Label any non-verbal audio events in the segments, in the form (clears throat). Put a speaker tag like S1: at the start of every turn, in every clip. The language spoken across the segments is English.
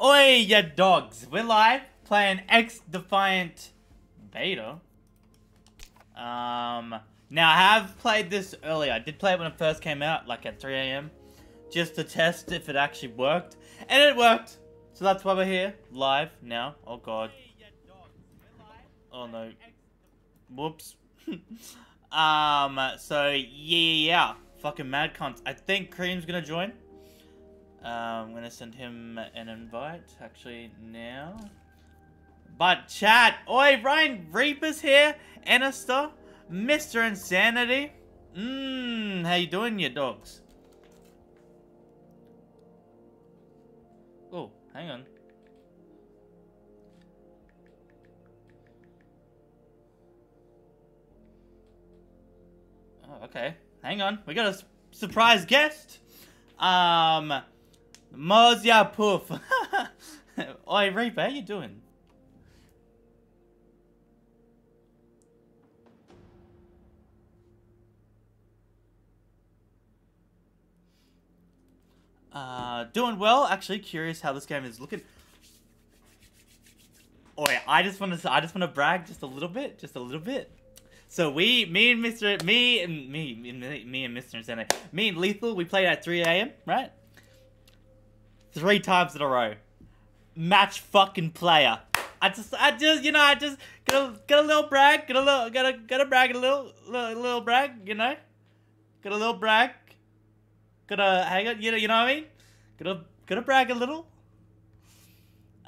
S1: Oi, ya dogs! We're live playing X Defiant Beta. Um, now I have played this earlier. I did play it when it first came out, like at 3 a.m. Just to test if it actually worked. And it worked! So that's why we're here, live now. Oh god. Oh no. Whoops. (laughs) um, so yeah, yeah, yeah. Fucking mad cunts. I think Cream's gonna join. Um, I'm gonna send him an invite, actually, now. But chat, oi, Ryan Reaper's here, Anister, Mr. Insanity. Mmm, how you doing, you dogs? Oh, hang on. Oh, okay. Hang on. We got a surprise guest. Um, Mozia Poof. (laughs) Oi, Reaper, how you doing? Uh, doing well. Actually, curious how this game is looking. Yeah, I just want to. I just want to brag just a little bit, just a little bit. So we, me and Mr. Me and me, me, me and Mr. Insanity, me and Lethal, we played at 3 a.m. Right? Three times in a row. Match fucking player. I just, I just, you know, I just get a, get a little brag, get a little, get a, get a brag, a little, little, little brag, you know, get a little brag. Gotta hang on, you know, you know what I mean? Gotta, gotta brag a little.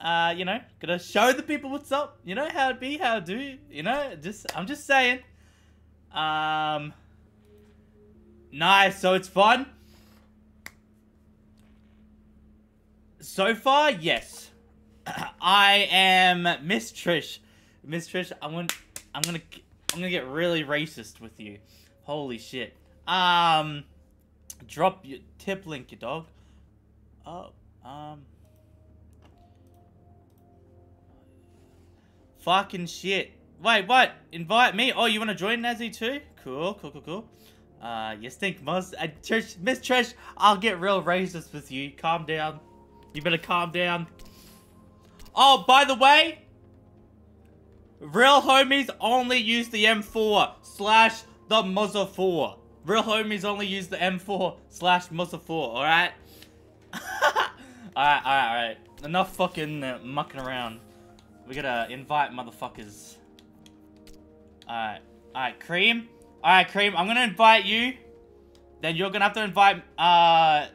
S1: Uh, you know, gotta show the people what's up. You know how it be, how it do. You know, just, I'm just saying. Um, nice. So it's fun. So far, yes. (clears throat) I am Miss Trish. Miss Trish, I'm gonna, I'm gonna, I'm gonna get really racist with you. Holy shit. Um, drop your tip link, your dog. Oh, um. Fucking shit. Wait, what? Invite me? Oh, you want to join Nazi too? Cool, cool, cool, cool. Uh, you stink, Muzz. Uh, Trish, Miss Trish, I'll get real racist with you. Calm down. You better calm down. Oh, by the way, real homies only use the M4 slash the Muzzer 4. Real homies only use the M4 slash Muzzer 4, alright? (laughs) alright, alright, alright. Enough fucking uh, mucking around. We gotta invite motherfuckers. Alright. Alright, Cream. Alright, Cream, I'm gonna invite you. Then you're gonna have to invite, uh,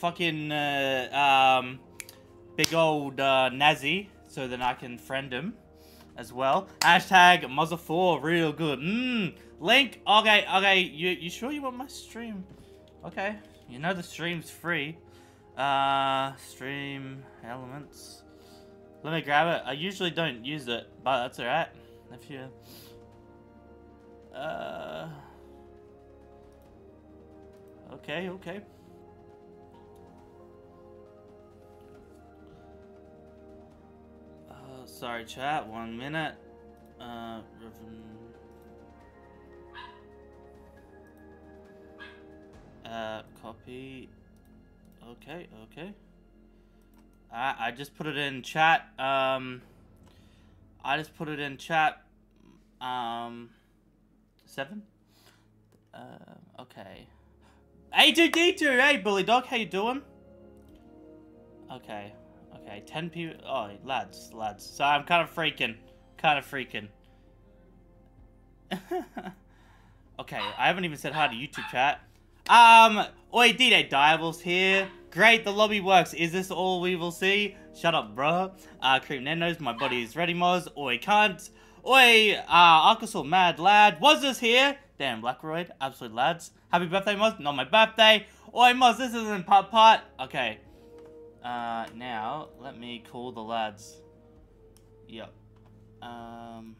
S1: fucking, uh, um, big old, uh, Nazi. So then I can friend him as well. Hashtag Muzzer4, real good. Mmm. Link. Okay, okay. You, you sure you want my stream? Okay. You know the stream's free. Uh, stream elements. Let me grab it. I usually don't use it, but that's alright. If you... Uh... Okay, okay. Sorry, chat. One minute. Uh, uh, copy. Okay, okay. I, I just put it in chat. Um, I just put it in chat. Um, seven. Uh, okay. A2D2, hey Bully Dog, how you doing? Okay, okay, 10 people. Oh, lads, lads. So I'm kind of freaking, kind of freaking. (laughs) okay, I haven't even said hi to YouTube chat. Um, oi, D-Day Diables here. Great, the lobby works. Is this all we will see? Shut up, bruh. Uh, Cream Nendos, my body is ready, Moz. Oi, cunt. Oi, uh, Arkansas Mad Lad. Was this here? Damn, Blackroyd. Absolute lads. Happy birthday, Moz. Not my birthday. Oi, Moz, this isn't part part. Okay. Uh, now, let me call the lads. Yep. Um.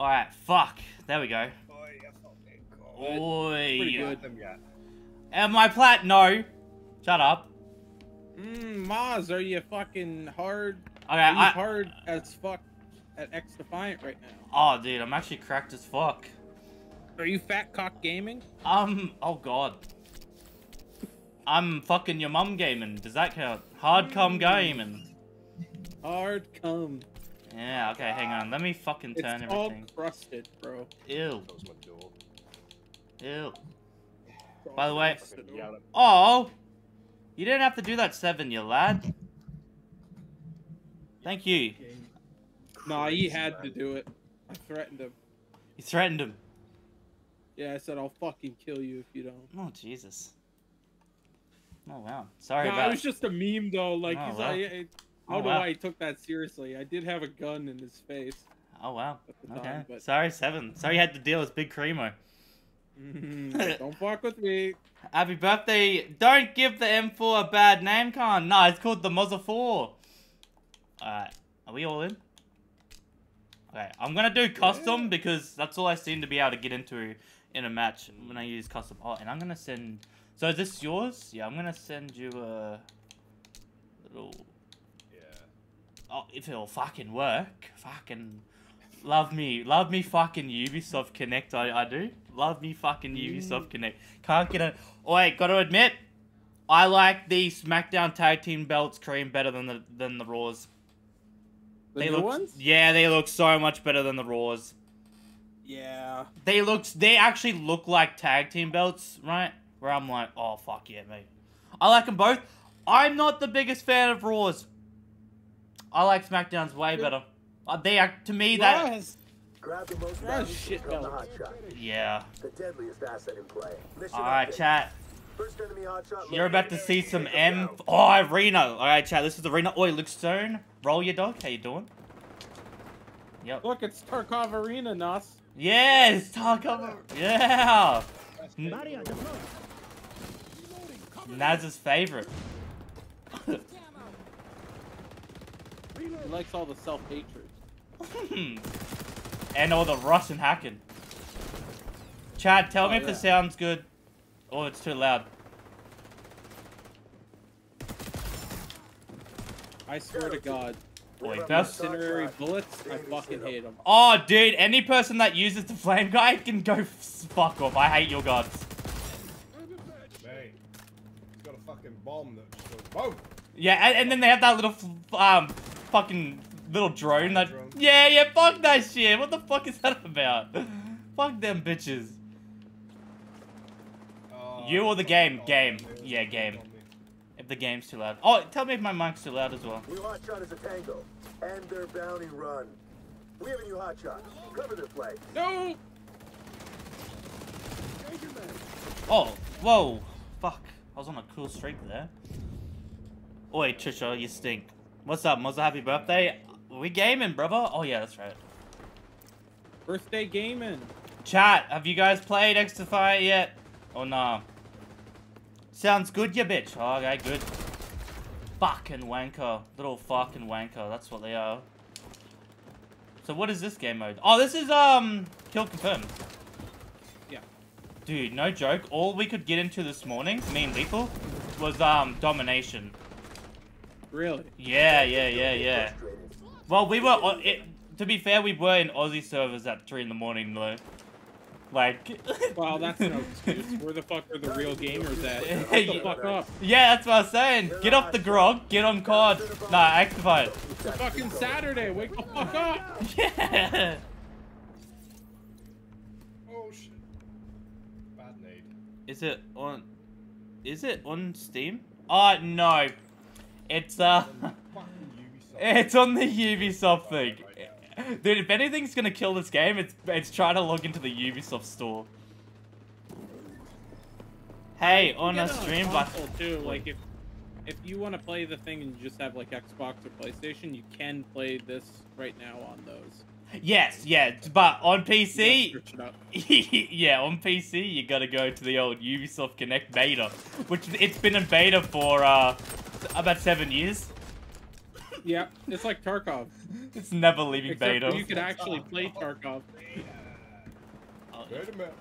S1: Alright, fuck. There we go. Oi.
S2: Pretty good. Them yet.
S1: Am I plat? No. Shut up.
S2: Mmm, Maz, are you fucking hard?
S1: Okay,
S2: are you
S1: I,
S2: hard as fuck at X Defiant right now?
S1: Oh, dude, I'm actually cracked as fuck.
S2: Are you Fat Cock Gaming?
S1: Um, oh god. I'm fucking your mum gaming. Does that count? Hardcom gaming.
S2: Hard come.
S1: Yeah, okay, hang on. Let me fucking turn
S2: It's all
S1: everything.
S2: crusted, bro.
S1: Ew.
S3: Close my door.
S1: Ew. By the way-
S2: crusted,
S3: Fucking yell at-
S1: Oh! You didn't have to do that seven, you lad. Thank you.
S2: Nah, he had to do it. I threatened him.
S1: You threatened him.
S2: Yeah, I said I'll fucking kill you if you don't.
S1: Oh, Jesus. Oh, wow. Sorry
S2: Nah,
S1: about
S2: it was just a meme though. Like
S1: Oh,
S2: he's
S1: wow.
S2: like, I, I
S1: Oh,
S2: don't know
S1: wow.
S2: why he took that seriously. I did have a gun in his face
S1: Oh, wow. Okay.
S2: time, but
S1: Sorry, seven. Sorry you had to deal with Big Creamer.
S2: Mhm, don't fuck with me.
S1: Happy birthday. Don't give the M4 a bad name, Khan. No, it's called the Mozza 4. Alright. Are we all in? Okay, I'm gonna do custom
S2: Yeah.
S1: because that's all I seem to be able to get into in a match when I use custom. Oh, and I'm gonna send. So is this yours? Yeah, I'm gonna send you a little.
S3: Yeah.
S1: Oh, if it'll fucking work. Fucking. Love me. Love me fucking Ubisoft Connect, I, I do. Love me fucking Ubisoft mm. Connect. Can't get it. Oh, wait, gotta admit, I like the SmackDown Tag Team belts cream better than the than the Raws.
S2: The
S1: they
S2: new
S1: look,
S2: ones?
S1: Yeah, they look so much better than the Raws.
S2: Yeah.
S1: They look, they actually look like tag team belts, right? Where I'm like, oh fuck yeah, me. I like them both. I'm not the biggest fan of Raws. I like SmackDowns way better. Uh, they are to me that
S2: Raw's-
S4: Grab the most
S2: Raw's
S4: valuable
S2: shit
S4: from the
S2: belt.
S4: hotshot.
S1: yeah.
S4: The deadliest asset in play. Mission
S1: All right, chat.
S4: First enemy hotshot
S1: You're about to see some M.
S4: them down.
S1: Oh, Arena. All right, chat. This is Arena. Oi, Luke Stone. Roll your dog. How you doing? Yep.
S2: Look, it's Tarkov Arena, Nos.
S1: Yes, Tarkov. Yeah. N- Naz's favorite.
S2: He likes all the self-hatred. Hmm.
S1: and all the Russian hacking. Chad, tell me
S2: Oh,
S1: if this
S2: yeah.
S1: sounds good. or it's too loud.
S2: I swear to God,
S1: Boy,
S4: that's
S2: incendiary bullets, I fucking hate them.
S1: Oh, dude, any person that uses the flame guy can go fuck off. I hate your gods.
S3: Mate, he's got a fucking bomb that just goes boom.
S1: Yeah, and, and then they have that little, um, fucking little drone that.
S3: Drone.
S1: Yeah, yeah, fuck that shit. What the fuck is that about? fuck them bitches.
S3: Oh,
S1: You or the game?
S3: off,
S1: Game. Yeah, game. If the game's too loud. Oh, tell me if my mic's too loud as well.
S4: New hotshot is a tango. And their bounty run. We have a new hotshot. Cover their flag.
S2: No!
S1: Oh, whoa. Fuck. I was on a cool streak there. Oi, Trisha, you stink. What's up, Muzza? Happy birthday. We gaming, brother. Oh, yeah, that's right.
S2: Birthday gaming.
S1: Chat, have you guys played Extra Fire yet? Or nah? Sounds good, you bitch. Oh, okay, good. Fucking wanker. Little fucking wanker. That's what they are. So what is this game mode? Oh, this is, um, kill confirmed. Dude, no joke. All we could get into this morning, me and Lethal, was, um, domination.
S2: Really?
S1: Yeah, yeah, yeah, yeah. Well, we were, o- it, to be fair, we were in Aussie servers at 3 in the morning, though. Like... (laughs)
S2: well, that's no excuse. Where the fuck are the real gamers at? (laughs) Shut the fuck up.
S1: Yeah, that's what I was saying. Get off the grog, get on COD. Nah, activate.
S2: It's a fucking Saturday. Wake the fuck up. (laughs)
S1: Yeah.
S3: Oh shit. Bad need.
S1: Is it on? Is it on Steam? Oh no, it's uh, (laughs) it's on the Ubisoft thing. Dude, if anything's gonna kill this game, it's it's trying to log into the Ubisoft store. Hey, on a stream, but
S2: too. Like if if you want to play the thing and you just have like Xbox or PlayStation, you can play this right now on those.
S1: Yes, yeah, but on PC,
S2: switch it up. (laughs)
S1: yeah, on PC, you gotta go to the old Ubisoft Connect beta, which it's been in beta for uh about seven years.
S2: Yeah, it's like Tarkov. (laughs)
S1: It's never leaving
S2: Except
S1: beta.
S2: you could actually play Tarkov.
S3: Wait a minute.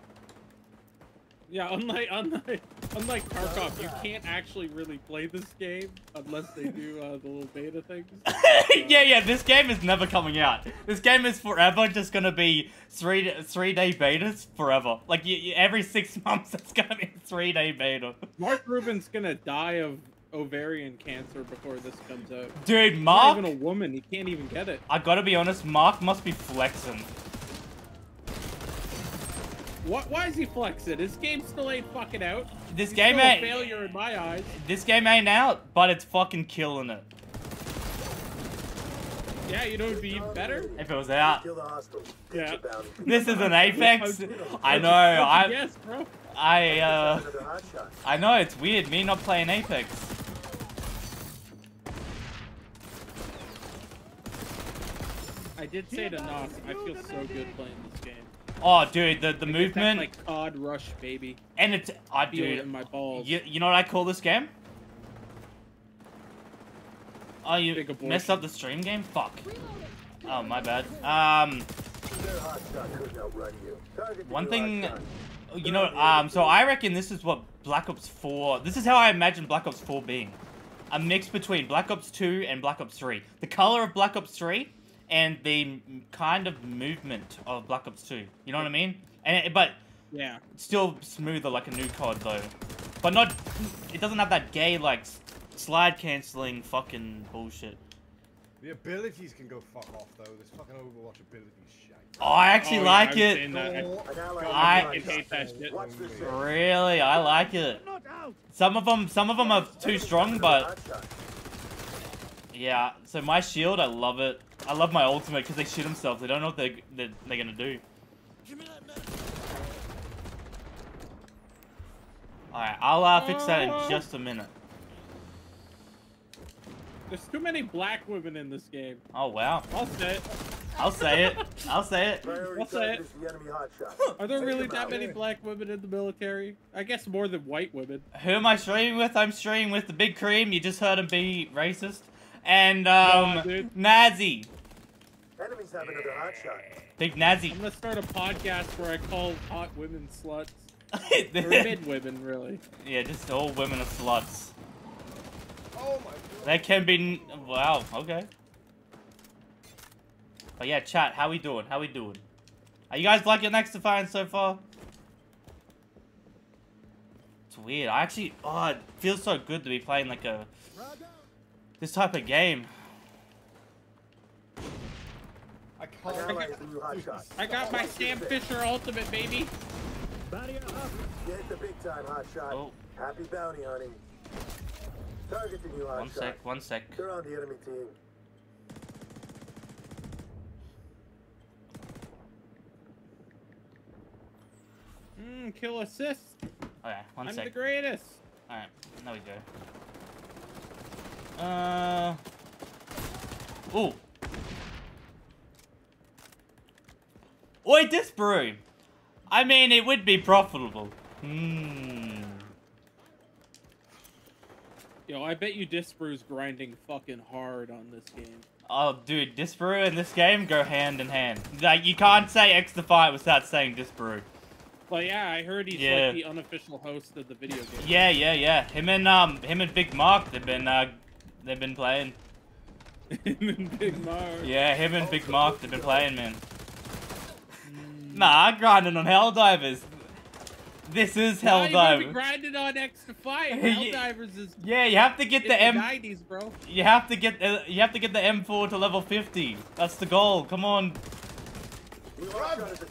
S2: Yeah, unlike unlike Unlike Tarkov, you can't actually really play this game unless they do uh, the little beta things. (laughs)
S1: yeah, yeah, this game is never coming out. This game is forever just gonna be three three day betas forever. Like you, you- every six (laughs) months, it's gonna be a three day beta.
S2: Mark Rubin's gonna die of ovarian cancer before this comes out.
S1: Dude,
S2: He's
S1: Mark,
S2: Not even a woman. He can't even get it.
S1: I gotta be honest, Mark must be flexing.
S2: What? Why is he flexing? His game still ain't fucking out.
S1: This
S2: He's
S1: game
S2: still a
S1: ain't
S2: failure in my eyes.
S1: this game ain't out, but it's fucking killing it.
S2: Yeah, you know it'd be even better.
S1: If it was out,
S4: Kill the hostiles.
S2: Yeah.
S4: Take the bounty. (laughs)
S1: this is an Apex. (laughs) I know,
S2: I
S1: I,
S2: yes, bro.
S1: I, uh,
S4: Another hot shot.
S1: I know it's weird. Me not playing Apex.
S2: I did say to Nos, I feel so good playing this game.
S1: Oh, dude, the the
S2: I get that,
S1: movement
S2: like COD Rush, baby.
S1: and it's, I
S2: Feel it in
S1: dude.
S2: my balls.
S1: You, you know what I call this game? Oh, you
S2: Big
S1: messed up the stream game? Fuck. Oh, my bad. Um,
S4: Their hot shot couldn't outrun you. Target the
S1: one thing, you know, um, so I reckon this is what Black Ops 4, this is how I imagine Black Ops 4 being. A mix between Black Ops 2 and Black Ops 3. The color of Black Ops 3 and the kind of movement of Black Ops 2. You know what I mean? And it, but
S2: Yeah.
S1: still smoother like a new COD though. But not, it doesn't have that gay like slide canceling fucking bullshit.
S3: The abilities can go fuck off though. This fucking Overwatch ability shit.
S1: Oh, I actually
S2: Oh,
S1: like
S2: I've
S1: it.
S2: seen. I-
S4: An ally
S1: I-
S2: I hate that shit.
S4: Watch the six.
S1: Really, I like it. Some of them, some of them are too strong, but yeah. So my shield, I love it. I love my ultimate because they shit themselves. They don't know what they're, they're, they're gonna do. Alright, I'll uh, fix that in just a minute.
S2: There's too many black women in this game.
S1: Oh wow.
S2: I'll say it.
S1: I'll say it. (laughs) I'll say it.
S4: Priority
S2: What's
S4: target
S2: that?
S4: is the enemy.
S2: Are there
S4: Take
S2: really that
S4: out.
S2: many black women in the military? I guess more than white women.
S1: Who am I streaming with? I'm streaming with the Big Cream. You just heard him be racist. And, um,
S2: Nah, dude.
S1: Nazi.
S4: Enemies have another hot shot.
S1: Big Nazi.
S2: I'm gonna start a podcast where I call hot women sluts. (laughs) Or mid women, really.
S1: yeah, just all women are sluts.
S3: Oh my god.
S1: That can be. Wow, okay. But yeah, chat, how we doing? How we doing? Are you guys liking Next Defiance so far? It's weird. I actually. Oh, it feels so good to be playing like a. This type of game.
S3: I
S4: An
S3: can't.
S4: ally has a new hot shot.
S2: I got my Sam Fisher ultimate, baby.
S4: Get the big time hot shot.
S1: Oh.
S4: Happy bounty hunting. Target the new hot
S1: One
S4: shot.
S1: sec, one sec.
S4: They're on the enemy team.
S2: Mmm, kill assist.
S1: Oh, okay, one
S2: I'm
S1: sec.
S2: the greatest.
S1: Alright, now we go. Uh. Ooh. Oi, Disparu! I mean, it would be profitable. Hmm.
S2: Yo, I bet you Disparu's grinding fucking hard on this game.
S1: Oh, dude, Disparu and this game go hand in hand. Like, you can't say X Defiant without saying Disparu.
S2: But yeah, I heard he's
S1: Yeah.
S2: like the unofficial host of the video game.
S1: Yeah, yeah, yeah. Him and, um, him and Big Mark, they've been, uh, they've been playing.
S2: Him and Big Mar.
S1: Yeah, him and Big Mark, they've been playing, man. Nah, grinding on Helldivers. This is
S2: Now you gotta grinding on X Defiant. (laughs)
S1: Yeah.
S2: Helldivers is
S1: Yeah, you have to get
S2: in
S1: the
S2: the
S1: M.
S2: 90s, bro.
S1: You have to get the. You have to get the M4 to level 50. That's the goal. Come on.
S4: New hot shot is a.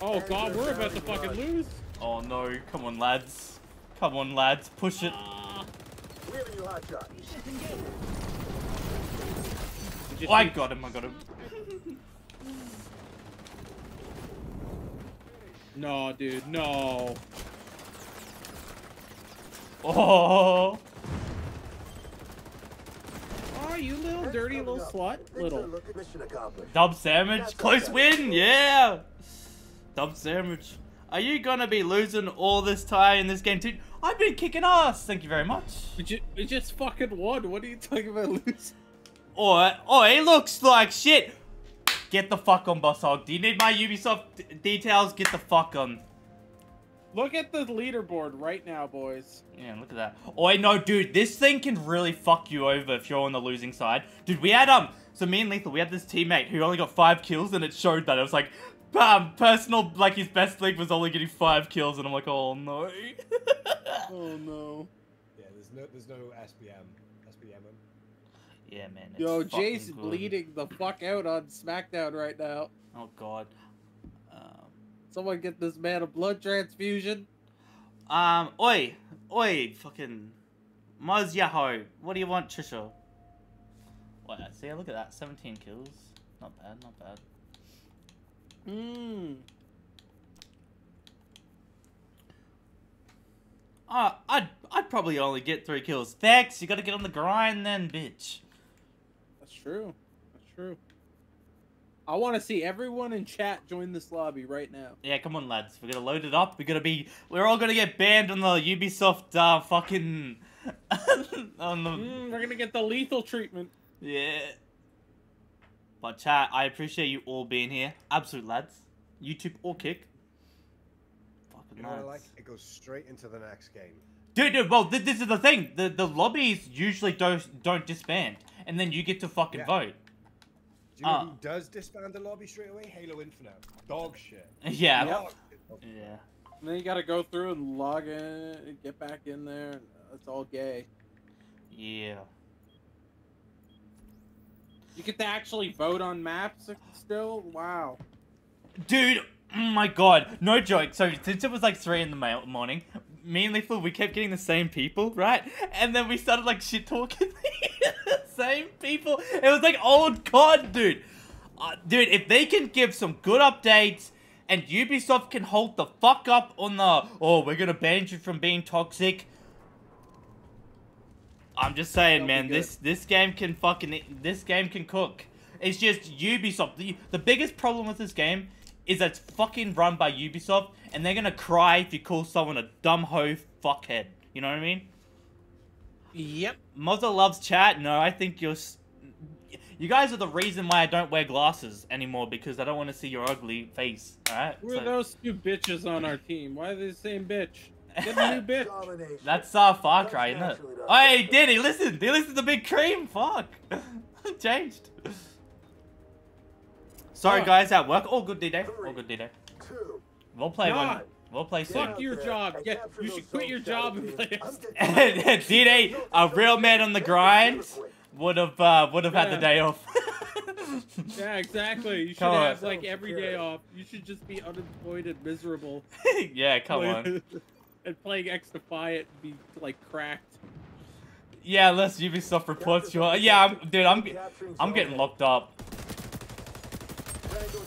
S2: Oh god, we're about to fucking lose.
S1: Oh no! Come on, lads. Come on, lads. Push it.
S2: Ah.
S4: We have a new hot shot.
S1: Oh, I got him. I got him. (laughs)
S2: No, dude, no. (laughs)
S1: Oh.
S2: Oh, you little dirty little slut.
S4: Things are
S2: Little.
S4: looking- Mission accomplished.
S1: Dub sandwich. Close win. Yeah. Dub sandwich. Are you gonna be losing all this time in this game too? I've been kicking ass. Thank you very much.
S2: We just, we just fucking won. What are you talking about losing?
S1: Oh, oh, he looks like shit. Get the fuck on, Boss Hog. Do you need my Ubisoft details? Get the fuck on.
S2: Look at the leaderboard right now, boys.
S1: Yeah, look at that. Oh, I know, dude. This thing can really fuck you over if you're on the losing side. Dude, we had, um, so me and Lethal, we had this teammate who only got five kills, and it showed that. It was like, bam, personal, like, his best league was only getting five kills, and I'm like, oh, no. (laughs)
S2: Oh no.
S3: Yeah, there's no there's no SBM. SBM.
S1: yeah, man. it's
S2: Yo,
S1: fucking
S2: Jay's
S1: good.
S2: bleeding the fuck out on SmackDown right now.
S1: Oh, God. Um,
S2: Someone get this man a blood transfusion.
S1: um, oi. Oi, fucking. Muzz Yahoo. What do you want, Trisha? What, see, look at that. 17 kills. Not bad, not bad.
S2: Hmm.
S1: Uh, I'd, I'd probably only get three kills. Thanks, you gotta get on the grind then, bitch.
S2: That's true. That's true. I want to see everyone in chat join this lobby right now.
S1: Yeah, come on, lads. We're gonna load it up. We're gonna be. We're all gonna get banned on the Ubisoft uh, fucking. (laughs) on the.
S2: Mm, we're gonna get the lethal treatment.
S1: Yeah. But chat, I appreciate you all being here. Absolute lads. YouTube or kick. Fucking
S3: You know what I like? It goes straight into the next game.
S1: Dude, dude, well, th- this is the thing. The the lobbies usually don't don't disband, and then you get to fucking
S3: Yeah.
S1: vote.
S3: Do you know
S1: Ah.
S3: who does disband the lobby straight away? Halo Infinite. Dog shit. (laughs)
S1: Yeah.
S3: Dog-
S1: Yeah.
S2: And then you gotta go through and log in, and get back in there. It's all gay.
S1: Yeah.
S2: You get to actually vote on maps still. Wow.
S1: Dude, my god, no joke. So since it was like three in the ma- morning, me and Lethal, we kept getting the same people, right? And then we started like shit talking (laughs) the same people. It was like old god, dude. Uh, dude, if they can give some good updates and Ubisoft can hold the fuck up on the oh we're gonna ban you from being toxic. I'm just saying, man. This this game can fucking this game can cook. It's just Ubisoft. The, the biggest problem with this game is that it's fucking run by Ubisoft, and they're gonna cry if you call someone a dumb hoe fuckhead. You know what I mean?
S2: Yep.
S1: Mozza loves chat. No, I think you're. You guys are the reason why I don't wear glasses anymore because I don't want to see your ugly face. All right.
S2: Who are
S1: So-
S2: those two bitches on our team? Why are they the same bitch? Get a new (laughs) bitch.
S4: Domination.
S1: That's uh Far
S4: That's
S1: Cry, isn't it?
S4: naturally done.
S1: Oh, hey, did he listen? He listened to Big Cream. Fuck, (laughs) changed. Sorry,
S2: Fuck.
S1: guys, at work. All good, D-Day. All good, D-Day.
S4: Two.
S1: We'll play
S2: God.
S1: one. We'll play soon.
S2: Fuck your job.
S4: I
S2: Yeah, you should quit your job and play
S4: I'm (laughs) (laughs)
S1: D-Day, a real man on the grind, would have uh, would have had the day off. (laughs)
S2: Yeah, exactly. You should
S1: Come on.
S2: have like every day off. You should just be unemployed and miserable.
S1: yeah, come on.
S2: and playing X Defiant and be like cracked.
S1: Yeah, unless Ubisoft reports you. Yeah, I'm, dude, I'm I'm getting locked up.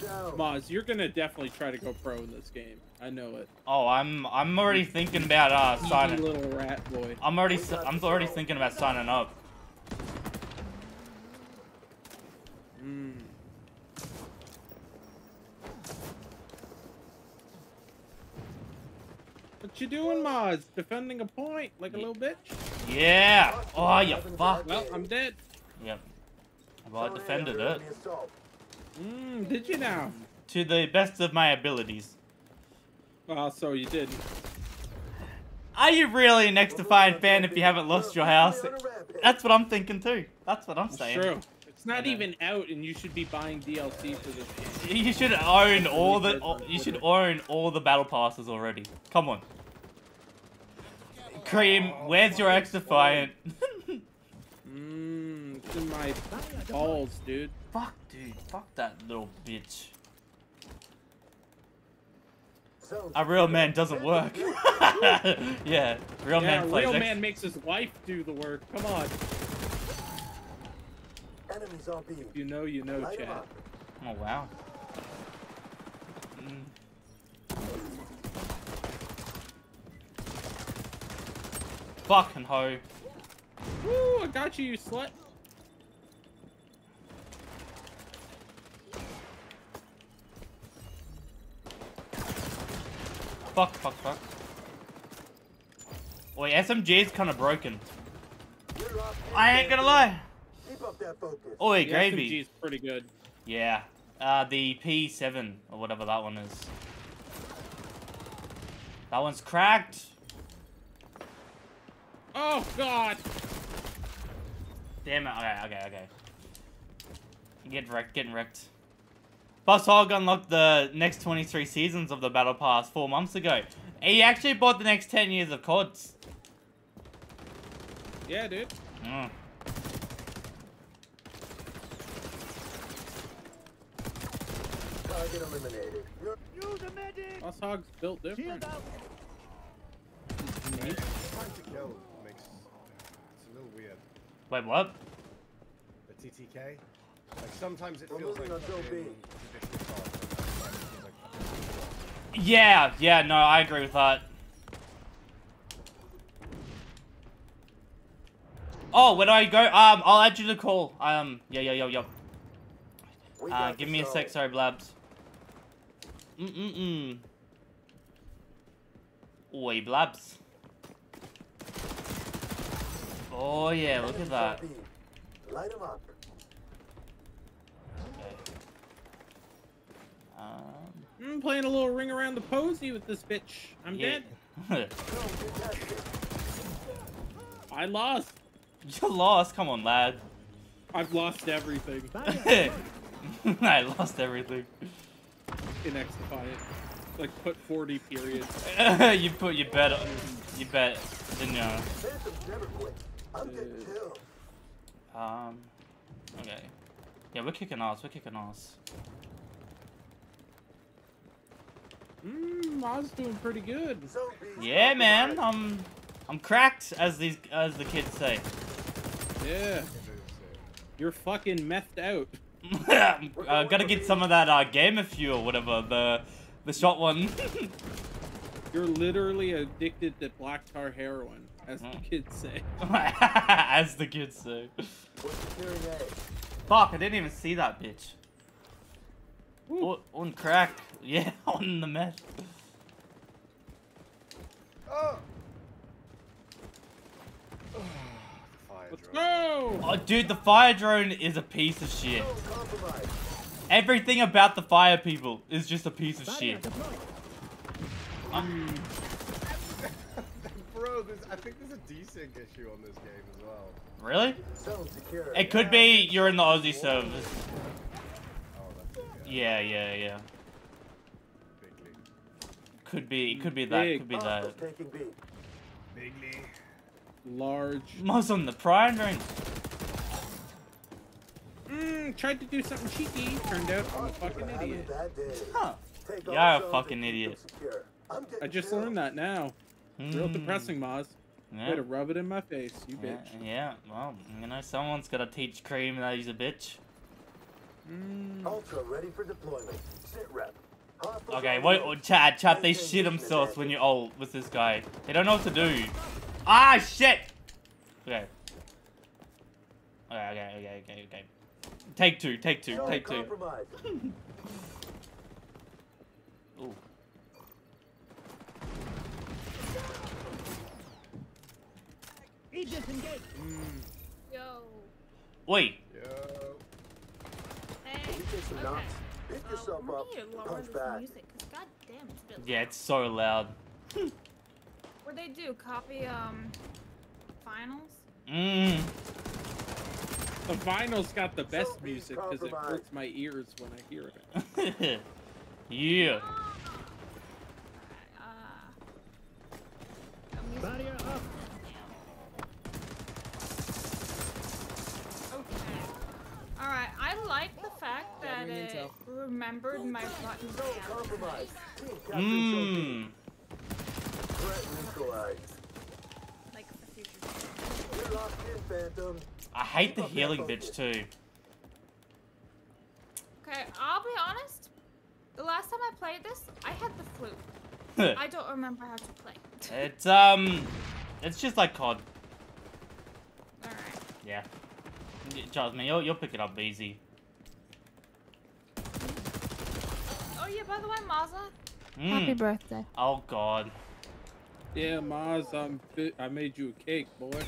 S4: Tango down.
S2: Maz, you're gonna definitely try to go pro in this game. I know it.
S1: Oh, I'm I'm already thinking about uh signing.
S2: little rat boy.
S1: I'm already s- I'm already thinking about signing up.
S2: Mm. What you doing, Maz? Defending a point like a little bitch?
S1: Yeah. Oh, you fuck.
S2: Well, I'm dead.
S1: Yep. Well, I defended it
S4: enemy assault.
S2: Mm, did you now?
S1: to the best of my abilities.
S2: Oh, so you did.
S1: Are you really an X-Defiant fan if you haven't lost your house?
S4: On a rampage.
S1: That's what I'm thinking too. That's what I'm
S2: It's
S1: saying.
S2: true. It's not even out, and you should be buying DLC for this game.
S1: You should own all the. You should own all the battle passes already. Come on. Cream, where's your X-Defiant?
S2: Mmm, (laughs) it's in my balls, dude.
S1: Fuck, dude. Fuck that little bitch. A real man doesn't work. (laughs) yeah, real
S2: yeah,
S1: man
S2: a
S1: plays
S2: real man makes his wife do the work. Come on.
S4: Enemies on B.
S2: You know, you know,
S4: Light 'em
S2: Chad.
S1: Oh wow. Mm. Fucking hoe.
S2: Woo, I got you, you slut.
S1: Fuck, fuck, fuck. Wait, SMG is kind of broken. I ain't gonna lie.
S4: Keep up.
S1: Oi,
S2: The
S1: gravy.
S2: SMG is pretty good.
S1: Yeah. Uh, the P7 or whatever that one is. That one's cracked.
S2: Oh god!
S1: Damn it. Okay, okay, okay. Get wrecked, getting wrecked. Boss Hog unlocked the next 23 seasons of the Battle Pass four months ago. He actually bought the next 10 years of CODs.
S2: Yeah, dude.
S1: Mm.
S4: Target eliminated. You're
S2: Us hogs built different.
S3: Time to kill makes it's a little weird.
S1: Wait, what?
S3: The TTK, like sometimes it
S4: We're
S3: feels like
S4: moving on Zone
S3: fucking
S4: B.
S3: traditional COD, and other times it feels like fucking
S1: Yeah, yeah, no, I agree with that. Oh, when I go? Um, I'll add you to the call. Um, yeah, yeah, yeah, yeah.
S4: We
S1: Uh, give me a sec, sorry, Blabs. Mm-mm-mm. Oi, Blabs. Oh, yeah, look at that.
S4: Zone B. Light 'em up.
S1: Um,
S2: I'm playing a little ring around the posy with this bitch. I'm
S1: yeah.
S2: dead. (laughs) I lost.
S1: you lost, come on, lad.
S2: I've lost everything (laughs)
S1: I lost everything.
S2: in X Defiant. Like put 40 periods. (laughs)
S1: you put your bet, on, you bet, didn't you?
S4: Phantoms never quit. I'm getting
S2: Uh.
S1: Um, okay. Yeah, we're kicking ass, we're kicking ass.
S2: Mmm, Ma's doing pretty good.
S1: Yeah, man, I'm, I'm cracked, as these, as the kids say.
S2: Yeah, you're fucking methed out. (laughs)
S1: uh, gotta get some of that uh, gamer fuel, or whatever the, the shot one. (laughs)
S2: You're literally addicted to black tar heroin, as the
S1: Mm.
S2: kids say. (laughs)
S1: as the kids say.
S4: We're securing A.
S1: Fuck, I didn't even see that bitch.
S2: Woo.
S1: On, on crack, (laughs) yeah, on the meth.
S3: Oh! Fire
S2: Let's go!
S1: Oh, dude, the fire drone is a piece of shit.
S4: Zone.
S1: Everything about the fire people is just a piece of shit. Um, (laughs)
S3: Bro, I think there's a desync issue on this game as well.
S1: really?
S4: Zone secure.
S1: It could be you're in the Aussie servers. Yeah, yeah, yeah. Could be, it could be that,
S2: Big.
S1: could be that.
S4: taking B.
S3: Big league.
S2: Large.
S1: Moz on the prime ring.
S2: Mmm, tried to do something cheeky. Turned out I'm a fucking idiot.
S1: Huh. Yeah, a fucking idiot.
S2: I just learned that now. Real
S1: Hmm.
S2: depressing, Maz.
S1: Yeah.
S2: Way to rub it in my face, you
S1: Yeah,
S2: bitch.
S1: yeah, well, you know, someone's gotta teach Cream that he's a bitch.
S2: Mm.
S4: Ultra ready for deployment. Sit rep.
S1: Okay,
S4: on
S1: wait,
S4: road.
S1: Chad, Chad, they shit themselves when you're old with this guy. They don't know what to do. Ah, shit! Okay. Okay, okay, okay, okay, okay. Take two, take two, take two.
S4: compromised. (laughs)
S1: Ooh.
S5: Yo.
S1: Wait,
S3: Yo.
S5: Hey.
S4: Take some
S5: Okay.
S4: knocks. Pick
S5: Um,
S4: yourself
S5: we
S4: up.
S5: need to lower
S4: Punch back.
S5: music, god damn, it's a
S1: yeah, it's so loud. (laughs)
S5: What they do? Copy um finals?
S1: Mmm.
S2: The Finals got the best
S4: Zombie
S2: music because it hurts my ears when I hear it. (laughs)
S1: yeah.
S5: Uh, uh, music. Okay. Alright, I like the fact that it remembered my button
S4: Zone
S5: down.
S4: compromised. Team capture
S1: Mmm.
S4: Zone B. Threat neutralized.
S5: Like the future.
S4: You're locked in, Phantom.
S1: I hate the healing bitch too.
S5: Okay, I'll be honest. The last time I played this, I had the flute. I don't remember how to play.
S1: it's, um, it's just like COD.
S5: Alright.
S1: Yeah. Y- Trust me, you'll, you'll pick it up easy.
S5: Yeah, by the way, Maza.
S1: Mm.
S5: birthday.
S1: Oh, God.
S2: Yeah, Maz, I'm fi- I made you a cake, boy. (laughs)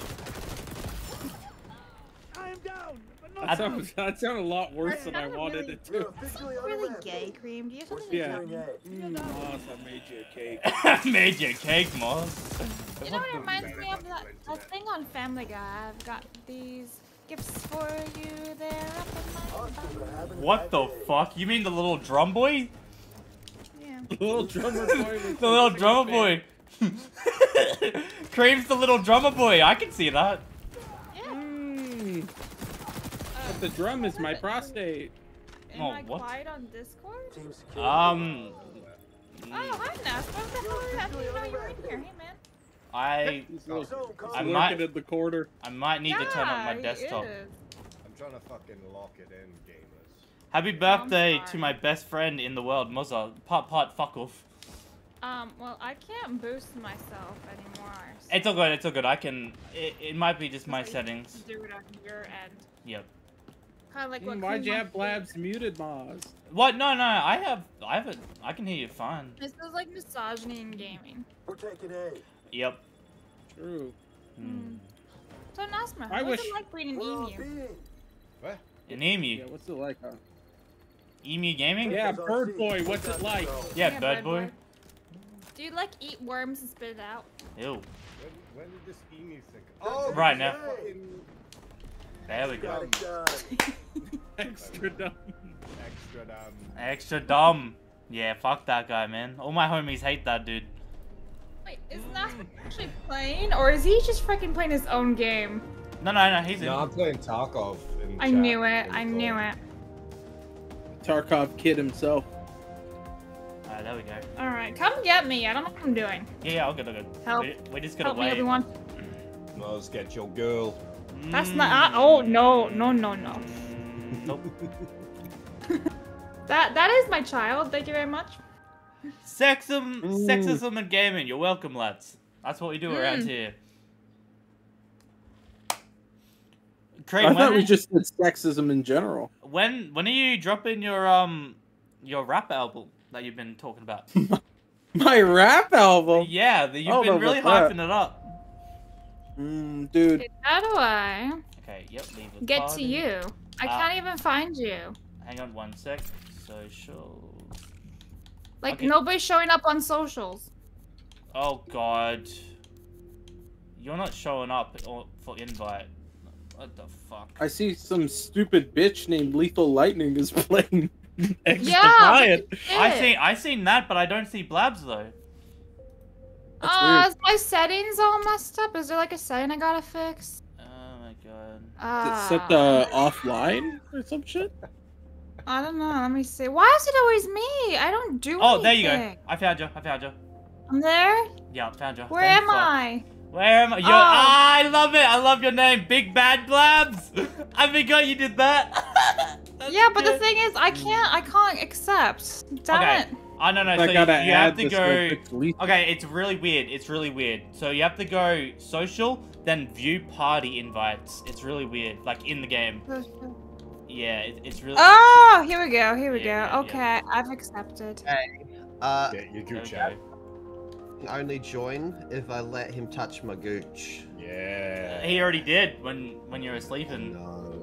S2: I am down. That sounds that sounded a lot worse than I wanted
S5: really.
S2: it
S4: You're
S2: to.
S4: officially on
S5: Really gay, Cream. Do you have something
S2: Yeah.
S5: to
S4: Hearing A.
S2: Mm, Moss, (laughs) I made you a cake.
S1: Made your cake, Moss.
S5: You know what it reminds me of? That, that thing on Family Guy. I've got these gifts for you. They're up in my
S4: Oscars are having a
S1: What the fuck? You mean the little drum boy?
S5: Yeah. (laughs)
S2: little drummer boy.
S1: The little drummer
S2: fan.
S1: boy. (laughs) Cream's the little drummer boy. I can see that.
S5: Yeah.
S2: Mm,
S5: Uh,
S2: but the drum is my prostate.
S5: Am
S1: Oh,
S5: I
S1: what?
S5: quiet on Discord?
S1: Um,
S5: Oh, hi, Nas. What the hell? I didn't know you were in here. Hey, man.
S1: I
S4: So,
S1: I might-
S2: in the corner.
S1: I might need to turn on my desktop.
S3: I'm trying to fucking lock it in, gamers.
S1: Happy birthday to my best friend in the world, Muzza. Part part fuck off.
S5: Um, well, I can't boost myself anymore. so
S1: It's all good. It's all good. I can. It, it might be just my
S5: you
S1: settings.
S5: Do it on your end.
S1: Yep.
S5: Kind of like
S2: Mm, Why'd you have
S5: wants
S2: Blabs muted, Moz?
S1: What? No, no. I have. I have it. I can hear you fine.
S5: This is like misogyny in gaming.
S4: We're taking A.
S1: Yep.
S2: True.
S1: Hmm.
S5: So, Nasma,
S2: I
S5: what's
S2: wish-
S5: it like being an
S4: We're
S5: emu?
S3: What?
S1: An
S2: Yeah, what's it like, huh?
S1: Emu gaming.
S2: Yeah,
S4: Take
S2: Bird. Boy, what's it like?
S4: go.
S1: Yeah, bird boy.
S5: Do you like eat worms and spit it out?
S1: Ew.
S3: When, when did this emu think? Oh,
S1: Right now.
S3: fucking
S1: There we go. (laughs)
S2: Extra dumb.
S3: Extra dumb.
S1: Extra dumb. Yeah, fuck that guy, man. All my homies hate that dude.
S5: Wait, is that actually playing, or is he just freaking playing his own game?
S1: No, no, no. He's in.
S3: No, I'm playing Tarkov. In
S5: I
S3: chat
S5: knew it. I knew
S3: call.
S5: it.
S2: Tarkov kid himself.
S1: Alright, there we go.
S5: All right, come get me. I don't know what I'm doing.
S1: Yeah, yeah, I'll good, I'll good.
S5: Help.
S1: We, we just gotta
S5: Help me,
S1: wait.
S5: everyone.
S3: Muzz, get your girl.
S5: That's not. Uh, oh no, no, no, no.
S1: Mm, Nope. (laughs)
S5: That that is my child. Thank you very much.
S1: Sexism,
S2: Ooh.
S1: sexism and gaming. You're welcome, lads. That's what we do around
S5: Mm.
S1: here. Craig,
S2: I
S1: when,
S2: thought we just did sexism in general.
S1: when when are you dropping your um your rap album that you've been talking about? (laughs)
S2: My rap album.
S1: yeah, the, you've
S2: Oh,
S1: been really
S2: but that-
S1: hyping it up.
S2: Mm, dude.
S5: How do I
S1: Okay, yep. Leave the
S5: get to you? I
S1: Uh,
S5: can't even find you.
S1: Hang on one sec. Social.
S5: Like
S1: okay.
S5: nobody's showing up on socials.
S1: Oh God. You're not showing up for invite. What the fuck?
S2: I see some stupid bitch named Lethal Lightning is (laughs) playing X
S5: Yeah,
S2: Defiant.
S1: I see I seen that, but I don't see Blabs though.
S2: That's
S5: Uh,
S2: weird.
S5: is my settings all messed up? Is there like a setting I gotta fix?
S1: Oh my god.
S5: Uh,
S2: Set the offline or some shit.
S5: I don't know. Let me see. Why is it always me? I don't do
S1: Oh, there you go. I found you. I found you.
S5: I'm there.
S1: Yeah, I found you.
S5: Where
S1: Thank
S5: am
S1: fuck.
S5: I?
S1: Where am I? You're,
S5: Oh.
S1: ah, I love it. I love your name, Big Bad Blabs. I forgot you did that. (laughs) That's
S5: yeah, but the thing is, I can't. I can't accept. Damn
S1: Okay.
S5: it.
S1: Oh no no.
S2: I
S1: So you,
S2: gotta
S1: you have to go.
S2: real quick to Lethal.
S1: Okay, it's really weird. It's really weird. So you have to go social, then view party invites. It's really weird. Like in the game. Yeah, it, it's really.
S5: Oh, here we go. Here we
S1: Yeah,
S5: go.
S1: yeah,
S5: okay,
S1: yeah.
S5: I've accepted. Hey.
S6: Uh,
S3: Get your
S1: There we
S3: gooch
S1: go.
S3: out.
S6: only join if I let him touch my gooch.
S3: Yeah.
S1: He already did when when you were sleeping.
S6: No.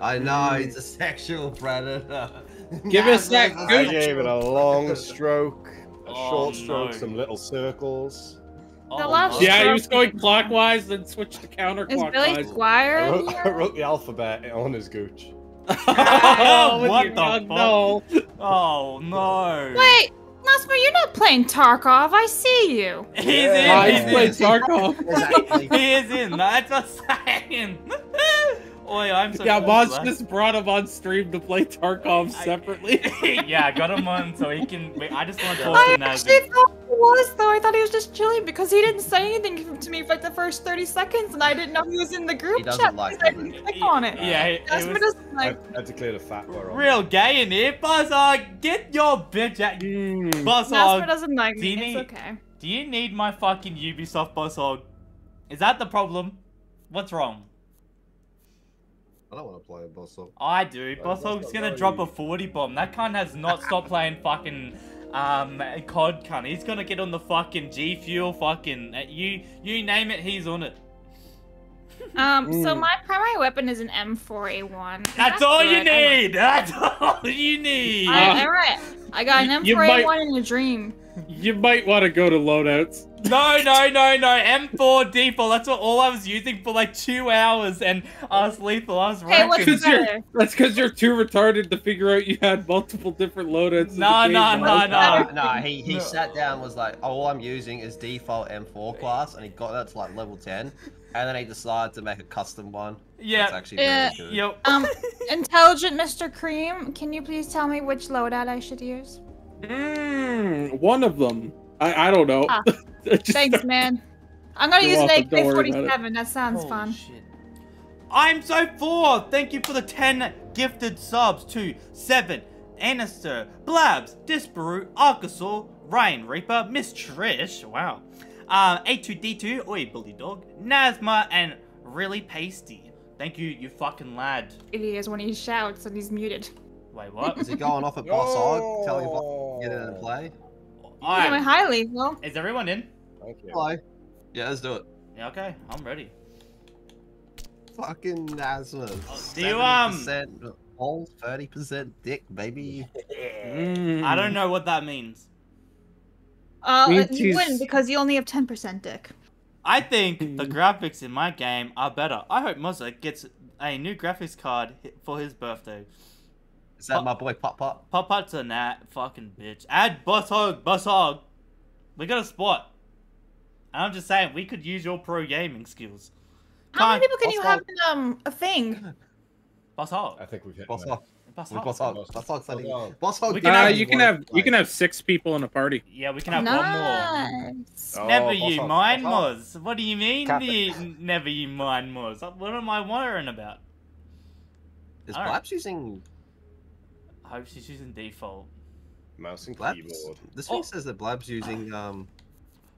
S6: I know, he's a sexual predator. (laughs)
S2: Give us that
S6: but-
S3: I gave it a long stroke, a
S1: Oh,
S3: short stroke,
S1: no.
S3: some little circles.
S1: Oh,
S5: last
S1: no.
S2: Yeah, he was going clockwise, then switched to counterclockwise.
S5: Is Billy
S2: counterclockwise. (laughs)
S5: Squire
S3: I wrote, I wrote the alphabet on his gooch. (laughs)
S2: oh,
S1: What the fuck?
S2: no.
S1: Oh no.
S5: Wait, Nasma, you're not playing Tarkov. I see you.
S1: He's
S3: Yeah.
S1: In.
S2: he's
S1: He's
S2: playing. Tarkov. (laughs)
S1: He is in. That's what I'm saying. (laughs) Oi, I'm so
S2: Yeah,
S1: close,
S2: Moz
S1: lad.
S2: just brought him on stream to play Tarkov
S1: I-
S2: separately. (laughs) (laughs)
S1: yeah, I got him on so he can. Wait, I just want to talk
S5: I
S1: to
S5: actually
S1: Nazi.
S5: thought he was though. I thought he was just chilling because he didn't say anything to me for like the first 30 seconds, and I didn't know he was in the group
S6: He doesn't
S5: chat
S6: like
S5: because I
S6: it.
S5: didn't click on it.
S1: Yeah, it,
S5: That's
S1: it
S5: what
S1: was
S5: it's
S3: I
S5: like.
S3: had to clear the fat bar on.
S1: real gay in here. Boss Hog, uh, get your bitch out.
S2: Mm.
S5: Nasma
S1: Boss Hog, uh,
S5: doesn't like
S1: do
S5: me.
S1: you
S5: It's
S1: need-
S5: okay.
S1: do you need my fucking Ubisoft Boss Hog? Uh? Is that the problem? What's wrong?
S6: I don't want to play a boss up.
S1: I do.
S3: Boss
S1: Hog's
S3: that's
S1: gonna drop a 40 bomb. That cunt has not stopped playing fucking um COD cunt. He's gonna get on the fucking G Fuel fucking uh, you you name it, he's on it.
S5: Um, so
S2: Mm.
S5: my primary weapon is an M4A1.
S1: That's all you
S5: good. I-
S1: need. (laughs) That's all you need.
S5: I, alright. I got an
S2: You- you
S5: M4A1
S2: might-
S5: in a dream.
S2: You might want to go to loadouts. (laughs)
S1: No, no, no, no. M4 default. That's what all I was using for like two hours, and I was lethal. I was
S5: Hey, what's
S1: racking.
S2: Because you're,
S5: better?
S2: that's because you're too retarded to figure out you had multiple different loadouts. in
S1: No,
S2: the
S1: no,
S2: game,
S1: no,
S2: man.
S1: no.
S6: No, he, he
S1: No.
S6: sat down and was like, oh, all I'm using is default M4 class, and he got that to like level 10, and then he decided to make a custom one. That's
S1: Yeah.
S6: actually
S5: Yeah.
S6: really good.
S1: Yep.
S5: Um, (laughs) intelligent Mr. Cream, can you please tell me which loadout I should use?
S2: Mm, one of them. I, I don't know.
S5: Ah, (laughs)
S2: Just-
S5: Thanks, (laughs) man. I'm gonna
S2: You're
S5: use an
S2: welcome, don't worry about it.
S5: AK-47. That sounds
S1: Holy
S5: fun.
S1: shit. I'm so for. Thank you for the 10 gifted subs to 7, Anister, Blabs, Disparu, Arkasaur, Ryan Reaper, Miss Trish, wow. Uh, A2D2, Oi Bully Dog, Nazma, and Really Pasty. Thank you, you fucking lad.
S5: It is when he shouts and he's muted.
S1: Wait, what?
S6: Is he going off at Boss Hog, telling Boss to get in and play?
S5: Anyway,
S1: Alright,
S5: hi, Lethal.
S1: is everyone in?
S3: Thank you.
S6: Hello. Yeah, let's do it.
S1: Yeah, okay, I'm ready.
S6: Fucking Nazma.
S1: do you, um-
S6: 70% 30% dick, baby. (laughs)
S2: Mm.
S1: I don't know what that means.
S5: Uh,
S2: Means
S5: you win because you only have 10% dick.
S1: I think the graphics in my game are better. I hope Mozart gets a new graphics card for his birthday.
S6: Is that my boy Pop Pop?
S1: Pop Put's a nat fucking bitch. Add Boss Hog, Boss Hog. We got a spot. And I'm just saying, we could use your pro gaming skills.
S5: How many
S1: Can't-
S5: people can you
S6: also-
S5: have in um a thing?
S1: Boss Hog.
S3: I think we've hit
S6: Boss
S3: that.
S6: Hog.
S1: Boss
S6: With
S1: Hog.
S6: Boss Hog.
S3: Hog.
S6: Hog
S3: Hog.
S1: We can
S2: Uh,
S1: have-
S2: you can have you can have six people in a party.
S1: Yeah, we can have one more.
S3: Oh,
S1: never
S3: Boss
S1: you
S3: Hog,
S1: mind,
S3: Boss
S1: Moz. What do you mean,
S7: Cap
S1: you, never you mind, Moz? What am I worrying about?
S6: Is
S1: Alright.
S6: Blabs using
S1: I hope she's using default.
S3: Mouse and
S6: Blabs?
S3: keyboard.
S6: This
S1: Oh.
S6: thing says that Blabs using (sighs) um.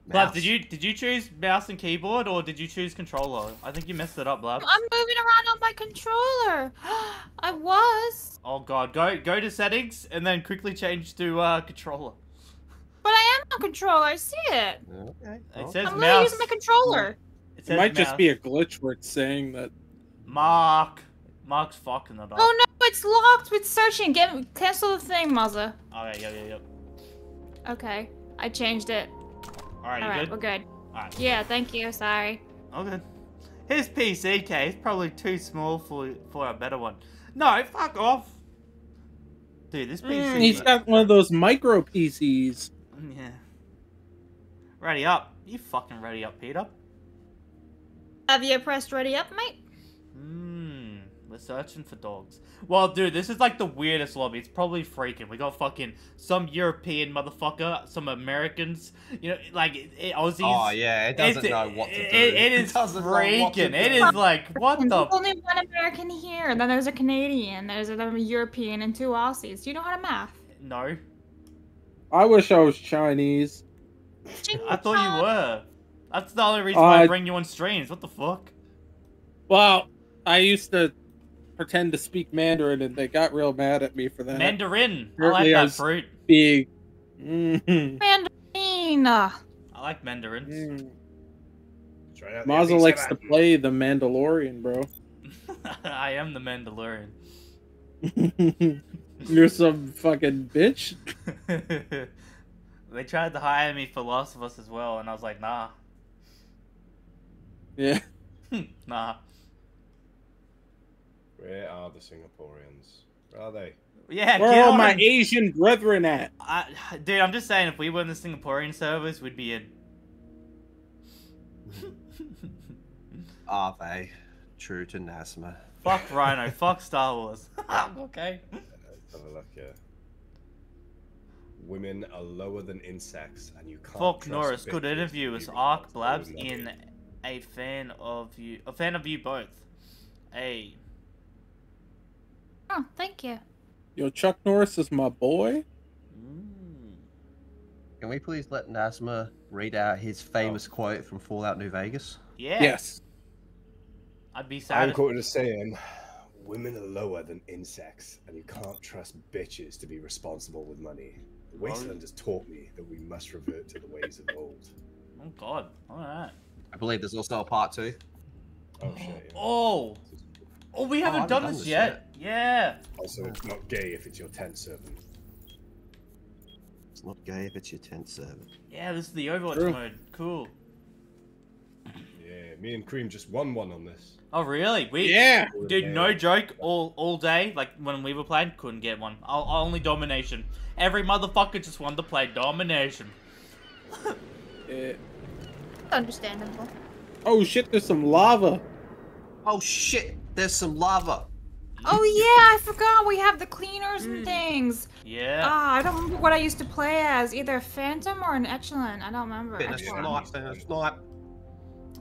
S1: Blab,
S6: mouse.
S1: did you did you choose mouse and keyboard or did you choose controller? I think you messed it up, Blab.
S5: I'm moving around on my controller. (gasps) I was,
S1: Oh god, go go to settings and then quickly change to uh, controller.
S5: but I am on controller. I see it.
S6: Okay.
S1: It
S6: well,
S1: says
S5: I'm literally
S1: mouse.
S5: using my controller.
S1: It
S2: It
S1: says
S2: might just be a glitch where it's saying that.
S1: Mark. Mark's fucking it up.
S5: Oh no, it's locked with searching. Get cancel the thing, mother.
S1: Okay, yeah, yeah, yeah.
S5: Okay, I changed it.
S1: Alright,
S5: All
S1: you
S5: right,
S1: good?
S5: we're good.
S1: Alright.
S5: Yeah, thank you. Sorry.
S1: Okay. His PC case probably too small for for a better one. No, fuck off. Dude, this PC.
S2: Mm, he's got one of those micro PCs.
S1: Yeah. Ready up. You fucking ready up, Peter.
S5: Have you pressed ready up, mate?
S1: Hmm. We're searching for dogs. Well, dude, this is like the weirdest lobby. It's probably freaking. We got fucking some European motherfucker, some Americans, you know, like Aussies.
S6: Oh yeah, it doesn't
S1: It's-
S6: know what to do.
S1: it- (laughs) it is
S6: doesn't know what to
S1: freaking. It
S6: do.
S1: is like what
S5: There's
S1: the.
S5: only one American here. And then there's a Canadian. There's a European and two Aussies. Do you know how to math?
S1: No,
S2: I wish I was Chinese.
S1: I thought you were. That's the only reason why I
S2: Uh,
S1: bring you on streams. What the fuck?
S2: Well, I used to pretend to speak Mandarin, and they got real mad at me for that.
S1: Mandarin. I like
S2: Apparently I
S1: that
S2: was-
S1: fruit.
S2: Big. Mhm.
S5: Mandarin.
S1: I like mandarins.
S2: Mm.
S3: Try out
S2: Mazel
S3: MP7.
S2: likes to play the Mandalorian, bro. (laughs) (laughs)
S1: I am the Mandalorian. (laughs)
S2: You're some fucking bitch.
S1: they tried to hire me for Last of Us as well, and I was like, nah,
S2: Yeah.
S1: nah.
S3: Where are the Singaporeans? Where are they?
S1: Yeah,
S2: Where are
S1: on
S2: my
S1: them.
S2: Asian brethren at?
S1: I, dude, I'm just saying, if we were in the Singaporean servers, we'd be in. (laughs)
S6: Are they true to Nasma?
S1: fuck (laughs) Rhino, fuck Star Wars. (laughs) okay.
S3: Let's have a look here. Women are lower than insects, and you can't.
S1: Fuck
S3: trust
S1: Norris, good
S3: bitches to
S1: interview.
S3: be
S1: Is Ark Blabs in a fan of you? A fan of you both. Hey.
S5: Oh, thank you.
S2: Yo, Chuck Norris is my boy.
S1: Mm.
S6: Can we please let Nasma read out his famous
S1: Oh.
S6: quote from Fallout New Vegas?
S1: Yeah.
S2: Yes.
S1: I'd be sad.
S3: I'm
S1: sad.
S3: quoted as saying, "Women are lower than insects, and you can't trust bitches to be responsible with money. The wasteland has taught me that we must revert to the ways of old."
S1: Oh god. All right.
S6: I believe there's also a part two.
S3: Oh shit.
S1: Oh. Oh, we haven't
S6: haven't
S1: done,
S6: done
S1: this
S6: this
S1: yet. Yeah.
S3: Also, it's not gay if it's your tent servant.
S6: It's not gay if it's your tent servant.
S1: Yeah, this is the Overwatch
S2: True.
S1: mode. Cool.
S3: Yeah, me and Cream just won one on this.
S1: Oh, really? We
S2: Yeah.
S1: Dude, no joke. All all day, like when we were playing, couldn't get one. I'll, only domination. Every motherfucker just wanted to play domination. (laughs)
S2: Eh,
S5: Understandable.
S2: oh shit, there's some lava.
S6: Oh shit! There's some lava.
S5: Oh yeah, I forgot we have the cleaners and things.
S1: Yeah.
S5: Ah, I don't remember what I used to play as, either a Phantom or an Echelon. I don't remember.
S6: Been a
S5: Echelon.
S6: snipe, been a snipe.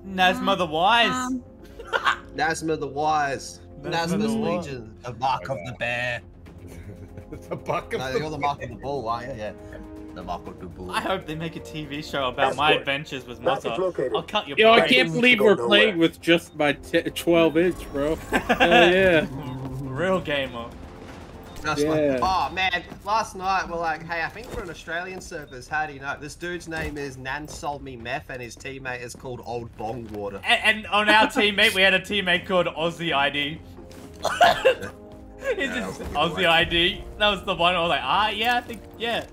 S1: Nazma the Wise.
S5: Um, (laughs)
S6: Nazma the Wise.
S1: Nazma
S6: Nazma's
S1: the
S6: Legion. The mark of the bear. (laughs)
S3: the buck of
S6: No,
S3: the
S6: you're the mark of the bull, aren't you? Yeah. The mark of the bull.
S1: I hope they make a TV show about my adventures with
S4: Package
S1: Mozart.
S4: located.
S1: I'll cut your
S2: Yo, I can't believe we're
S4: nowhere.
S2: playing with just my t 12 inch, bro. (laughs) Hell yeah.
S1: Real gamer.
S6: That's
S2: Yeah.
S6: like, oh man, last night we're like, hey, I think we're an Australian servers. How do you know? This dude's name is Nan Sold Me Meth, and his teammate is called Old Bong Water.
S1: And, and on our teammate, we had a teammate called Aussie ID. Is (laughs)
S6: Yeah, that
S1: it
S6: was the good
S1: Aussie
S6: one.
S1: ID? That was the one I was like, ah, yeah, I think, yeah.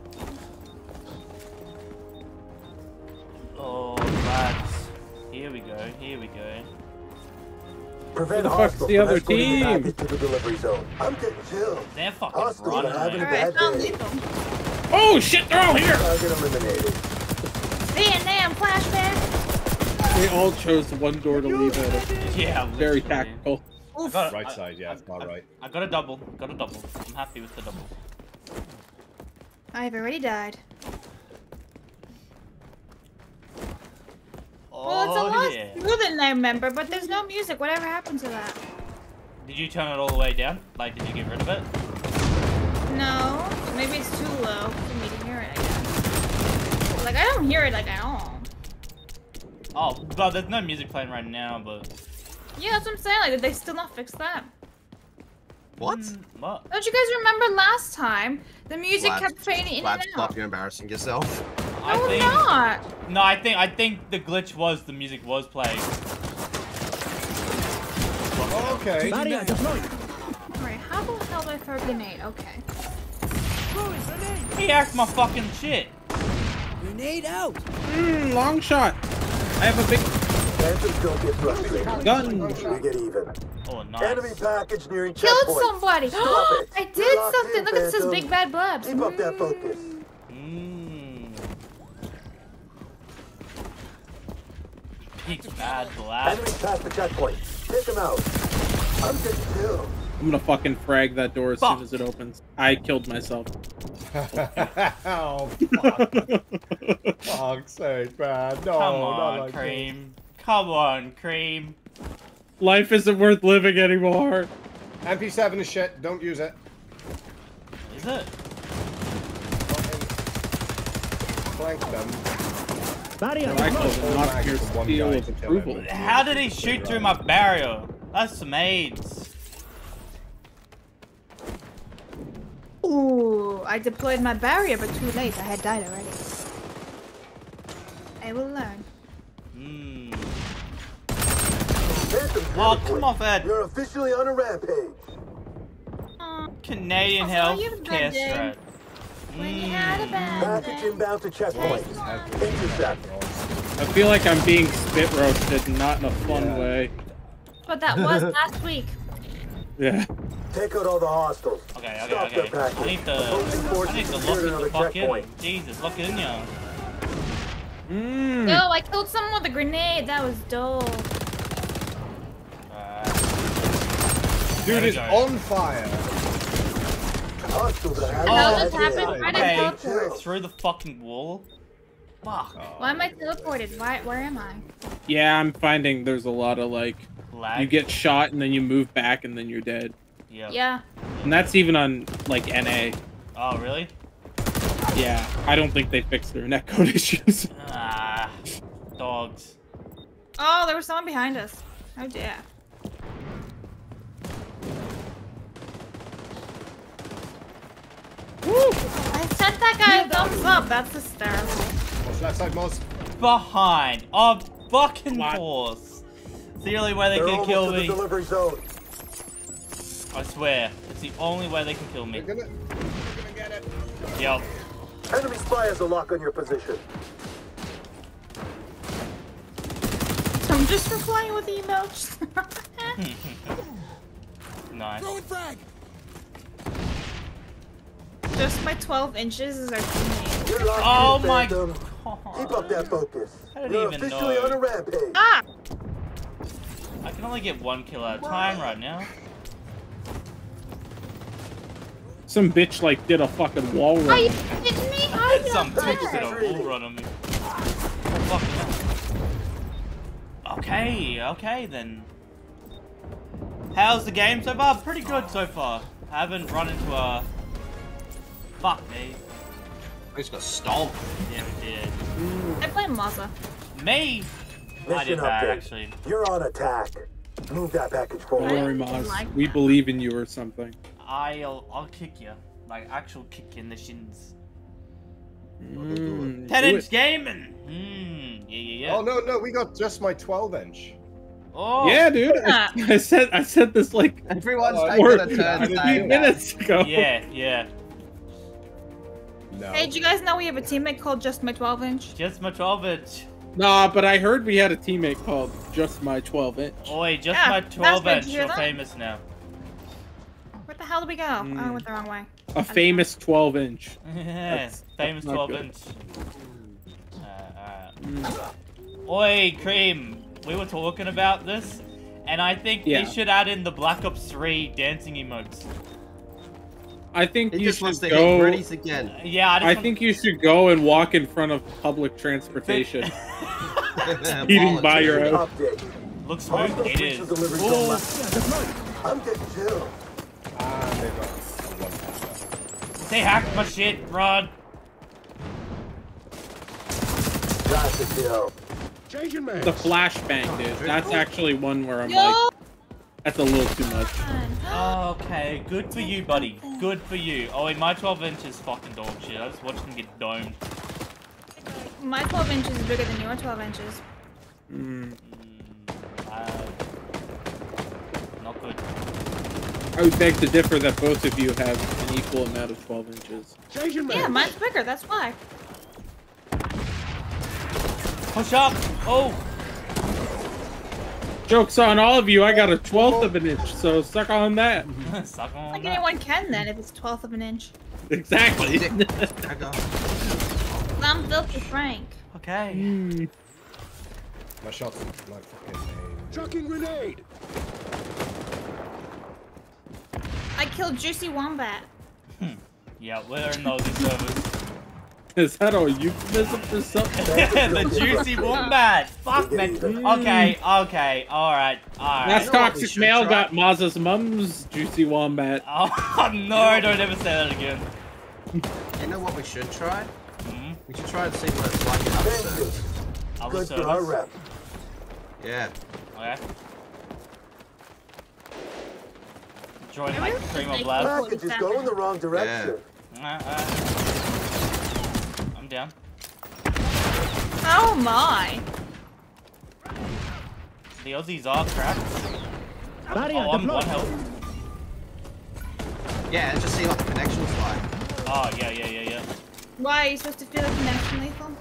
S1: Oh, lads. Here we go, here we go.
S4: Prevent
S2: the fuck's
S4: hostiles
S2: the other
S4: escorting the
S2: team?
S4: package to the delivery zone. I'm getting chilled.
S1: They're fucking
S4: Hostiles
S1: running.
S4: are having a
S1: man.
S5: Alright,
S4: bad
S5: found
S4: day.
S5: lethal.
S2: Oh shit, they're all here.
S4: Target eliminated.
S5: Vietnam flashback.
S2: They all chose one door to leave out of.
S1: Yeah,
S2: Very tactical.
S1: I got it.
S3: Right
S1: I-
S3: side, yeah,
S1: I-
S3: far
S1: I-
S3: right.
S1: I got a double. Got a double. I'm happy with the double.
S5: I've already died.
S1: Oh,
S5: Well, it's a oh, lot
S1: yeah.
S5: smoother than I remember, but there's no music. Whatever happened to that?
S1: Did you turn it all the way down? Like, did you get rid of it?
S5: No. Maybe it's too low for me to hear it, I guess. Like, I don't hear it, like, at all.
S1: Oh, but there's no music playing right now, but...
S5: Yeah, that's what I'm saying. Like, did they still not fix that?
S6: What?
S1: Mm, what?
S5: Don't you guys remember last time? The music
S6: Glad-
S5: kept fading in
S6: Glad
S5: and
S6: stop,
S5: out.
S6: you're embarrassing yourself.
S1: I
S5: No,
S1: think...
S5: not.
S1: No, I think I think the glitch was the music was playing.
S3: Okay.
S5: Alright, how the hell did I throw a grenade? Okay.
S1: He hacked my fucking shit. Grenade out.
S2: Mm, long shot. I have a big
S4: don't get frustrated.
S2: gun.
S4: We get even.
S1: Oh,
S4: Enemy package nearing
S5: Killed
S4: checkpoint.
S5: somebody!
S4: Stop it. (gasps)
S5: I
S4: You're
S5: did
S4: locked
S5: something! Look at this
S4: Phantom.
S5: big bad blobs!
S4: Keep up that focus.
S1: Mmm. Big bad
S4: Enemies
S1: blast.
S4: past the checkpoint. Take them out. I'm getting killed.
S2: I'm gonna fucking frag that door as
S1: Fuck.
S2: soon as it opens. I killed myself.
S3: oh, (laughs) fuck. (laughs) Fuck's sake, man. No,
S1: Come
S3: not
S1: on,
S3: like
S1: Cream. Come on, Cream.
S2: Life isn't worth living anymore.
S3: MP7 is shit. Don't use it.
S1: Is it?
S3: Flank them.
S2: I called not your
S3: One
S2: seal
S3: guy
S2: of
S3: to kill
S2: approval.
S3: everyone.
S1: How did he shoot through my barrier? That's some AIDS.
S5: Ooh, I deployed my barrier, but too late. I had died already. I will learn.
S1: Mmm.
S4: Phantom
S1: Oh, come off, Ed.
S4: You're officially on a rampage.
S5: Aw,
S1: Canadian health care
S5: dead.
S1: strat.
S5: when you had a bad
S4: Package inbound to checkpoint. Intercept.
S2: I feel like I'm being spit roasted, not in a fun
S3: Yeah.
S2: way.
S5: But that was (laughs) last week.
S2: Yeah.
S4: Take out all the hostiles.
S1: Okay, okay,
S4: Stop
S1: okay. I need to. I need to
S4: secured
S1: lock it
S4: another
S1: the fuck in.
S4: checkpoint.
S1: Jesus, lock it in ya.
S2: Mm.
S5: Yo, I killed someone with a grenade. That was dope.
S3: Dude
S1: There
S3: is on fire.
S4: Hostiles are
S5: How
S4: a
S5: this
S4: bad
S5: happened? Why did
S1: okay,
S5: teleport?
S1: through the fucking wall. Fuck.
S5: Why am I teleported? Why? Where am I?
S2: Yeah, I'm finding there's a lot of like
S1: Lag.
S2: you get shot and then you move back and then you're dead.
S1: Yeah.
S5: Yeah.
S2: And that's even on like NA.
S1: Oh, really?
S2: Yeah, I don't think they fixed their netcode (laughs) issues.
S1: Ah, dogs.
S5: Oh, there was someone behind us. Oh dear. I sent that guy a thumbs up. That's hysterical.
S3: Watch that side, Moz.
S1: Behind. Of fucking
S2: What?
S1: course. It's the only way they
S4: They're
S1: can
S4: almost
S1: kill
S4: to the delivery zone.
S1: I swear. It's the only way they can kill me.
S3: We're gonna, we're gonna get it.
S1: Yep.
S4: Enemy spy has a lock on your position.
S5: I'm just replying with emotes. (laughs) (laughs)
S1: Nice.
S5: Just my 12 inches is our teammate.
S4: You're locked
S1: Oh
S4: in,
S1: my
S4: Phantom. Keep up that focus.
S1: I didn't
S4: You're
S1: even
S4: officially
S1: know.
S4: on a rampage.
S5: Ah!
S1: I can only get one kill at a time right now.
S2: Some bitch like did a fucking wall
S5: Are
S2: run.
S5: you kidding me? How are you
S1: Some
S5: not
S1: bitch did a bull run on me. Oh, fucking. Okay, okay then. How's the game so far? Pretty good so far. I haven't run into a... Fuck me.
S6: I just got stomped.
S1: Yeah, we did.
S5: I play Maza.
S1: Me? I
S4: Mission
S1: did that,
S4: update.
S1: actually.
S4: You're on attack. Move that package forward.
S2: Don't
S4: forward.
S2: worry,
S5: I
S2: Moz.
S5: like
S2: We
S5: that.
S2: believe in you or something.
S1: I'll, I'll kick you. Like, actual kick in the shins.
S2: Mm, Ten
S1: inch
S2: it.
S1: gaming! Hmm, yeah, yeah, yeah.
S3: Oh no, no, we got just my 12 inch.
S1: Oh,
S2: Yeah, dude. I, (laughs) I said I said this like
S6: Everyone's
S3: Oh,
S6: taking a turn (laughs)
S2: fifteen
S6: saying
S2: minutes ago.
S1: Yeah, yeah.
S3: No.
S5: Hey, did you guys know we have a teammate called Just My 12 Inch?
S1: Just my 12 inch.
S2: Nah, but I heard we had a teammate called Just My 12 Inch.
S1: Oi, just
S5: Yeah,
S1: my
S5: that's
S1: 12
S5: good to
S1: inch.
S5: hear
S1: You're famous now.
S5: Where the hell did we go? Oh,
S2: Mm.
S5: I went the wrong way.
S2: A famous 12 inch.
S1: Yeah, (laughs)
S2: That's-
S1: famous
S2: that's
S1: 12
S2: good.
S1: inch. Uh,
S2: Mm.
S1: uh. Oi, Cream. We were talking about this, and I think
S2: Yeah.
S1: they should add in the Black Ops 3 dancing emotes.
S2: I think
S6: He
S2: you
S6: just wants
S2: should
S6: to
S2: go.
S6: hit again.
S1: Yeah, I just
S2: I
S1: want-
S2: think you should go and walk in front of public transportation. (laughs) (laughs) Eating by your
S4: Mission
S2: own.
S1: Looks smooth.
S4: Hostile
S1: It
S4: breach
S1: is.
S4: the delivery
S1: Ooh.
S4: zone left. I'm getting chilled.
S3: Ah, they got
S1: They hacked my shit, Rod.
S4: That's a kill.
S2: The flashbang, dude. That's actually one where I'm
S5: Yo!
S2: like, that's a little too much.
S1: Okay, good for you, buddy. Good for you. Oh, wait, my 12 inch is fucking dog shit. I just watched him get domed.
S5: My 12 inches is bigger than your 12 inches.
S2: Mm.
S1: Mm, uh, not good.
S2: I would beg to differ that both of you have an equal amount of 12 inches.
S5: Yeah, mine's bigger, that's why.
S1: Push up! Oh!
S2: Joke's on all of you, I got a 12th of an inch, so suck on that. (laughs)
S1: Suck on
S5: Like
S1: that.
S5: anyone can then if it's 12th of an inch.
S2: Exactly. (laughs)
S6: I got
S5: I'm filthy Frank.
S1: Okay.
S2: Mm.
S3: My shots are like fucking aim.
S4: Chucking grenade.
S5: I killed Juicy Wombat.
S1: Yeah, we're in those servers. (laughs)
S2: Is that a euphemism for something? (laughs)
S1: the juicy (laughs) wombat! Fuck man. Okay, okay, all
S2: right,
S1: all right.
S6: know what we
S2: toxic
S6: should
S2: male
S6: try?
S2: got Maz's mum's juicy wombat.
S1: Oh no, don't ever say that again.
S6: You know what we should try?
S1: Hmm?
S6: We should try and see what it's like in other
S4: Thank you.
S6: servers.
S1: Other
S4: Good for our
S1: servers?
S4: rep.
S6: Yeah.
S1: Okay. Join
S5: I
S1: like
S5: really
S1: Cream
S5: think
S1: of
S5: they
S1: Blood.
S5: could-
S4: Package is going the wrong direction.
S1: Uh, uh. I'm down.
S5: Oh my.
S1: The Aussies are cracked. Oh, I'm one health.
S6: Yeah, and just see what the connection's like.
S1: Oh, yeah, yeah, yeah, yeah.
S5: Why are you supposed to feel the connection lethal?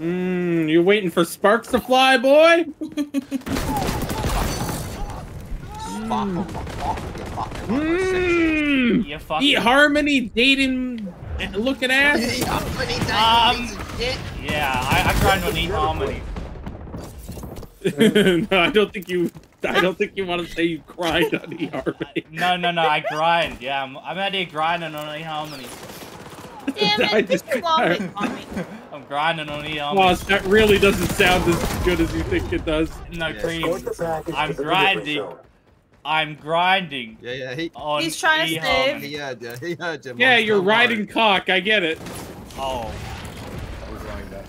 S2: Mmm, you waiting for sparks to fly, boy?
S6: Fuck on my fuck, you fucking
S2: Mmm.
S1: You fucking...
S2: eHarmony, dating, looking ass.
S1: Um, Yeah, I, I grind on eHarmony. (laughs)
S2: no, I don't think you. I don't think you want to say you cried on E harmony.
S1: No, no, no, I grind. Yeah, I'm, I'm out here grinding on E Harmony. (laughs)
S5: Damn
S2: I
S5: it,
S2: just-
S5: Juicy (laughs) Wombat.
S1: I'm grinding on E Harmony.
S2: Boss, that really doesn't sound as good as you think it does.
S1: No
S6: Yeah.
S1: cream.
S4: Escort the package
S1: I'm
S4: to the delivery
S1: grinding.
S4: Zone.
S1: I'm grinding
S6: Yeah, yeah, he,
S1: on
S5: He's trying to save.
S1: Harmony.
S6: he heard you. He heard you.
S2: Yeah, you're
S6: don't worry.
S2: riding cock. I get it.
S1: Oh.
S3: I'll grind that.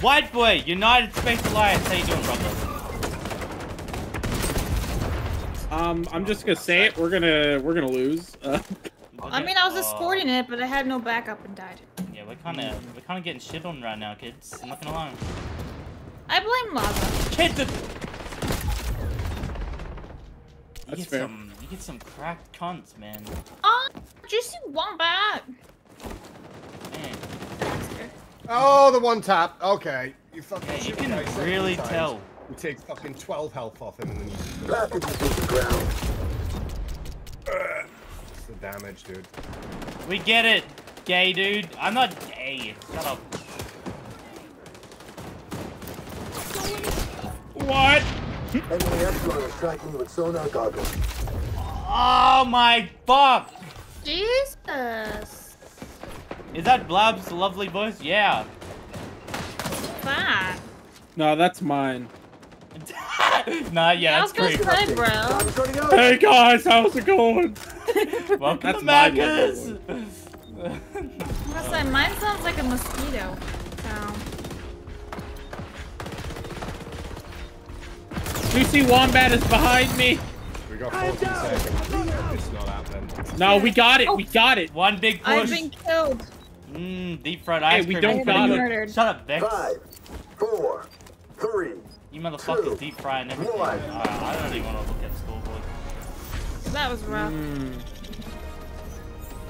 S1: White boy, United Space Alliance. How you doing, brother?
S2: Um, I'm just gonna say it. We're gonna we're gonna lose. (laughs) Uh,
S5: I mean, I was
S1: Oh.
S5: escorting it, but I had no backup and died.
S1: Yeah, we're kind of we're kind of getting shit on right now, kids. I'm not gonna lie.
S5: I blame lava.
S1: Hit the. You
S2: That's
S1: get
S2: fair.
S1: some. You get some cracked cunts, man.
S5: Oh, juicy wombat.
S1: Man,
S3: Oh, the one tap. Okay. You fucking
S1: yeah, you can
S3: guy
S1: really
S3: times.
S1: tell.
S3: You take fucking 12 health off him and then you just
S4: Packages the ground.
S3: It's the damage, dude.
S1: We get it, gay dude. I'm not gay. Shut up.
S2: What?
S4: Enemy Echelon is tracking you with sonar goggles.
S1: Oh my fuck!
S5: Jesus.
S1: Is that Blab's lovely voice? Yeah.
S5: That.
S2: No, that's mine. (laughs)
S1: nah, yeah,
S5: I was
S1: that's
S5: gonna
S1: creep.
S5: bro.
S4: Time's running out.
S2: Hey guys, how's it going? (laughs)
S1: Welcome
S2: That's
S1: to
S2: my
S1: Macca's.
S5: I was gonna mine sounds like a mosquito. So.
S2: Juicy Wombat is behind me.
S3: We got 14 seconds. It's not happening.
S2: No, we got it. We got it.
S1: One big push.
S5: I've
S1: push.
S5: been killed.
S1: Mmm, deep fried ice
S2: Hey,
S1: ice
S2: we
S1: cream.
S2: don't
S1: is
S2: got it.
S5: Murdered.
S1: Shut up, Vex.
S4: Five, four, three.
S1: You motherfuckers
S4: two,
S1: deep frying everything.
S4: one.
S1: Alright, I don't even want to look at scoreboard.
S5: That was rough.
S2: Mm.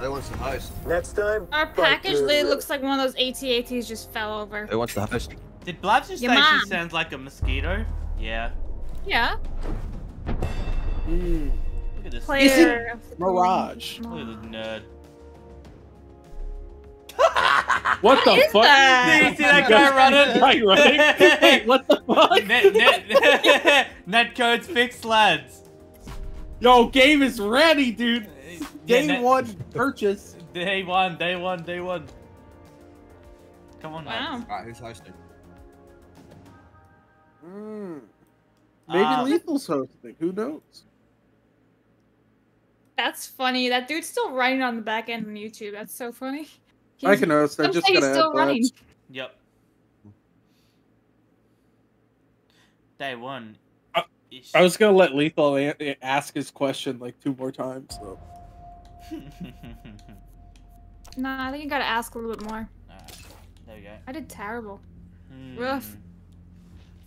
S6: Who wants the host?
S4: Next time.
S5: Our package
S4: to the
S5: literally looks like one of those AT-ATs just fell over.
S6: Who wants the host?
S1: Did Blabs just
S5: Your
S1: say she sounds like a mosquito? Yeah.
S5: Yeah.
S2: Mm.
S1: Look at this.
S5: Player. of
S2: Mirage.
S1: Look at this nerd. (laughs)
S2: What the fuck?
S5: that?
S1: Did you see that guy running?
S2: Guy (laughs) running? Wait, what the fuck?
S1: net, net, (laughs) net codes fixed, lads.
S2: Yo, game is ready, dude.
S1: Yeah,
S2: Day
S1: net-
S2: one purchase.
S1: Day one, day one, day one. Come on,
S5: Wow.
S1: lads.
S6: Alright, who's hosting?
S2: Mm. Maybe
S1: Uh,
S2: Lethal's hosting. Who knows?
S5: That's funny. That dude's still running on the back end on YouTube. That's so funny.
S2: I can host. I
S5: some
S2: just
S5: say he's
S2: gotta
S5: still running.
S2: bots.
S1: Yep. Day one.
S2: I- I was gonna let Lethal a- ask his question like two more times. So. (laughs)
S5: Nah, I think you gotta ask a little bit more.
S1: Alright, there we go.
S5: I did terrible.
S1: Hmm.
S5: Rough.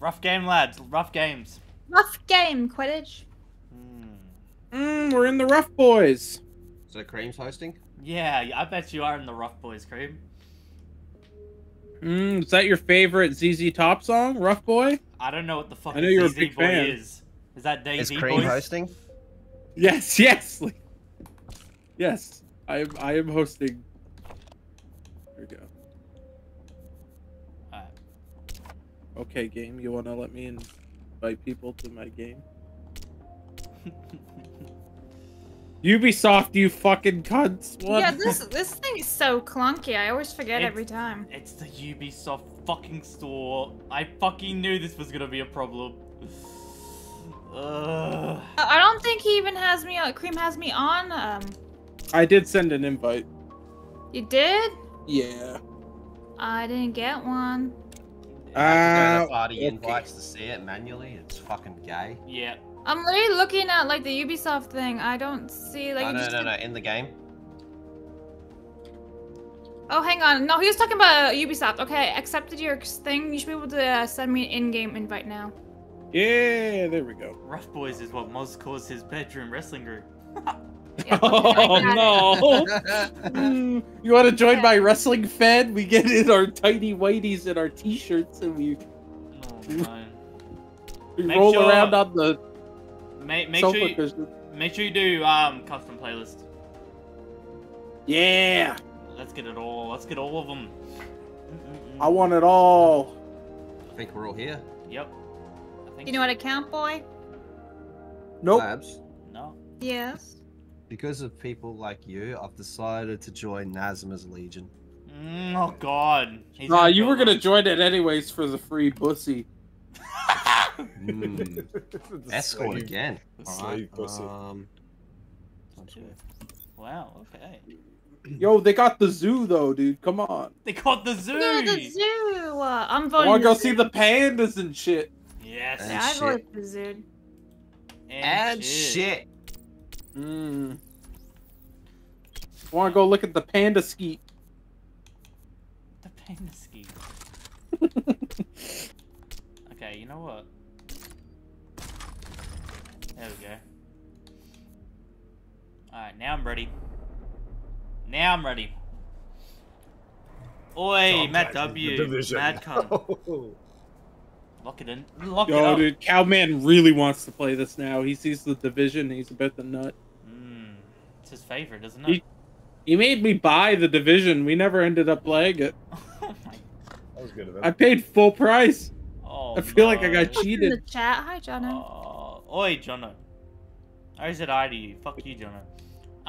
S1: Rough game, lads. Rough games.
S5: Rough game, Quidditch.
S1: Hmm.
S2: Mm, we're in the rough boys.
S6: So Cream's hosting?
S1: Yeah, I bet you are in the Rough Boys cream.
S2: Mm, is that your favorite ZZ Top song, Rough Boy?
S1: I don't know what the fuck
S2: I know you're a big
S1: Boy
S2: fan.
S1: is. Is that
S6: Is
S1: Daisy
S6: Cream
S1: Boys?
S6: hosting?
S2: Yes, (laughs) yes, yes. I am. I am hosting. There we go.
S1: Alright.
S2: Okay, game. You want to let me invite people to my game? (laughs) Ubisoft, you fucking cunts! What?
S5: Yeah, this this thing is so clunky. I always forget
S1: It's-
S5: every time.
S1: It's the Ubisoft fucking store. I fucking knew this was gonna be a problem. (sighs) Ugh.
S5: I I don't think he even has me. on Cream has me on. Um,
S2: I did send an invite.
S5: you did?
S2: Yeah.
S5: I didn't get one.
S6: Go
S2: Uh,
S6: to party
S2: okay.
S6: invites to see it manually. It's fucking gay.
S1: Yeah.
S5: I'm really looking at like the Ubisoft thing. I don't see like.
S6: no, no,
S5: just
S6: no,
S5: did-
S6: no. In the game.
S5: Oh, hang on. No, he was talking about Ubisoft. Okay, I accepted your thing. You should be able to uh, send me an in-game invite now.
S2: yeah, there we go.
S1: Rough Boys is what Moz calls his bedroom wrestling group. (laughs)
S5: Yeah, (laughs)
S2: Oh no! Mm, (laughs) you want to join my wrestling fed? We get in our tiny whiteys and our t-shirts, and we,
S1: Oh,
S2: we
S1: Make
S2: roll
S1: sure-
S2: around on the
S1: Make, make
S2: sofa
S1: sure you,
S2: cushion.
S1: make sure you do um custom playlist.
S2: Yeah,
S1: Let's get it all. Let's get all of them.
S2: I want it all.
S6: I think we're all here.
S1: Yep. I think
S5: You know what account, boy?
S2: Nope.
S6: Labs.
S1: No.
S5: Yes.
S6: Because of people like you, I've decided to join Nazma's Legion.
S1: Mm, oh God. He's
S2: Nah, you
S1: go
S2: were gonna join it anyways for the free pussy. (laughs)
S6: Mm.
S3: The
S6: Escort
S3: slave-
S6: again.
S3: the
S6: Alright,
S3: slave pussy.
S6: Um, sounds
S1: wow. Okay.
S2: Yo, they got the zoo though, dude. Come on.
S1: They got the zoo.
S5: No, the zoo. Uh, I'm
S2: I
S5: voting.
S2: want to go
S5: the
S2: see the pandas and shit.
S1: Yes.
S6: And
S5: Yeah, I
S6: shit.
S5: voted the zoo.
S6: And shit.
S2: Mm. Want to go look at the panda skeet?
S1: The panda ski. (laughs) Okay, you know what? There we go. Alright, now I'm ready. Now I'm ready. Oi,
S3: Tom
S1: Matt W.
S3: The Division.
S1: Mad cunt. (laughs) Lock it in. Lock it up.
S2: dude, Cowman really wants to play this now. He sees the division. He's about the nut.
S1: Mm, it's his favorite, isn't it?
S2: He made me buy the division. We never ended up playing it. (laughs)
S1: oh my.
S3: That was good of him.
S2: I paid full price.
S1: Oh,
S2: I feel like I got
S5: What's in the
S2: cheated.
S5: chat. Hi, Jono.
S1: Oh, oi, Jono. I it hi to you. Fuck you, Jono.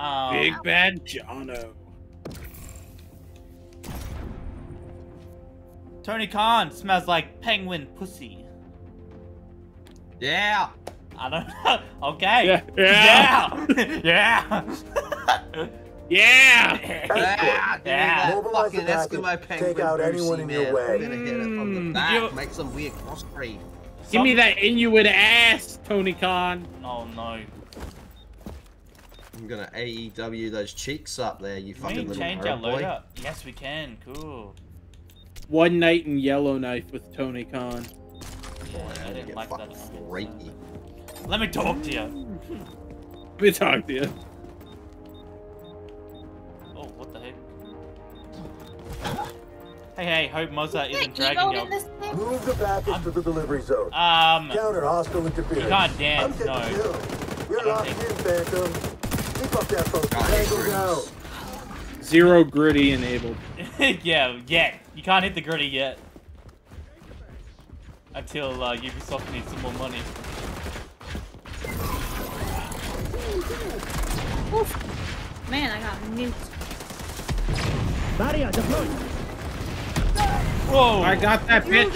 S1: Um,
S2: Big bad Jono.
S1: Tony Khan smells like penguin pussy.
S6: Yeah.
S1: I don't know. (laughs) Okay.
S2: Yeah.
S1: Yeah. Yeah. (laughs)
S2: Yeah. (laughs)
S6: Yeah, give me
S1: Yeah.
S6: that
S4: Mobilize
S6: fucking
S4: the package.
S6: Eskimo penguin.
S4: Take out anyone
S6: Brucey,
S4: in your
S6: man.
S4: way.
S6: I'm gonna hit it from the
S2: Mm.
S6: back.
S1: You-
S6: Make some weird crossbreed.
S2: Give me
S1: Some-
S2: that Inuit ass, Tony Khan.
S1: Oh no.
S6: I'm gonna AEW those cheeks up there, you
S1: Can
S6: fucking
S1: we
S6: little
S1: change our
S6: bird boy.
S1: loadout? Yes, we can. Cool.
S2: One night in Yellowknife with Tony Khan.
S1: Yeah, I didn't
S6: get
S1: like that.
S6: fucking
S1: at all.
S6: freaky.
S1: Let me talk to you.
S2: Let me talk to you.
S1: Oh, what the heck? Hey, hey, hope Mozart
S5: Is
S1: isn't dragging
S5: ego in
S1: you.
S5: this?
S4: Move the package to the delivery zone.
S1: Um,
S4: Counter hostile interference.
S1: you can't
S4: I'm
S1: dance,
S4: getting
S1: no.
S4: killed.
S1: I
S4: You're
S1: don't
S4: locked in, Phantom. Keep up that focus.
S6: God,
S4: Tango down.
S2: Zero gritty enabled. (laughs)
S1: yeah, yeah. You can't hit the gritty yet. Until uh, Ubisoft needs some more money.
S5: Oof. Man, I got nuked.
S1: Whoa!
S2: I got that bitch.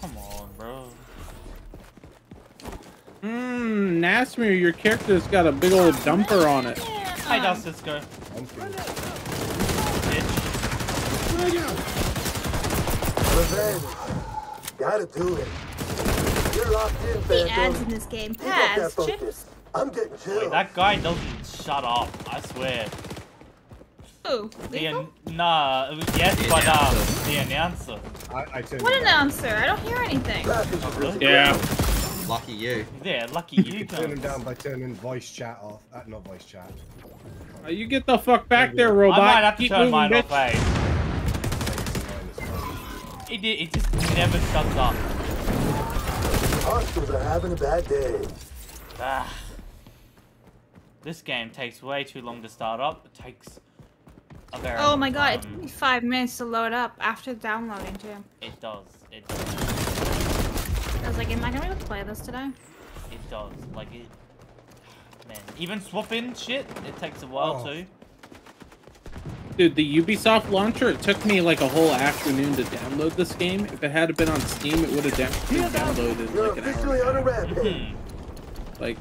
S1: Come on, bro.
S2: Mmm, Nasmir, your character's got a big old dumper on it.
S1: Hi, Del Cisco.
S3: I'm feeling-
S1: Bitch.
S4: Revenge. Gotta do it. You're locked in,
S5: The ads in this game.
S4: pass that
S5: chips.
S4: I'm getting
S1: Wait, that guy doesn't shut up. I swear.
S5: Ooh,
S1: The
S5: lethal?
S1: an- nah, it was- yes,
S6: The
S1: but um,
S6: announcer.
S1: the announcer.
S3: I, I
S5: What announcer? I don't hear anything.
S4: Package
S1: really?
S2: Yeah.
S6: Lucky you.
S1: Yeah, lucky
S3: You
S1: you
S3: turn him down by turning voice chat off. Uh, not voice chat.
S2: Uh, you get the fuck back there, robot.
S1: I
S2: robot.
S1: might have to
S2: Keep
S1: turn
S2: moving,
S1: mine
S2: bitch.
S1: off, eh? It, did- it just never shuts up.
S4: Hostiles are having a bad day.
S1: Ah. This game takes way too long to start up. It takes a very
S5: Oh my god, it took me five minutes to load up after downloading too.
S1: It does. It does.
S5: I was like, am I gonna be able to play this today?
S1: It does. Like it. Man, even swapping shit, it takes a while
S3: Oh.
S1: too.
S2: Dude, the Ubisoft launcher, it took me like a whole afternoon to download this game. If it had been on Steam, it would have down- downloaded in
S4: You're
S2: like an
S4: officially
S2: hour.
S4: on a
S2: and a half.
S4: rampage.
S1: Hmm.
S2: Like,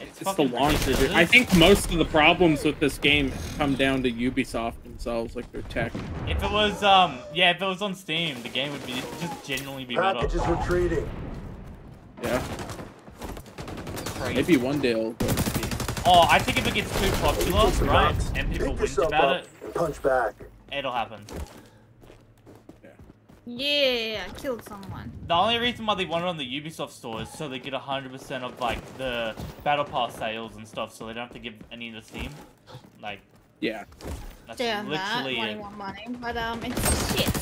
S1: It's,
S2: it's the launcher.
S1: ridiculous.
S2: I think most of the problems with this game come down to Ubisoft themselves, like their tech.
S1: If it was, um, yeah, if it was on Steam, the game would be just genuinely be better.
S4: Package is retreating.
S2: Yeah,
S1: Crazy.
S2: maybe one day it'll go.
S1: Oh, I think if it gets too popular,
S4: Take some
S1: right,
S4: knocks.
S1: and people
S4: Pick
S1: whinge about it,
S4: and punch back.
S1: it'll happen.
S5: Yeah, Yeah, I killed someone.
S1: The only reason why they want it on the Ubisoft store is so they get 100% of, like, the Battle Pass sales and stuff, so they don't have to give any to Steam. Like,
S2: Yeah.
S1: That's
S5: Damn that, money
S1: it.
S5: want money, but um, it's shit.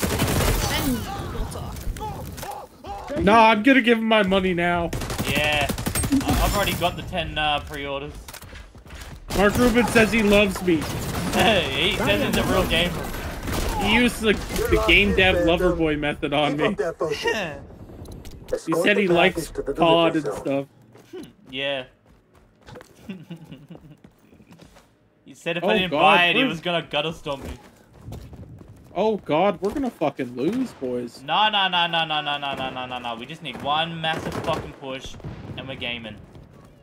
S5: Then we'll talk.
S2: No, I'm gonna give him my money now.
S1: Yeah. I- I've already got the 10 uh, pre-orders.
S2: Mark Rubin says he loves me. (laughs)
S1: he says he's a real gamer.
S2: He used the, the game dev lover boy method on me.
S4: up that focus. (laughs)
S2: He said he likes
S4: the
S2: COD and stuff.
S1: yeah. (laughs) he said if
S2: Oh,
S1: I didn't
S2: God,
S1: buy it, he
S2: we're-
S1: was gonna gutter stomp me.
S2: Oh god, we're gonna fucking lose, boys.
S1: No, no, no, no, no, no, no, no, no, no, no. We just need one massive fucking push, and we're gaming.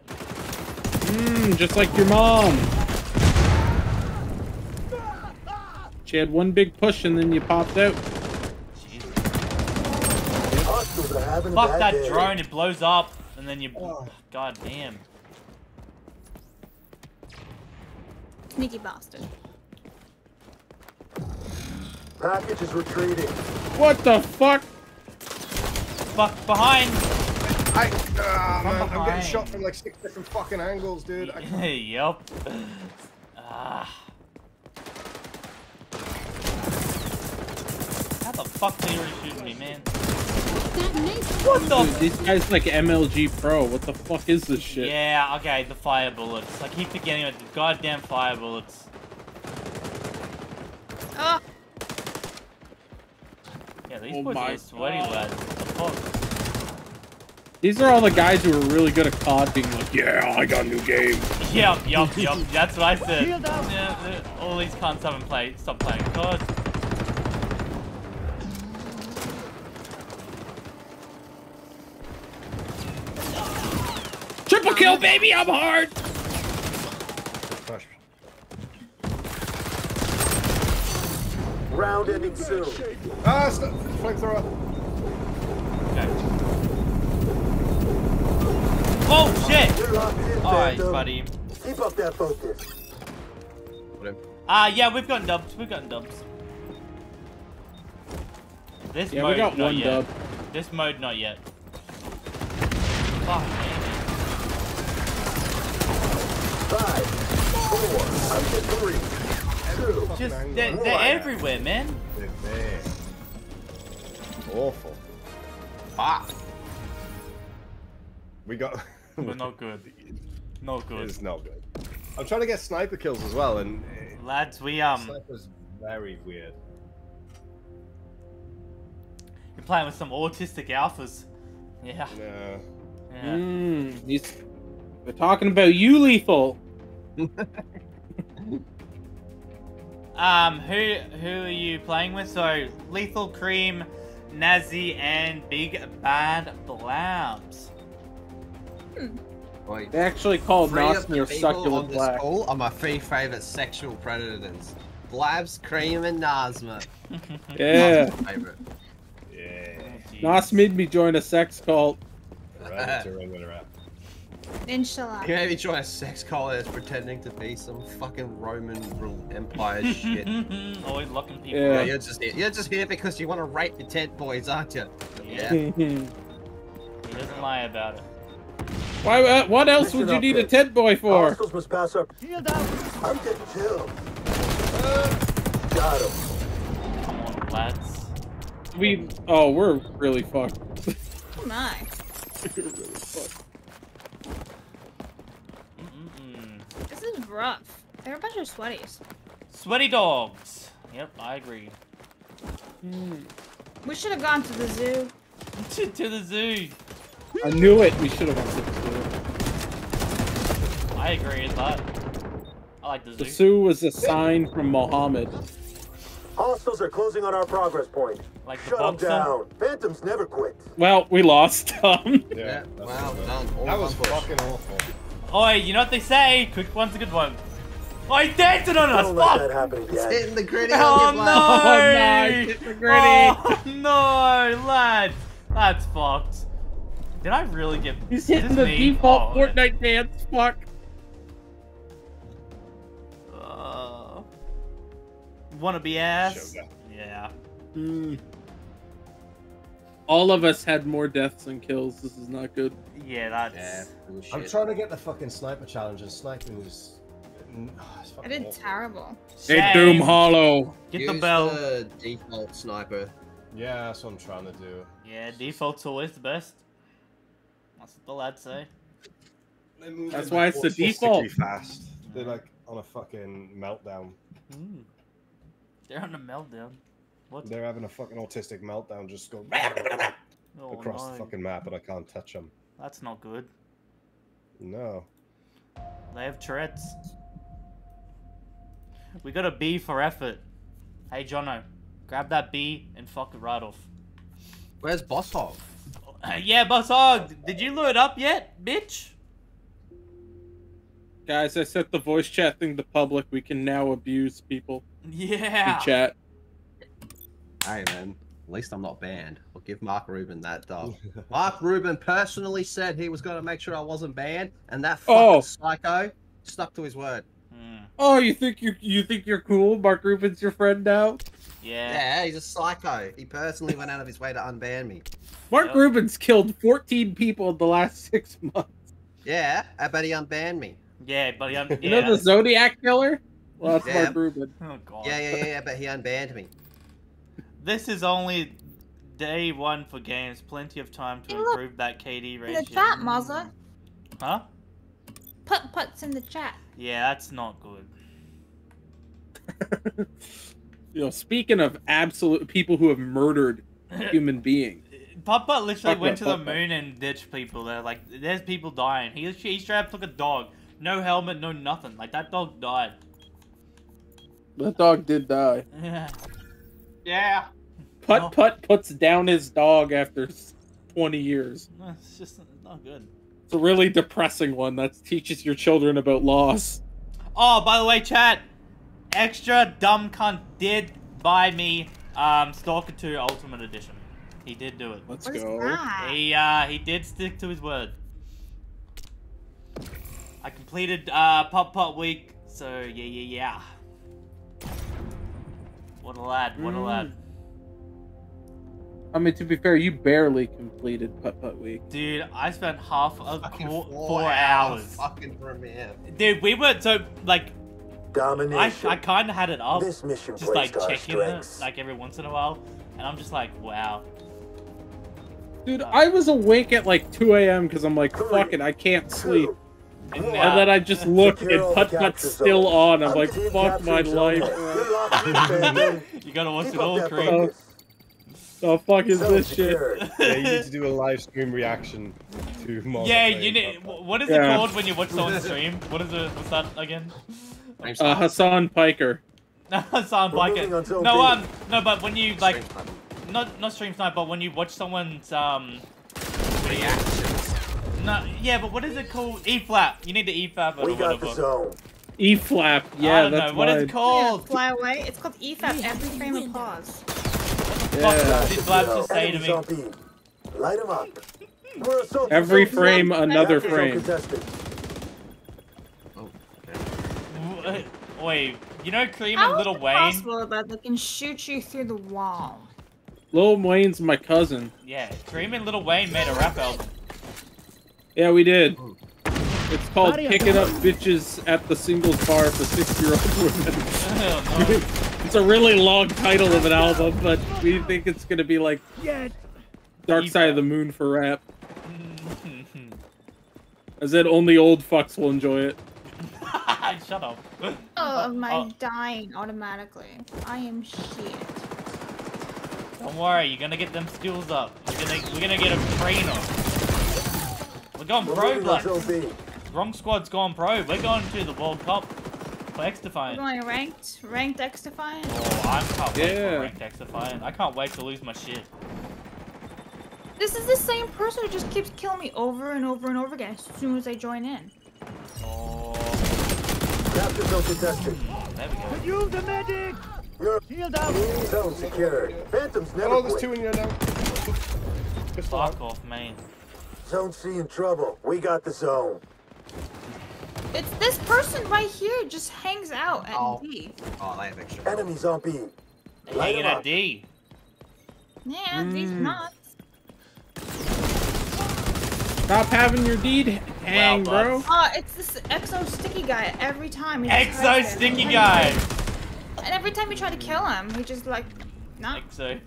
S2: Mmm, just like your mom. She had one big push and then you popped out.
S1: Jesus.
S4: Hostiles are having a
S1: Fuck that
S4: day.
S1: drone, it blows up, and then you...
S3: Oh.
S1: God damn.
S5: Sneaky bastard.
S4: Package is retreating.
S2: What the fuck?
S1: Fuck behind.
S3: I, ah, man, I'm
S1: behind.
S3: getting shot from like six different fucking angles, dude. I (laughs) can't-
S1: Ah. How the fuck are you already shooting me, man? What the?
S2: Dude, these guys like MLG Pro. What the fuck is this shit?
S1: Yeah, okay, the fire bullets. I keep forgetting about the goddamn fire bullets.
S5: Oh,
S1: Yeah, these
S2: Oh
S1: boys are sweaty
S2: God.
S1: lads. What the fuck?
S2: These are all the guys who are really good at COD being like, yeah, I got a new game. (laughs)
S1: Yup, yup, yup. (laughs) That's what I said. Yeah, all these cunts haven't played. Stop playing COD.
S2: Triple kill, baby, I'm hard.
S3: Gosh.
S4: Round ending soon.
S3: Ah, stop. Flamethrower.
S1: Okay. Oh shit!
S4: You're locked in,
S1: Alright, buddy.
S4: Keep up that focus.
S1: Ah, yeah, we've gotten dubs. We've gotten dubs. This
S2: Yeah,
S1: mode,
S2: we got
S1: not
S2: one
S1: yet.
S2: dub.
S1: This mode, not yet. Fuck, man.
S4: Five, four, up to three, two,
S1: Just, they're, they're everywhere, man.
S3: They're there. Awful.
S6: Fuck.
S3: We got. (laughs)
S1: We're not good. Not good.
S3: It's not good. I'm trying to get sniper kills as well, and
S1: Lads, we, um,
S3: sniper's very weird.
S1: you're playing with some autistic alphas. Yeah,
S3: No.
S1: yeah.
S2: Mm, these, they're talking about you, Lethal. (laughs)
S1: Um, who who are you playing with? So, Lethal Cream, Nazi, and Big Bad Blabs.
S6: Wait.
S2: They actually called
S6: Three of the
S2: Nosnir
S6: people on
S2: succulent black.
S6: call are my three favorite sexual predators. Blabs, Cream, and Nazma. (laughs)
S2: Yeah.
S6: My favorite.
S3: Yeah.
S2: Nos made me join a sex cult.
S3: Ready to ring with a rap.
S5: inshallah.
S6: You maybe join a sex cult that's pretending to be some fucking Roman rule empire (laughs) shit.
S1: Always locking people
S6: Yeah,
S2: Yeah.
S6: you're just here. You're just here because you want to rape the tent boys, aren't you?
S1: Yeah.
S6: Yeah. (laughs)
S1: He doesn't lie about it.
S2: Why? Uh, what else would you need a tent boy for?
S4: Hostiles must pass up. I'm getting killed. Got him.
S1: Come on, lads.
S2: We. Oh, we're really fucked.
S5: Oh my. (laughs)
S2: We're really fucked.
S1: Mm-mm-mm.
S5: This rough. They're a bunch of sweaties.
S1: Sweaty dogs. Yep, I agree.
S5: We should have gone to the zoo. (laughs)
S1: to, to the zoo.
S2: I knew it. We should have went to the zoo.
S1: I agree with that. I like the zoo.
S2: The zoo was a sign from Mohammed.
S4: Hostiles are closing on our progress point.
S1: Like the
S4: Shut them
S1: boxer.
S4: down. Phantoms never quit.
S2: Well, we lost. Um,
S6: Yeah,
S3: that's
S6: well
S3: good.
S6: done.
S3: That was fucking awful.
S1: Oi, you know what they say? Quick one's a good one. Oh, he dancing on us!
S4: Don't let that
S1: Fuck!
S4: happen
S6: It's hitting the gritty
S1: Oh
S6: on
S1: no!
S6: your.
S2: Oh, nice. Hit the gritty.
S1: Oh no, lad. That's fucked. Did I really get?
S2: He's hitting the
S1: me?
S2: default
S1: Oh,
S2: Fortnite dance. Fuck.
S1: Uh, wanna be ass?
S3: Sugar.
S1: Yeah.
S2: All of us had more deaths than kills. This is not good.
S1: Yeah, that's.
S6: Yeah,
S3: I'm trying to get the fucking sniper challenge, and sniping is. mm, it's
S5: I did
S3: awful.
S5: terrible.
S2: Hey, Doom Hollow.
S1: Get
S6: Use
S1: the bell.
S6: the default sniper.
S3: Yeah, that's what I'm trying to do.
S1: Yeah, default's always the best. That's what the lads say.
S2: That's why it's the
S3: autistically
S2: default.
S3: Fast. They're like on a fucking meltdown.
S1: Mm. They're on a meltdown. What?
S3: They're having a fucking autistic meltdown. Just go
S1: Oh,
S3: across
S1: no.
S3: the fucking map, but I can't touch them.
S1: That's not good.
S3: No.
S1: They have Tourette's. We got a B for effort. Hey, Jono, grab that B and fuck it right off.
S6: Where's Boss Hog? (laughs)
S1: Yeah, Boss Hog, did you load up yet, bitch?
S2: Guys, I set the voice chat thing to public. We can now abuse people (laughs)
S1: Yeah.
S2: in chat.
S6: Hey man, at least I'm not banned. I'll give Mark Rubin that dog. (laughs) Mark Rubin personally said he was going to make sure I wasn't banned, and that fucking
S2: Oh.
S6: psycho stuck to his word.
S1: Hmm.
S2: Oh, you think you you think you're cool? Mark Rubin's your friend now.
S1: Yeah.
S6: Yeah, he's a psycho. He personally went out of his way to unban me.
S2: Mark
S1: Yep.
S2: Rubin's killed 14 people in the last six months.
S6: Yeah, I bet he unbanned me.
S1: Yeah, buddy. I'm,
S2: You
S1: yeah.
S2: know the Zodiac killer? Well, that's
S6: Yeah.
S2: Mark Rubin.
S1: Oh god.
S6: Yeah, yeah, yeah, yeah, but he unbanned me.
S1: This is only day one for games. Plenty of time to
S5: Hey, look.
S1: improve that KD
S5: In
S1: ratio.
S5: the chat, Mazza.
S1: Huh?
S5: Put puts in the chat.
S1: Yeah, that's not good. (laughs)
S2: You know, speaking of absolute people who have murdered (laughs) human beings.
S1: Papa literally
S2: Fuck
S1: went
S2: that,
S1: to the moon and ditched people there. Like, there's people dying. He, he straight up took a dog. No helmet, no nothing. Like, that dog died.
S2: That dog did die.
S1: Yeah. (laughs)
S6: Yeah.
S2: Putt
S1: No.
S2: Putt puts down his dog after 20 years.
S1: It's just not good.
S2: It's a really depressing one that teaches your children about loss.
S1: Oh, by the way, chat. Extra dumb cunt did buy me um, Stalker 2 Ultimate Edition. He did do it.
S2: Let's
S5: What is
S2: go.
S1: He uh he did stick to his word. I completed uh Pop Pop Week, so yeah yeah yeah. What a lad, what a lad.
S2: I mean, to be fair, you barely completed Putt Putt Week.
S1: Dude, I spent half of
S6: Fucking
S1: four,
S6: four,
S1: four
S6: hours.
S1: hours.
S6: Fucking premiere.
S1: Dude, we weren't so like I
S4: Domination.
S1: I kind of had it up,
S4: This mission
S1: just like checking it like every once in a while, and I'm just like, wow.
S2: Dude, uh, I was awake at like 2 a.m. because I'm like, fuck it, I can't sleep.
S4: Two.
S1: And
S4: And
S1: now-
S2: And then I just look and
S4: all Putt-Putt's
S2: still on. I'm
S4: I'm
S2: like, fuck my
S4: zone.
S2: life.
S4: Good luck, family. (laughs)
S1: you gotta watch
S4: Keep
S1: it all,
S4: that
S1: Creed.
S2: The fuck is
S4: Zone
S2: this shit?
S3: Yeah, you (laughs) need to do a live stream reaction to multiplayer.
S1: Yeah, you need.
S3: Pop-Pop.
S1: What is
S2: Yeah.
S1: it called when you watch someone (laughs) stream? What is it? What's that again?
S2: Uh, Hasan Piker.
S1: Sound
S4: We're
S1: like
S4: moving
S1: it.
S4: on zone
S1: No,
S4: B.
S1: um, no, but when you like,
S6: Stream time.
S1: not not stream snipe, but when you watch someone's um,
S6: Reactions.
S1: No, yeah, but what is it called? E flap. You need the E flap or
S4: We got the
S1: whatever.
S4: zone.
S2: E flap.
S1: Yeah, I
S2: Yeah,
S1: don't
S2: that's
S1: know. What is
S2: mine.
S1: it called?
S5: Fly away. It's called E flap. Every frame of pause.
S1: Fuck
S2: Yeah.
S1: did Flap just say to me?
S4: on B. Light 'em up.
S2: Every frame, another frame.
S4: contested.
S6: Oh.
S1: Wait, you know Cream
S5: How
S1: and
S5: is
S1: Little
S5: it
S1: Wayne?
S5: possible that they can shoot you through the wall?
S2: Lil Wayne's my cousin.
S1: Yeah, Cream and Little Wayne made a rap album.
S2: Yeah, we did. Oh. It's called Picking Up Bitches at the Singles Bar for Six Year Old Women. (laughs)
S1: Oh, no.
S2: it's a really long title of an album, but we think it's gonna be like Dark Side of the Moon for rap. (laughs) As in, only old fucks will enjoy it. (laughs)
S1: Shut up.
S5: Oh, of my
S1: Oh.
S5: dying automatically. I am shit.
S1: Don't worry, you're gonna get them skills up. We're gonna we're gonna get a trainer. We're going
S4: We're
S1: pro,
S4: moving on
S1: blood.
S4: zone B.
S1: Wrong squad's gone pro. We're going to the World Cup for
S5: We're
S1: XDefiant.
S5: going ranked, ranked XDefiant.
S1: Oh, I can't wait
S2: Yeah.
S1: for ranked XDefiant. I can't wait to lose my shit.
S5: This is the same person who just keeps killing me over and over and over again as soon as I join in.
S1: Oh,
S4: Capture zone contested.
S1: there we go.
S4: You're zone secured. Phantoms never
S3: Oh, there's two in here now. Pistol out.
S1: Fuck off, man.
S4: Zone C in trouble. We got the zone.
S5: It's this person right here just hangs out at
S6: Oh.
S5: D.
S6: Oh, they have extra.
S4: Enemies on B. Light
S1: Hanging
S4: 'em
S1: at
S4: up.
S1: D.
S5: Yeah, D's
S2: Mm.
S5: nuts.
S2: Stop having your deed hang,
S1: Well,
S2: bro.
S5: Oh, it's this Exo Sticky guy every time. he
S1: Exo
S5: hides it.
S1: sticky guy.
S5: And every time you try to kill him, he just like, no. nah.
S1: Exo.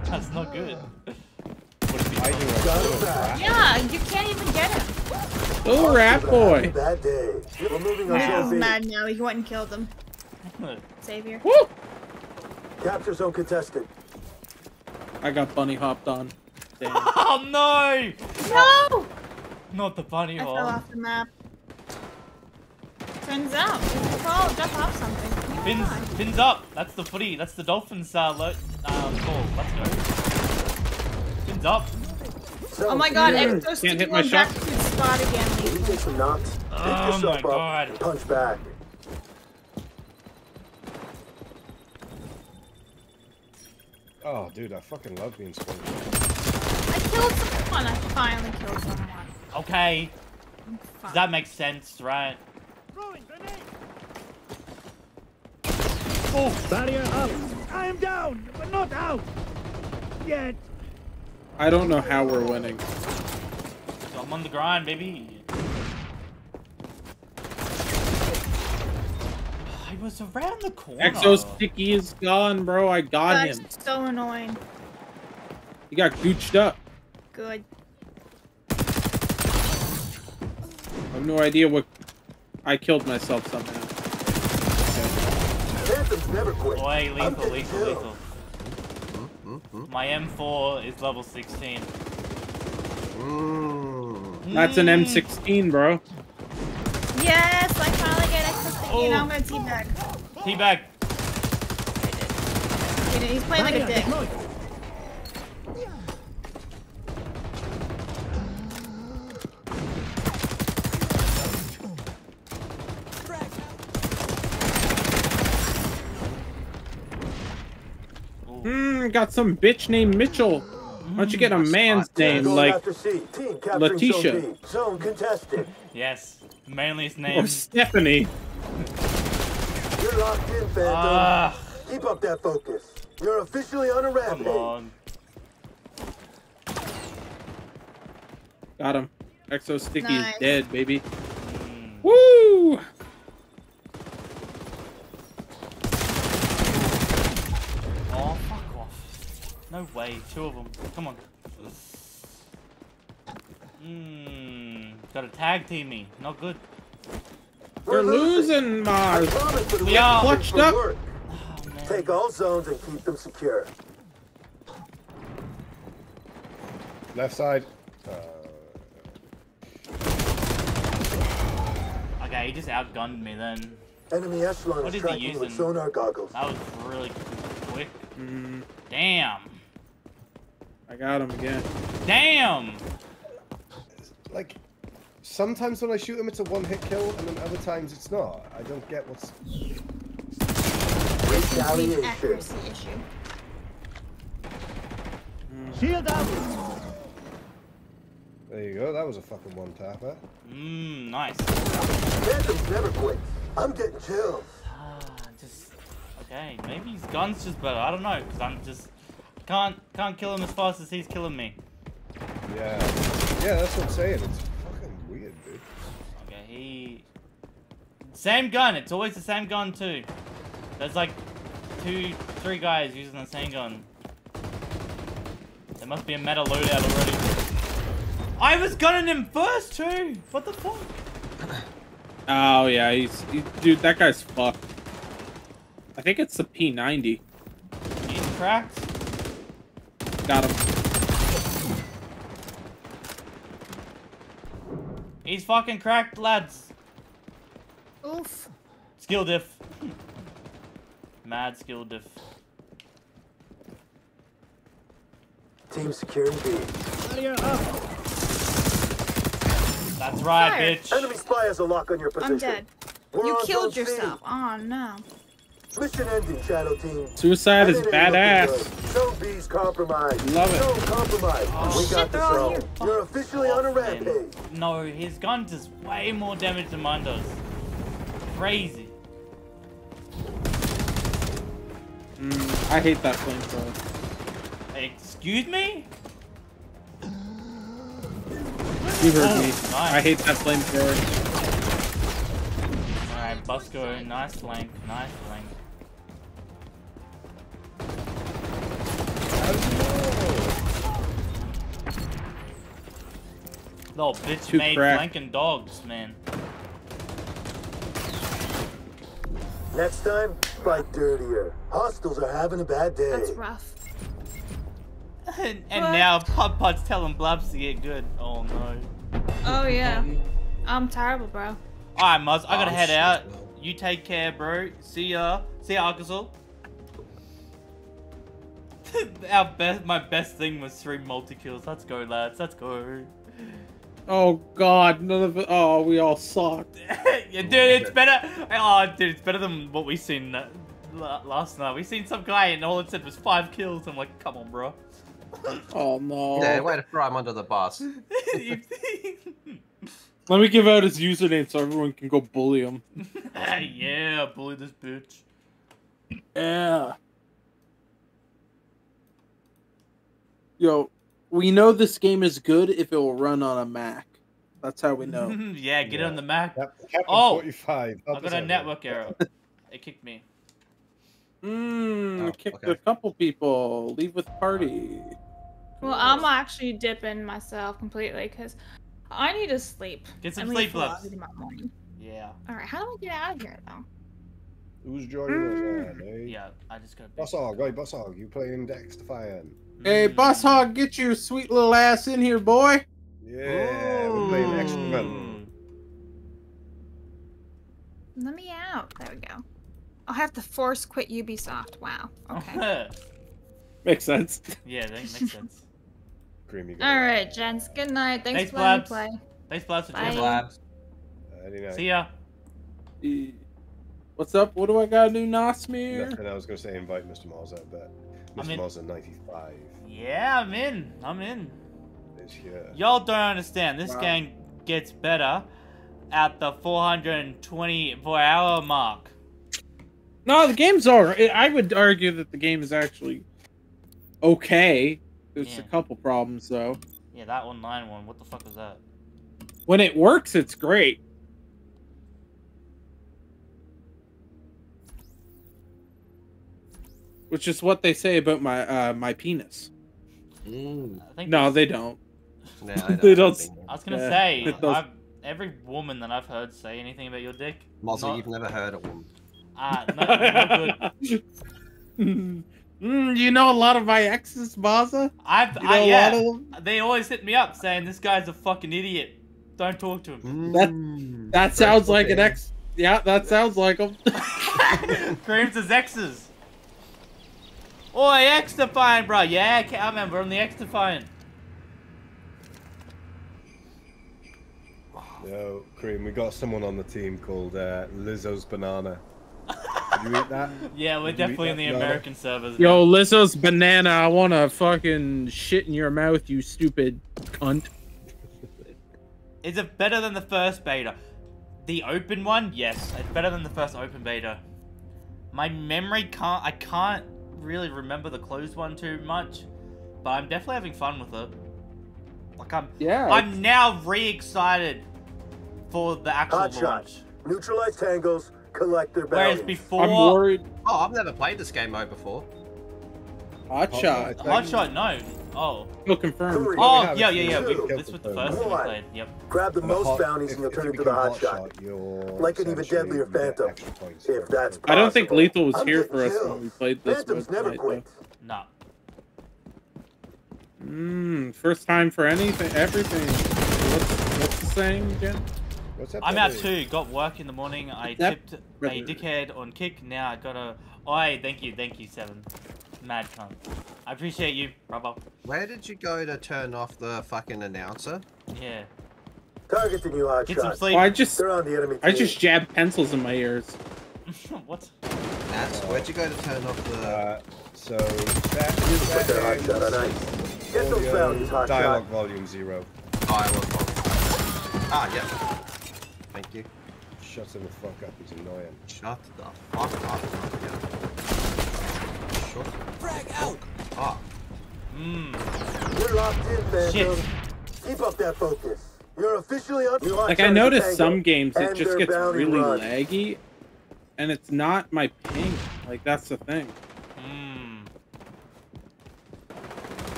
S1: (laughs) That's not good. (sighs) (laughs)
S5: Yeah, you can't even get him.
S2: Oh, rat
S4: You're gonna have a
S2: boy.
S4: Bad day. We're moving on
S5: He's mad now. He went and killed him. Savior.
S2: Woo!
S4: Capture zone contested.
S2: I got bunny hopped on. Damn. (laughs)
S1: oh no!
S5: No!
S1: Not the bunny hop.
S5: I
S1: hole.
S5: fell off the map. Turns out, it's called jump off something. Come
S1: Fins, fins up. That's the footy. That's the Dolphins uh, lo- um, call. Let's go. Fins up.
S4: Zone
S5: Oh my god,
S4: secured.
S5: Exo's
S2: Can't hit my
S5: on back
S2: shot.
S5: to his spot again.
S4: Can you take some knocks? Pick
S1: Oh
S4: yourself
S1: my
S4: up
S1: God.
S4: and punch back.
S3: Oh, dude, I fucking love being spun.
S5: I killed someone. I finally killed someone.
S1: Okay.
S5: Fuck.
S1: That makes sense, right? Oh, barrier up.
S7: I am down, but not out. Yet.
S2: I don't know how we're winning.
S1: So I'm on the grind, baby. I was around the corner.
S2: Exo Sticky is gone, bro. I got
S5: That's
S2: him.
S5: so annoying.
S2: He got gooched up.
S5: Good.
S2: I have no idea what. I killed myself somehow.
S4: Phantoms never quit.
S1: Boy, lethal, lethal, lethal. My M4 is level 16.
S6: Mm.
S2: That's an
S1: Mm.
S2: M16, bro.
S5: Yes, I finally get extra sticky.
S1: Oh.
S5: Now I'm gonna teabag.
S1: Teabag.
S5: Get it, He's playing like a dick.
S2: Hmm, got some bitch named Mitchell. Why don't you get a man's name
S4: Going
S2: like
S4: C. Team capturing
S2: Letitia.
S4: Zone contested.
S1: Yes. Manliest
S2: or
S1: name.
S2: Stephanie?
S4: You're locked in, Phantom.
S1: Ah,
S4: Keep up that focus. You're officially on a
S1: come on.
S2: Got him. Exo Sticky
S5: Nice.
S2: is dead, baby.
S1: Mm.
S2: Woo!
S1: Oh, fuck off. No way. Two of them. Come on. Mmm. Gotta tag team me. Not good.
S2: We're losing, Mars.
S4: promise
S1: We
S4: rest
S1: are.
S4: of
S2: Clutched up.
S1: Oh.
S4: Take all zones and keep them secure.
S3: Left side. Uh,
S1: Okay, he just outgunned me then.
S4: Enemy echelon
S1: What
S4: is
S1: is he
S4: tracking with sonar goggles.
S1: That was really quick.
S2: Mm,
S1: Damn.
S2: I got him again.
S1: Damn.
S3: like, sometimes when I shoot him, it's a one-hit kill, and then other times it's not. I don't get what's.
S5: Big accuracy issue.
S7: Shield out.
S3: There you go. That was a fucking one-tapper.
S1: Mmm, nice.
S4: Phantoms never quit. I'm getting chills.
S1: Ah, just okay. Maybe his gun's just better. I don't know, cause I'm just can't can't kill him as fast as he's killing me.
S3: Yeah. Yeah, that's what I'm saying. It's fucking weird, dude.
S1: Okay, he same gun. It's always the same gun too. There's like two, three guys using the same gun. There must be a meta loadout already. I was gunning him first too. What the fuck? (coughs)
S2: Oh yeah, he's he, dude. That guy's fucked. I think it's the P90.
S1: He's cracked.
S2: Got him.
S1: He's fucking cracked, lads.
S5: Oof.
S1: Skill diff. Mad skill diff.
S4: Team securing B.
S1: That's right,
S5: Fire.
S1: bitch.
S4: Enemy spy has a lock on your position.
S5: I'm dead.
S4: We're
S5: You killed
S4: zone C.
S5: yourself. Oh no.
S4: Mission ending, Shadow Team.
S2: Suicide is badass.
S4: good. Zone B's compromised.
S2: Love it.
S4: Zone compromised.
S1: Oh,
S4: we
S5: shit,
S4: got the
S5: they're all
S4: zone.
S5: here.
S4: You're officially on a
S1: Fuck, man. No, his gun does way more damage than mine does. Crazy.
S2: Mm, I hate that flamethrower.
S1: Excuse me?
S2: You heard
S1: Oh,
S2: me.
S1: nice.
S2: I hate that flamethrower.
S1: Alright, Busco, nice flank, nice flank. No, bitch
S2: Too
S1: made
S2: cracked.
S1: flanking dogs, man.
S4: Next time, fight dirtier. Hostiles are having a bad day.
S5: That's rough.
S1: and and now Pop Pod's telling Blabs to get good. Oh no.
S5: Oh yeah. I'm terrible, bro.
S1: Alright, Muzz, I gotta
S6: Oh,
S1: head
S6: shit,
S1: out.
S6: well.
S1: You take care, bro. See ya. See ya, Arkansas. (laughs) Our best, my best thing was three multi kills. Let's go, lads. Let's go.
S2: Oh god, none of it. Oh, we all sucked. (laughs)
S1: yeah, dude, it's better. Oh, dude, it's better than what we seen uh, last night. We seen some guy and all it said was five kills. I'm like, come on, bro. (laughs)
S2: Oh no.
S6: Yeah, way to throw him under the bus.
S2: Let me give out his username so everyone can go bully him.
S1: yeah, bully this bitch.
S2: Yeah. Yo, we know this game is good if it will run on a Mac. That's how we (laughs) know.
S1: yeah, get it on the Mac.
S3: Cap- Captain
S1: Oh!
S3: 45.
S1: I
S3: help
S1: got
S3: us
S1: a network
S3: man.
S1: error. It (laughs) kicked me.
S2: Mmm,
S6: Oh,
S2: kicked
S6: okay.
S2: a couple people. Leave with party.
S5: Well, I'm actually dipping myself completely because I need to sleep.
S1: Get some
S5: and
S1: sleep,
S5: for
S1: Lux.
S5: Lobby tomorrow morning.
S1: Yeah.
S5: All right, how do I get out of here though?
S3: Who's joining us there, mate? Hmm. Eh?
S1: Yeah, I just got.
S3: Boss Hog, right, Boss Hog, you playing Dexter Fire?
S2: Hey,
S1: Mm.
S2: Boss Hog, get your sweet little ass in here, boy.
S3: Yeah, we're playing Extra. Man.
S5: Let me out. There we go. I'll have to force quit Ubisoft. Wow. Okay. (laughs)
S2: Makes sense.
S1: yeah, that makes sense. (laughs)
S3: Creamy.
S5: All right, gents. Good night. Thanks,
S1: Thanks,
S5: for letting me
S1: Blabs.
S5: play.
S1: Thanks, Blast, for
S5: Bye.
S1: joining.
S6: Labs.
S3: Any.
S1: See ya.
S2: What's up? What do I gotta do, Nosmir?
S3: Nothing. I was going to say invite Mr. Mars out, but
S1: I'm
S3: Mr.
S1: in.
S3: Mars at 95
S1: Yeah, I'm in. I'm in.
S3: here.
S1: Y'all don't understand. This
S2: Wow.
S1: game gets better at the 424 hour mark.
S2: No, the game's alright. I would argue that the game is actually okay. There's
S1: Yeah.
S2: a couple problems though.
S1: Yeah, that online one. What the fuck was that?
S2: When it works, it's great. Which is what they say about my uh, my penis.
S6: Mm.
S2: No, they don't.
S6: Nah, I (laughs)
S2: They don't-
S6: I
S1: I was gonna
S2: Yeah,
S1: say. I've, every woman that I've heard say anything about your dick,
S6: Mozzie,
S1: not-
S6: you've never heard of one.
S1: ah, not, not good. (laughs)
S2: Mm, you know a lot of my exes, Baza?
S1: I've,
S2: You know
S1: I,
S2: a
S1: yeah,
S2: lot of them?
S1: they always hit me up saying this guy's a fucking idiot. Don't talk to him.
S2: That-
S6: Mm.
S2: That sounds like an ex. Yeah, that sounds like him. (laughs)
S1: Creams his exes. Oi, XDefiant, bro. Yeah, I can't remember. I'm the XDefiant.
S3: No, Cream, we got someone on the team called uh, Lizzo's Banana. Did you eat that? (laughs)
S1: Yeah, we're
S3: Did
S1: definitely in the
S3: banana?
S1: American servers.
S2: Yo, Lizzo's banana, I wanna fucking shit in your mouth, you stupid cunt. (laughs)
S1: Is it better than the first beta? The open one? Yes, it's better than the first open beta. My memory can't. I can't really remember the closed one too much, but I'm definitely having fun with it. Like I'm.
S2: Yeah.
S1: I'm now re-excited for the actual
S4: Hot shot. Neutralize tangles, collect their
S1: Whereas
S4: bounties.
S1: before,
S2: I'm worried.
S6: Oh, I've never played this game mode before.
S2: Hot oh,
S3: Hot
S2: shot.
S3: shot.
S1: Hotshot, no. Oh.
S2: Still confirmed.
S4: Hurry.
S1: Oh,
S3: have
S1: yeah, yeah, yeah. We,
S4: Two.
S1: this was the first one played. Yep.
S4: Grab the
S3: the
S4: most
S3: hot-
S4: bounties
S3: if-
S4: and you'll turn into the
S3: become
S4: hot shot.
S3: you're
S4: Like an even
S3: essentially-
S4: deadlier phantom, if
S3: for-
S4: that's
S2: I don't think. Lethal was
S4: I'm
S2: here for us when we played this.
S4: Phantoms never
S2: I-
S4: quit.
S1: No.
S2: Mmm, first time for anything, everything. What's, what's the saying again?
S3: What's up,
S1: I'm out
S3: Daddy?
S1: too. Got work in the morning. I tipped a dickhead on kick. Now I gotta. Oi, thank you, thank you, Seven. Mad cunt. I appreciate you, brother.
S6: Where did you go to turn off the fucking announcer?
S1: Yeah.
S4: Target the new hot
S1: Get some sleep.
S2: Well, I just,
S4: They're on the enemy team.
S2: I just jabbed pencils in my ears. (laughs)
S1: what?
S6: Nats, where'd you go to turn off the...
S3: Uh, so that,
S4: Put their hot shot on
S3: that
S4: ice. Get those
S3: audio
S4: bounties, hot
S3: dialogue
S4: shot.
S3: volume zero.
S6: dialogue box? Ah, yeah. Thank you.
S3: Shut him the fuck up, he's annoying.
S6: Shut the fuck up. Yeah. Shut Frag out. up.
S1: Mmm.
S4: You're locked in,
S1: Shit.
S4: Keep up that focus. You're officially on.
S2: Like I
S4: is
S2: noticed some games it just gets really
S4: run.
S2: laggy, and it's not my ping. Like that's the thing.
S1: Mmm.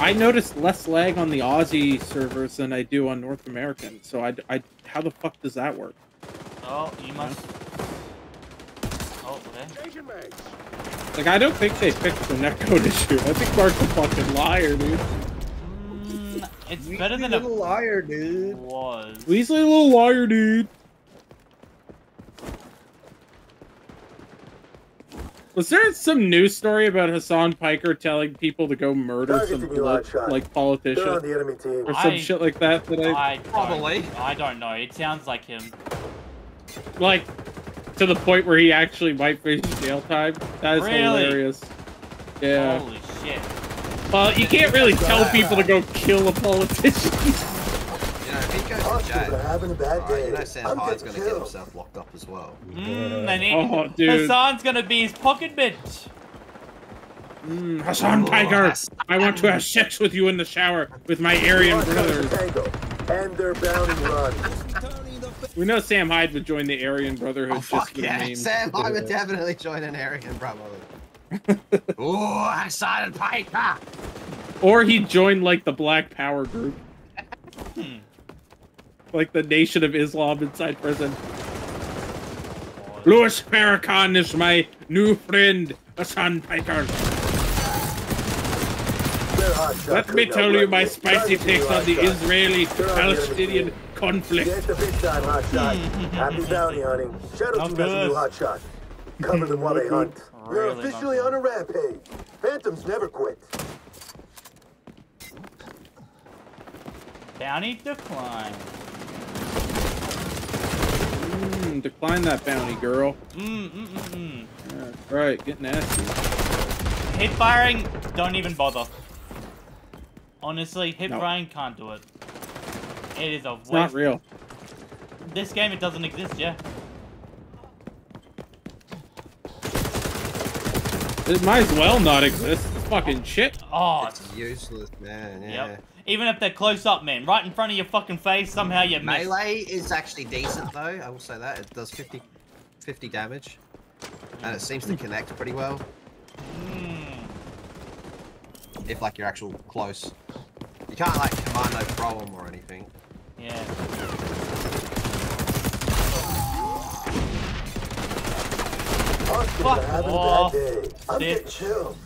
S2: I noticed less lag on the Aussie servers than I do on North American. So I, I how the fuck does that work?
S1: Oh, you must. Oh, okay.
S4: Station mates.
S2: Like I don't think they fixed the netcode issue. I think Mark's a fucking liar, dude.
S1: Mm, it's
S3: You
S1: better than
S3: little
S1: it
S3: liar, dude.
S1: was.
S2: Weasley, a little liar, dude. Was there some news story about Hasan Piker telling people to go murder
S4: Target
S2: some
S4: the
S2: blood, like
S4: They're on
S2: politician
S4: the enemy team.
S2: or some
S1: I-
S2: shit like that? That I
S1: I
S6: Probably.
S1: I don't know. It sounds like him.
S2: like to the point where he actually might face jail time. That is
S1: Really?
S2: hilarious. Yeah.
S1: Holy shit.
S2: Well, you can't really tell people to go kill a politician.
S6: You know, if he goes to jail,
S4: having a bad
S6: uh,
S4: day.
S6: you know Sam
S4: I'm
S6: Hyde's gonna get himself locked up as well.
S1: Mmm, and he,
S2: Oh, dude.
S1: Hasan's gonna be his pocket bitch.
S2: Mm, Hasan Piker, I want to have sex with you in the shower with my Aryan
S4: Watch out
S2: brothers.
S4: the tango. And their bounty run.
S2: We know Sam Hyde would join the Aryan Brotherhood
S6: Oh fuck
S2: for
S6: yeah,
S2: name.
S6: Sam! I would (laughs) definitely join an Aryan brotherhood. (laughs) Ooh, Hasan Piker.
S2: Or he'd join like the Black Power group.
S1: Hmm.
S2: like the Nation of Islam inside prison. Louis Farrakhan is my new friend, Hasan Piker.
S4: They're hot
S2: Let me tell you my spicy
S4: Target the
S2: takes on the
S4: hot shot.
S2: Israeli-Palestinian
S4: Get the big time, hot shot. (laughs) Happy bounty hunting. Shadow
S1: Not
S4: Team has a
S1: good.
S4: new hot shot. Cover them while they (laughs) hunt. We're
S1: Really
S4: officially on a rampage. Phantoms never quit.
S1: Bounty decline.
S2: Mm, decline that bounty, girl.
S1: Mm, mm, mm, mm.
S2: That's right, get nasty.
S1: Hip firing, don't even bother. Honestly, hip
S2: No.
S1: firing can't do it. It is a
S2: It's not real.
S1: This game, it doesn't exist, yeah.
S2: It might as well not exist. It's fucking shit.
S1: Oh,
S6: It's useless, man. Yeah.
S1: yep. Even if they're close up, man, right in front of your fucking face, somehow you miss.
S6: Melee is actually decent though. I will say that it does 50, 50 damage, and it seems to connect pretty well.
S1: Mm.
S6: If like you're actual close, you can't like commando throw them or anything.
S1: Yeah.
S4: Austin's
S1: Fuck
S4: having
S1: off,
S4: a bad day. I'm getting
S1: bitch.
S4: chills.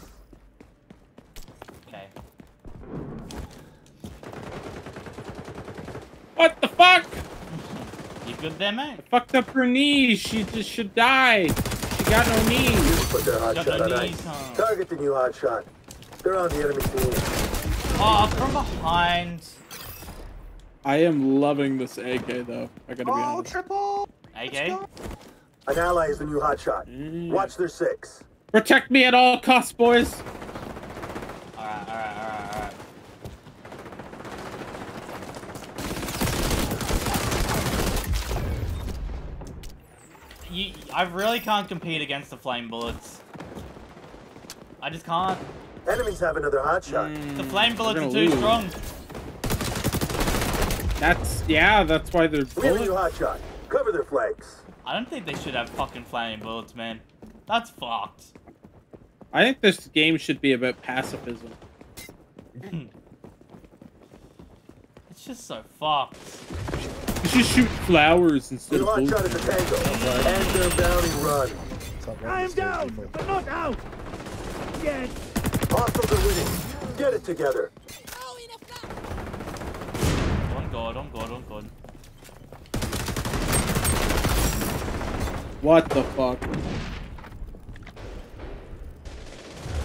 S1: Okay.
S2: What the fuck?
S1: You good there, mate?
S2: Fucked up her knees. She just should die. She got no knees.
S4: Put their hot
S1: Got
S4: shot
S1: no
S4: on
S1: knees, huh?
S4: Target the new hot shot. They're on the enemy team.
S1: Oh, from behind.
S2: I am loving this AK though. I gotta be
S6: Oh,
S2: honest.
S6: triple!
S1: AK?
S4: An ally is the new hot shot.
S2: Mm.
S4: Watch their six.
S2: Protect me at all costs, boys.
S1: Alright, alright, alright, alright. You, I really can't compete against the flame bullets. I just can't.
S4: Enemies have another hot shot.
S1: The flame bullets are too
S2: lose.
S1: strong.
S2: That's yeah. That's why they're
S4: We have a hot shot. Cover their flanks.
S1: I don't think they should have fucking flame bullets, man. That's fucked.
S2: I think this game should be about pacifism. (laughs)
S1: It's just so fucked.
S2: You should shoot flowers instead
S4: New
S2: of
S4: hot shot at
S2: bullets.
S4: the tango. And their bounty run.
S7: I'm down,
S3: people.
S7: but not out. Yet.
S4: Hostiles are winning. Get it together.
S1: On God, on God, on God.
S2: What the fuck?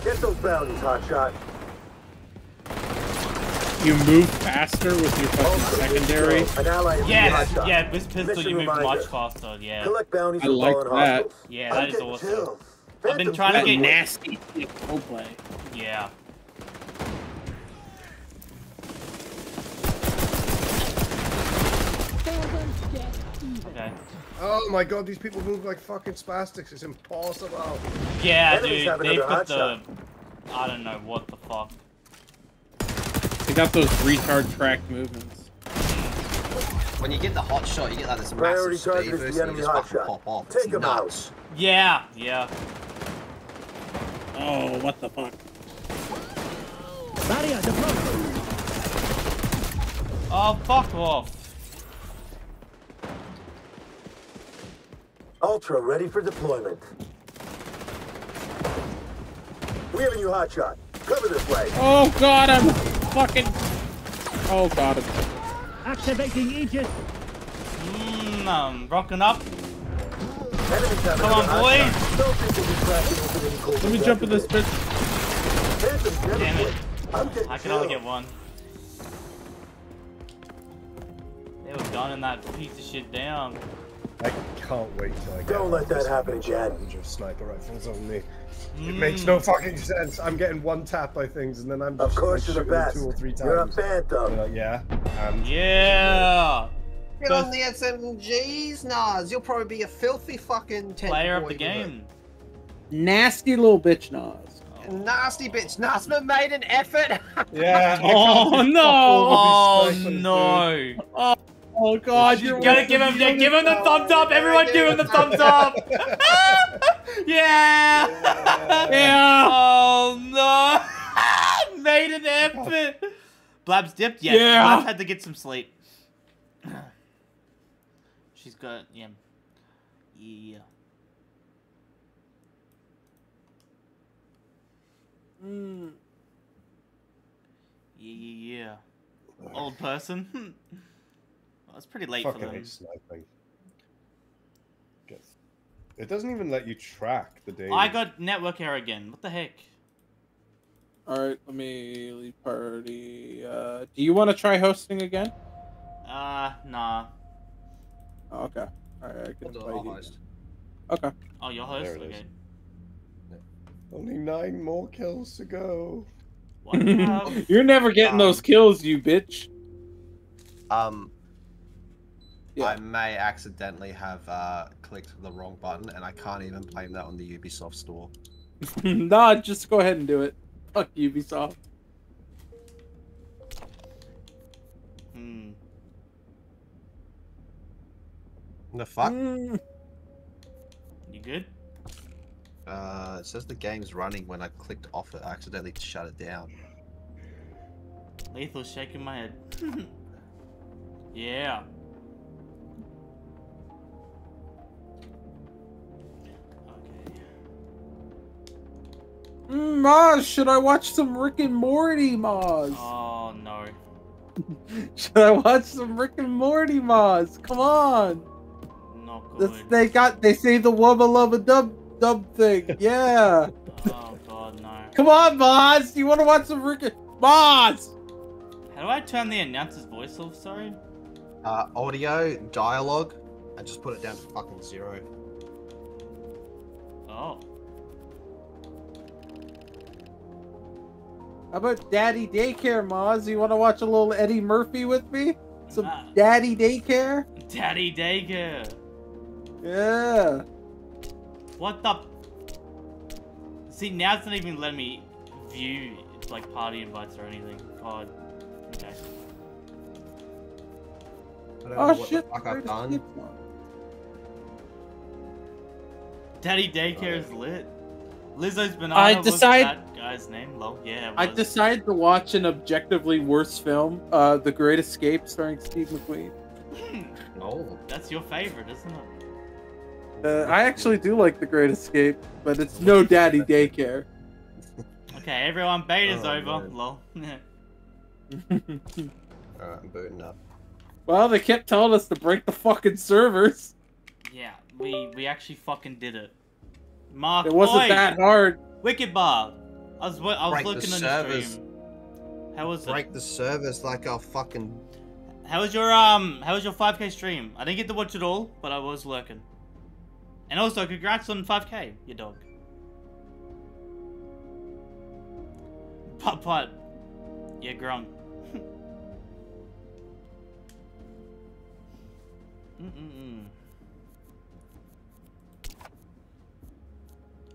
S4: Get those bounties, hot shot.
S2: You move faster with your fucking
S4: Also,
S2: secondary.
S4: An ally is the new
S1: Yes, yeah, this pistol
S4: Mission
S1: you move
S4: reminder.
S1: much faster, yeah.
S4: Collect bounties
S2: I
S4: and
S2: like
S4: fallen
S2: that.
S4: hostiles.
S1: Yeah,
S4: I'm
S1: that is awesome. I've been trying to
S4: never
S1: get-
S4: quit.
S2: Nasty roleplay.
S1: Yeah. Okay.
S3: Oh my god, these people move like fucking spastics. It's impossible.
S1: Yeah,
S4: Enemies
S1: dude, they
S4: another
S1: put the...
S4: hot
S1: I don't know what the fuck.
S2: They got those retard track movements.
S6: When you get the hot shot, you get like this
S4: Priority
S6: massive
S4: target
S6: speed
S4: is the
S6: boost and you
S4: enemy
S6: just
S4: hot
S6: fucking
S4: shot.
S6: pop off.
S4: Take
S6: it's
S4: 'em out.
S1: Yeah, yeah.
S2: Oh, what the fuck?
S7: Barrier deployed.
S1: Oh, fuck off.
S4: Ultra ready for deployment. We have a new hot shot. Cover this way.
S2: Oh god, I'm fucking. Oh god, I'm...
S7: Activating Aegis.
S1: Mmm, um, rocking up. Come on,
S4: another
S1: boys.
S4: shot. Don't think we'll be crashing into any cold
S2: let me jump in this bitch.
S1: Damn it.
S4: I'm
S1: can only get one. They were gunning that piece of shit down.
S3: I can't wait till I get
S4: Don't let that happen
S3: fucking
S4: again.
S3: of sniper rifles on me. It
S1: Mm.
S3: makes no fucking sense. I'm getting one tap by things and then I'm
S4: Of
S3: just
S4: course
S3: like,
S4: you're the
S3: shooting them
S4: best.
S3: two or three
S4: You're a
S3: times.
S4: phantom.
S3: Like, yeah. And
S1: Yeah!
S6: Get on the SMGs, Nas. You'll probably be a filthy fucking tent
S1: Player of the game.
S2: Nasty little bitch Nas.
S1: Oh
S6: Nasty bitch. Nasma made an effort.
S3: Yeah.
S2: Oh,
S3: can't just
S2: no.
S1: Oh
S3: these dude.
S1: no!
S2: Oh god, you're
S1: Gotta give him, yeah, give him the thumbs up! Everyone give him the thumbs (laughs) up! (laughs) yeah!
S2: Yeah.
S1: Oh no! (laughs) Made an effort! Blab's dipped? Yes.
S2: Yeah.
S1: Blab's had to get some sleep. (clears throat) She's got, yeah. Yeah.
S2: Mm.
S1: Yeah, yeah, yeah. Old person. Well, it's pretty late for
S3: Fucking
S1: them.
S3: hate sniping. It doesn't even let you track the day.
S1: I got network error again. What the heck?
S2: Alright, let me leave party. Uh, do you want to try hosting again?
S1: Uh, nah.
S2: Oh, okay. Alright, I can
S6: I'll do it,
S2: invite
S6: I'll
S2: you. Okay.
S1: Oh, your host?
S3: There it is.
S1: Okay.
S3: Only nine more kills to go.
S1: What (laughs)
S2: You're never getting
S6: Um,
S2: those kills, you bitch.
S6: Um,
S2: Yeah.
S6: I may accidentally have uh, clicked the wrong button, and I can't even blame that on the Ubisoft store. (laughs)
S2: nah, just go ahead and do it. Fuck Ubisoft.
S1: Hmm.
S6: The fuck?
S2: Mm.
S1: You good?
S6: Uh, it says the game's running when I clicked off it. I accidentally shut it down.
S1: Lethal's shaking my head. (laughs) yeah.
S2: Maz, should I watch some Rick and Morty, Maz?
S1: Oh no. (laughs)
S2: Should I watch some Rick and Morty, Maz? Come on.
S1: Not
S2: That's,
S1: good.
S2: they got they say the wubba lubba dub dub thing. (laughs) Yeah.
S1: Oh god, no.
S2: Come on, Maz. Do you want to watch some Rick and Maz?
S1: How do I turn the announcer's voice off? Sorry.
S6: Uh, audio, dialogue, and just put it down to fucking zero.
S1: Oh.
S2: How about Daddy Daycare, Maz? You want to watch a little Eddie Murphy with me? Some
S1: Ah,
S2: Daddy Daycare?
S1: Daddy Daycare.
S2: Yeah.
S1: What the? See, now it's not even letting me view like party invites or anything. God. Okay.
S6: I don't know
S2: Oh
S6: what
S2: shit.
S6: the fuck I've done.
S1: Daddy Daycare is lit. Lizzo's banana.
S2: I decide-
S1: that guy's name. Lol. Yeah.
S2: I
S1: was.
S2: decided to watch an objectively worse film, uh, The Great Escape, starring Steve McQueen.
S6: Oh.
S1: That's your favorite, isn't it?
S2: Uh, I actually do like The Great Escape, but it's no Daddy (laughs) Daycare.
S1: Okay, everyone, beta's
S6: Oh,
S1: over.
S6: man.
S1: Lol. (laughs)
S6: Alright, I'm booting up.
S2: well, they kept telling us to break the fucking servers.
S1: yeah, we we actually fucking did it. Mark,
S2: It wasn't
S1: oi,
S2: that hard.
S1: Wicked Bar. I was wa- I was
S6: Break the
S1: looking on
S6: servers.
S1: your stream. How was it?
S6: Break the servers like a fucking.
S1: How was your um? How was your 5K stream? I didn't get to watch it all, but I was lurking. And also, congrats on 5K, your dog. Putt putt. Yeah, grung. (laughs) Mm-mm-mm.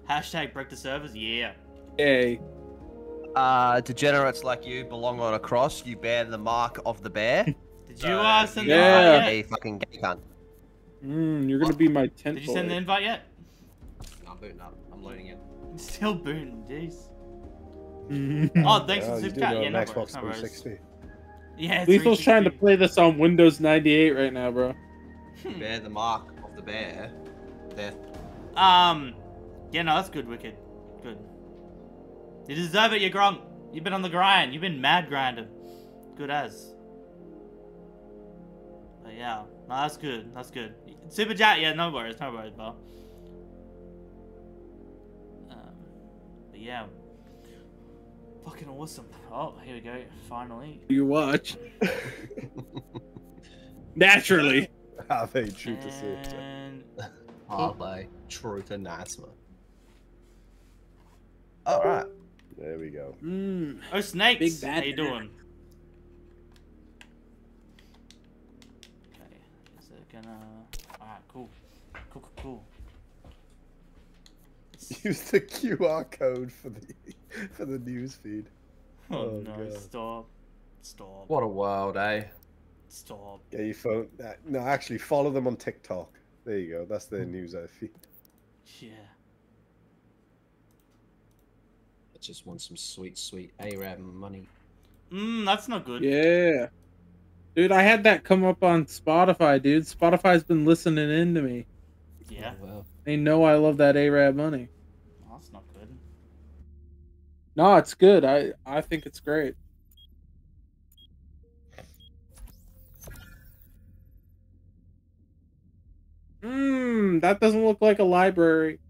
S1: Hashtag break the servers. Yeah.
S2: Hey.
S6: Uh, degenerates like you belong on a cross. You bear the mark of the bear. (laughs)
S1: Did you uh, send the
S2: Yeah.
S1: invite
S6: A
S1: yet?
S6: fucking gay cunt.
S2: Mm, you're gonna be my tent
S1: Did you send the invite yet?
S6: I'm booting up. I'm loading it. (laughs)
S1: Still booting, jeez. (laughs) Oh, thanks
S3: Oh,
S1: for
S3: you
S1: super
S3: do
S1: chat.
S3: know
S1: Yeah,
S3: on
S1: no
S3: Xbox
S1: worries, no worries.
S3: 360.
S1: Yeah,
S2: Lethal's trying to play this on Windows 98 right now, bro.
S1: Hmm.
S6: Bear the mark of the bear. There.
S1: Um, yeah, no, that's good, Wicked. Good. You deserve it, you grunk. You've been on the grind. You've been mad grinding. Good as. But yeah, no, that's good. That's good. Super chat, yeah, no worries, no worries, bro. Um, but yeah. Fucking awesome. Oh, here we go. Finally.
S2: You watch. (laughs) Naturally.
S3: Are they true to see?
S1: And
S6: Are they true to Nasma? Alright.
S3: There we go.
S2: Mm.
S1: oh, snakes.
S2: Big bad
S1: How you
S2: man.
S1: doing? Okay, is it gonna? Alright, cool. Cool, cool, cool. (laughs)
S3: Use the QR code for the (laughs) for the news feed.
S1: Oh,
S3: Oh,
S1: no,
S3: God.
S1: stop. Stop.
S6: What a world, eh?
S1: Stop.
S3: Yeah, your phone. uh, No, actually, follow them on TikTok. There you go. That's their news uh, feed.
S1: Yeah.
S6: I just want some sweet, sweet Arab money.
S1: Mmm, that's not good.
S2: Yeah. Dude, I had that come up on Spotify, dude. Spotify's been listening in to me.
S1: Yeah.
S6: Oh, well.
S2: They know I love that Arab money.
S1: Oh, that's not good.
S2: No, it's good. I I think it's great. Mmm, that doesn't look like a library.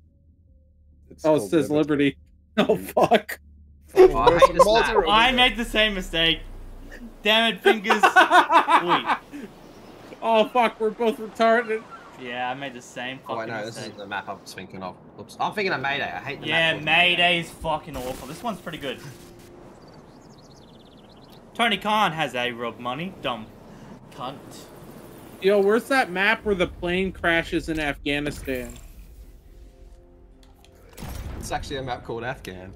S3: It's
S2: Oh, it
S3: called
S2: says Liberty. (laughs) Oh fuck.
S6: Oh, I
S3: Where's
S6: hate
S3: the
S6: this
S3: mother
S6: map.
S3: over
S1: I made the same mistake. Damn it, fingers. (laughs)
S2: oh fuck, we're both retarded.
S1: yeah, I made the same
S6: Oh,
S1: I
S6: know no, this isn't the map I'm thinking of. Oops. I'm thinking of Mayday. I hate the
S1: Yeah,
S6: map. called
S1: Mayday's fucking awful. This one's pretty good. Tony Khan has a rub money. Dumb cunt.
S2: Yo, where's that map where the plane crashes in Afghanistan?
S6: It's actually a map called Afghan.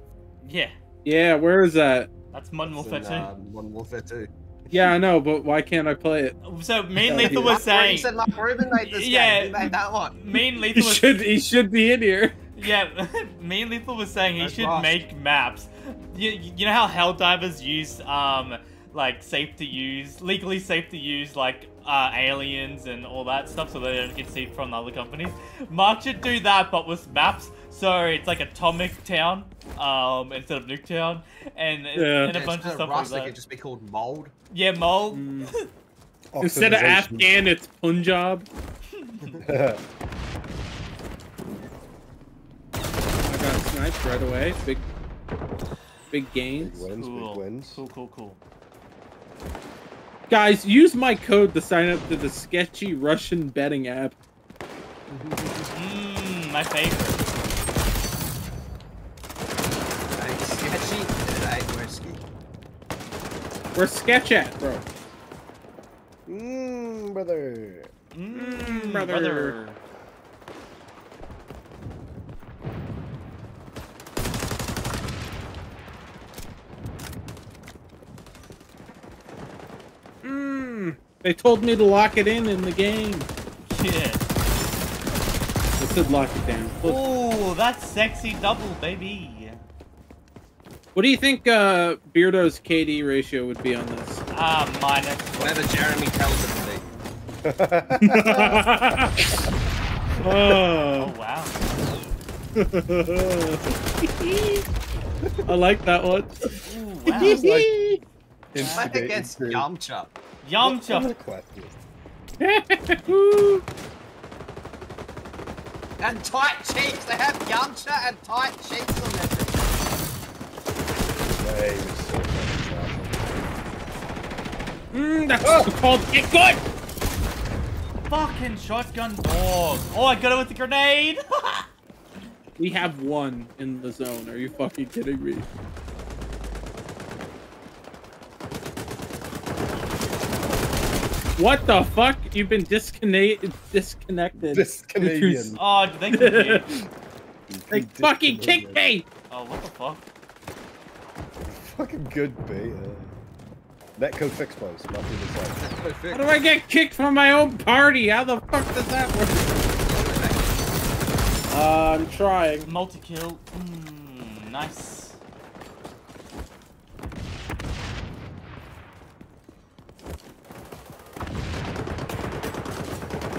S1: Yeah,
S2: Yeah, where is that?
S1: that's Modern Warfare
S6: in,
S1: 2.
S6: uh, Modern Warfare 2.
S2: Yeah, I know, but why can't I play it? (laughs)
S1: So me and Lethal
S2: dude.
S1: was
S6: Mark Rubin
S1: saying.
S6: said Mark Rubin made this
S1: Yeah.
S6: game. He made that one.
S1: Me and
S2: He
S1: Lethal was
S2: should he should be in here.
S1: Yeah, (laughs) me and Lethal was saying he
S6: That's
S1: should
S6: right.
S1: make maps. You, you know how Helldivers use um like safe to use, legally safe to use like uh, aliens and all that stuff, so they don't get seen from other companies. Mark should do that, but with maps. So it's like Atomic Town um instead of Nuketown, and
S2: Yeah.
S1: and a
S6: Yeah,
S1: bunch of
S6: instead
S1: stuff like
S6: Rust, it
S1: that.
S6: could just be called Mold.
S1: Yeah, Mole. (laughs)
S2: Instead of Afghan, it's Punjab. (laughs) I got sniped right away. Big, big gains.
S3: big
S2: gains.
S3: wins,
S1: Cool.
S3: big wins.
S1: Cool, cool, cool.
S2: Guys, use my code to sign up to the sketchy Russian betting app.
S1: Mmm, my favorite.
S6: It ain't sketchy. It ain't risky.
S2: Where's Sketch at, bro?
S3: Mmm, brother.
S1: Mmm, mmm,
S2: brother.
S1: brother.
S2: Mmm. They told me to lock it in in the game.
S1: Yeah.
S2: They said lock it down. Look,
S1: Ooh, that's sexy double, baby.
S2: What do you think uh, Beardo's KD ratio would be on this?
S1: Ah, minus.
S6: Whatever Jeremy tells it to be.
S1: Oh (laughs)
S2: oh,
S1: wow. (laughs)
S2: I like that one.
S1: Ooh, wow. (laughs)
S3: Like
S6: Play against Yamcha.
S1: Yamcha.
S6: And tight cheeks. They have Yamcha and tight cheeks on their thing.
S3: Name is so fucking trash.
S2: Mm, that's called get good.
S1: Fucking shotgun dog. Oh, I got it with the grenade. (laughs)
S2: We have one in the zone. Are you fucking kidding me? What the fuck? You've been disconnected. Disconnected.
S3: This (laughs) Canadian.
S1: oh, thank you. dude.
S2: They fucking kicked me.
S1: Oh, what the fuck?
S3: Fucking good bait. Uh, netcode fix post. Nothing to say.
S2: How do I get kicked from my own party? How the fuck does that work? Uh, I'm trying.
S1: Multi kill. Mm, nice.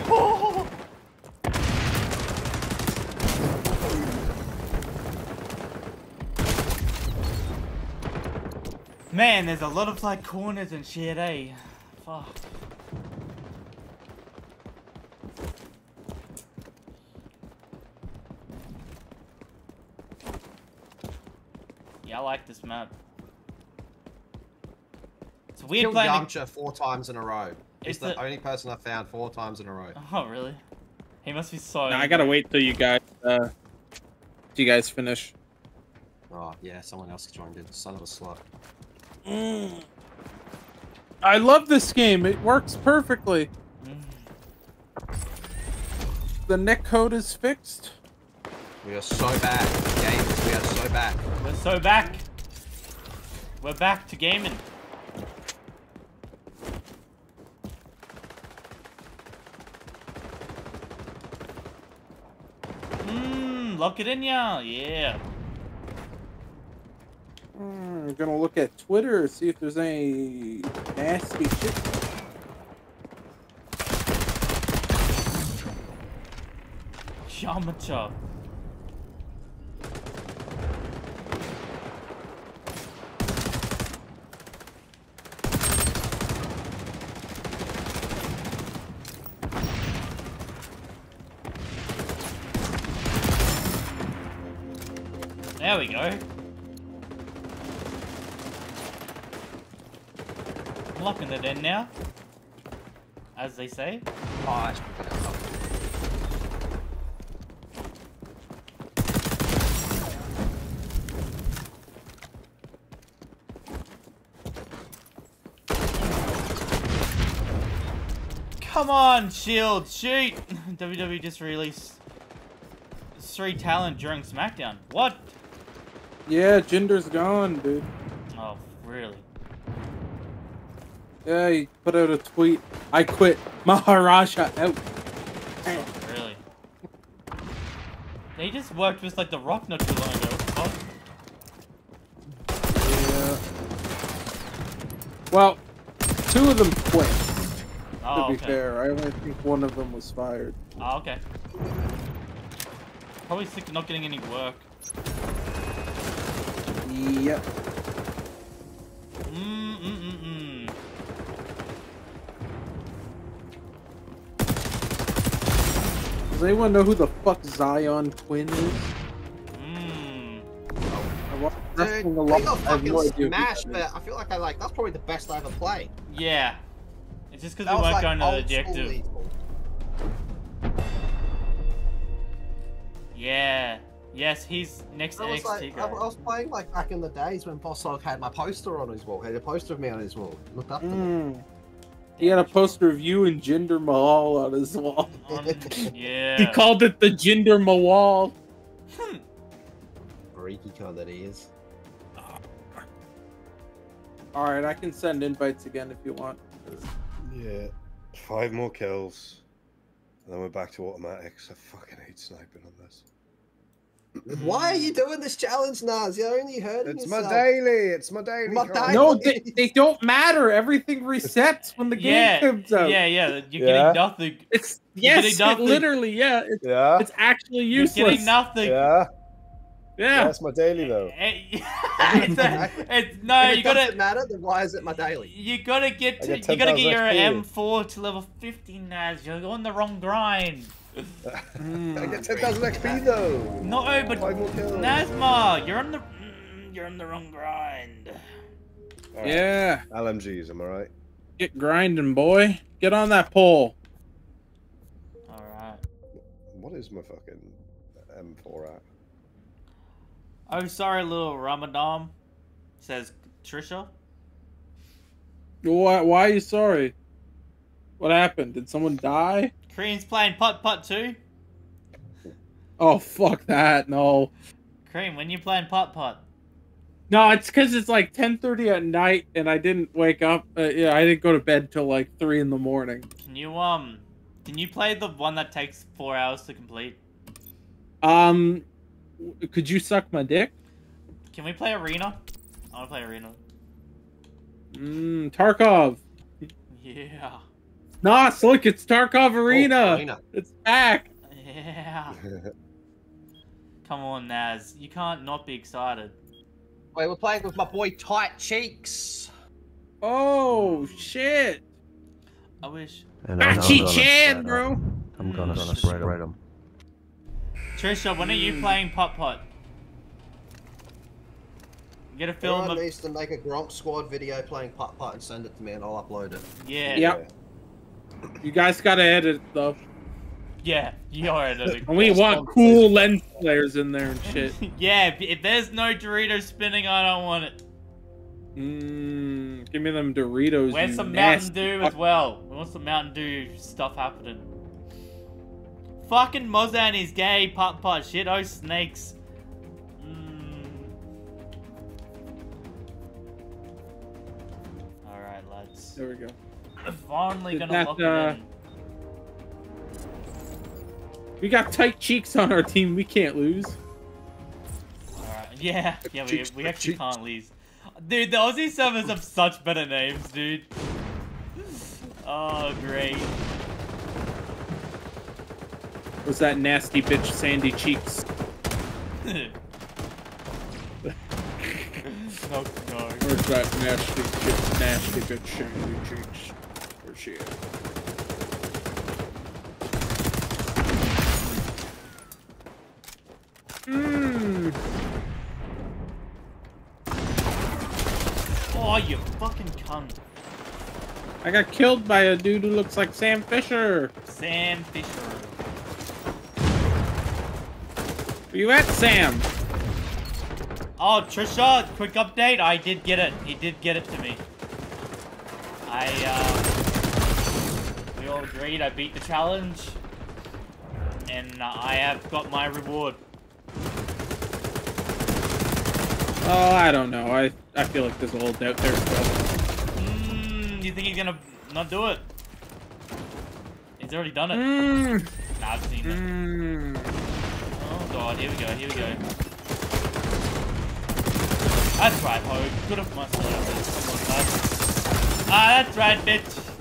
S1: Oh. Man, there's a lot of like corners and shit, eh? Fuck. Yeah, I like this map. It's weird
S6: Killed
S1: playing. the-
S6: Yamcha four times in a row. He's
S1: It's
S6: the
S1: the-
S6: only person I've found four times in a row.
S1: Oh, really? He must be so.
S2: Nah, I gotta wait till you guys, uh, till you guys finish.
S6: Oh, yeah, someone else joined in. Son of a slut.
S2: I love this game. It works perfectly.
S1: Mm.
S2: The net code is fixed.
S6: We are so bad. Games, we are so bad.
S1: We're so back. We're back to gaming. Mmm, lock it in ya. Yeah.
S2: Hmm, I'm gonna look at Twitter see if there's any nasty shit.
S1: Yamcha. Now. As they say.
S6: Oh, I should put it up.
S1: Come on, Shield, shoot! (laughs) WWE just released three talent during SmackDown. What?
S2: Yeah, Jinder's gone, dude.
S1: Oh, really?
S2: Yeah, he put out a tweet. I quit. (laughs) Maharaja out.
S1: Really? They just worked with like The Rock not too long ago.
S2: Yeah. Well, two of them quit.
S1: Oh,
S2: to be
S1: okay.
S2: fair, I only think one of them was fired.
S1: Oh, okay. Probably sick of not getting any work.
S2: Yep.
S1: Mm mm mm mm.
S2: Does anyone know who the fuck Zion Quinn is?
S1: Mm.
S2: I watch
S6: Dude,
S2: wrestling a lot. I have
S6: fucking
S2: no idea who
S6: smashed, but I feel like I like that's probably the best I ever played.
S1: Yeah. It's just because we weren't going to the objective. Yeah. Yes, he's next to
S6: I was,
S1: NXT
S6: like, I,
S1: guy.
S6: I was playing like back in the days when Boss Hog had my poster on his wall. He had a poster of me on his wall. Looked up to me.
S2: He had a poster of you and Jinder Mahal on his wall.
S1: Um, (laughs) yeah.
S2: He called it the Jinder Mahal.
S1: Hmm.
S6: Freaky cunt that he is.
S2: All right, I can send invites again if you want.
S3: Yeah. Five more kills. And then we're back to automatics. I fucking hate sniping on this.
S6: Why are you hmm. doing this challenge, Naz? You're only hurting
S3: It's
S6: yourself.
S3: my daily. It's my daily.
S6: My daily.
S2: No, they, they don't matter. Everything resets when the game
S1: yeah.
S2: comes out.
S1: Yeah, yeah. You're
S3: Yeah.
S1: getting nothing.
S2: It's
S1: You're
S2: yes,
S1: getting
S2: it
S1: nothing.
S2: literally, yeah. It's,
S3: Yeah.
S2: it's actually useless.
S1: You're getting nothing.
S3: Yeah.
S2: Yeah.
S3: That's my daily though.
S1: Eh, eh (laughs) it's, a, it's no,
S6: If
S1: you gotta
S6: matter, then why is it my daily?
S1: you gotta get to
S3: get
S1: you gotta get your
S3: XP.
S1: M4 to level 50 Naz. You're on the wrong grind.
S2: Mm.
S3: I get 10,000 XP though.
S1: No, but
S3: Five more kills.
S1: Nazma, you're on the mm, you're on the wrong grind.
S3: Alright.
S2: Yeah.
S3: LMGs, am I right?
S2: Get grinding, boy. Get on that pole.
S1: All right.
S3: What is my fucking M4 at?
S1: I'm sorry, little Ramadan. Says Trisha.
S2: Why, why are you sorry? What happened? Did someone die?
S1: Korean's playing putt putt too.
S2: Oh, fuck that. No.
S1: Korean, when you playing putt putt?
S2: No, it's because it's like 10.30 at night and I didn't wake up. Uh, yeah, I didn't go to bed till like 3 in the morning.
S1: Can you um, can you play the one that takes four hours to complete?
S2: Um, could you suck my dick?
S1: Can we play arena? I want to play arena.
S2: Mmm, Tarkov. (laughs)
S1: Yeah.
S2: Nos, look, it's Tarkov Arena.
S6: Oh, Arena.
S2: It's back.
S1: Yeah. (laughs) Come on, Naz. You can't not be excited.
S6: Wait, we're playing with my boy Tight Cheeks.
S2: Oh, shit.
S1: I wish.
S8: And I'm, I'm
S2: Achi
S8: gonna
S2: Chan,
S8: spread I'm gonna
S1: Mm.
S8: spread them.
S1: Trisha, when are you playing putt putt? Get a film
S6: Everyone
S1: of
S6: needs to make a Gronk Squad video playing putt putt and send it to me, and I'll upload it.
S1: yeah.
S2: Yep. You guys gotta edit though.
S1: Yeah, you are editing.
S2: And we want cool lens players in there and shit. (laughs)
S1: yeah, if, if there's no Dorito spinning, I don't want it.
S2: Mmm, give me them Doritos.
S1: Where's some Mountain Dew
S2: fuck.
S1: as well? We want some Mountain Dew stuff happening. Fucking Mozan is gay, putt putt, shit, oh snakes. Mm.
S2: There we go.
S1: Finally gonna
S2: that,
S1: lock
S2: uh,
S1: it.
S2: We got tight cheeks on our team. We can't lose.
S1: Alright, yeah, yeah, we, we actually can't lose. Dude, the Aussie servers have such better names, dude. Oh, great.
S2: Was that nasty bitch Sandy Cheeks?
S1: no, no.
S2: Where's that nasty bitch, nasty bitch Sandy Cheeks? Where's she? Mmm.
S1: Oh, you fucking cunt.
S2: I got killed by a dude who looks like Sam Fisher.
S1: Sam Fisher.
S2: Where you at, Sam?
S1: Oh, Trisha, quick update. I did get it. He did get it to me. I, uh... All agreed I beat the challenge. And uh, I have got my reward.
S2: Oh, I don't know. I I feel like there's a little doubt there. But
S1: Mmm, you think he's gonna not do it? He's already done it.
S2: Mmm.
S1: Nah, I've seen it.
S2: Mmm.
S1: Oh god, here we go, here we go. That's right, Ho. Good of my service. Come on, bud. Ah, that's right, bitch.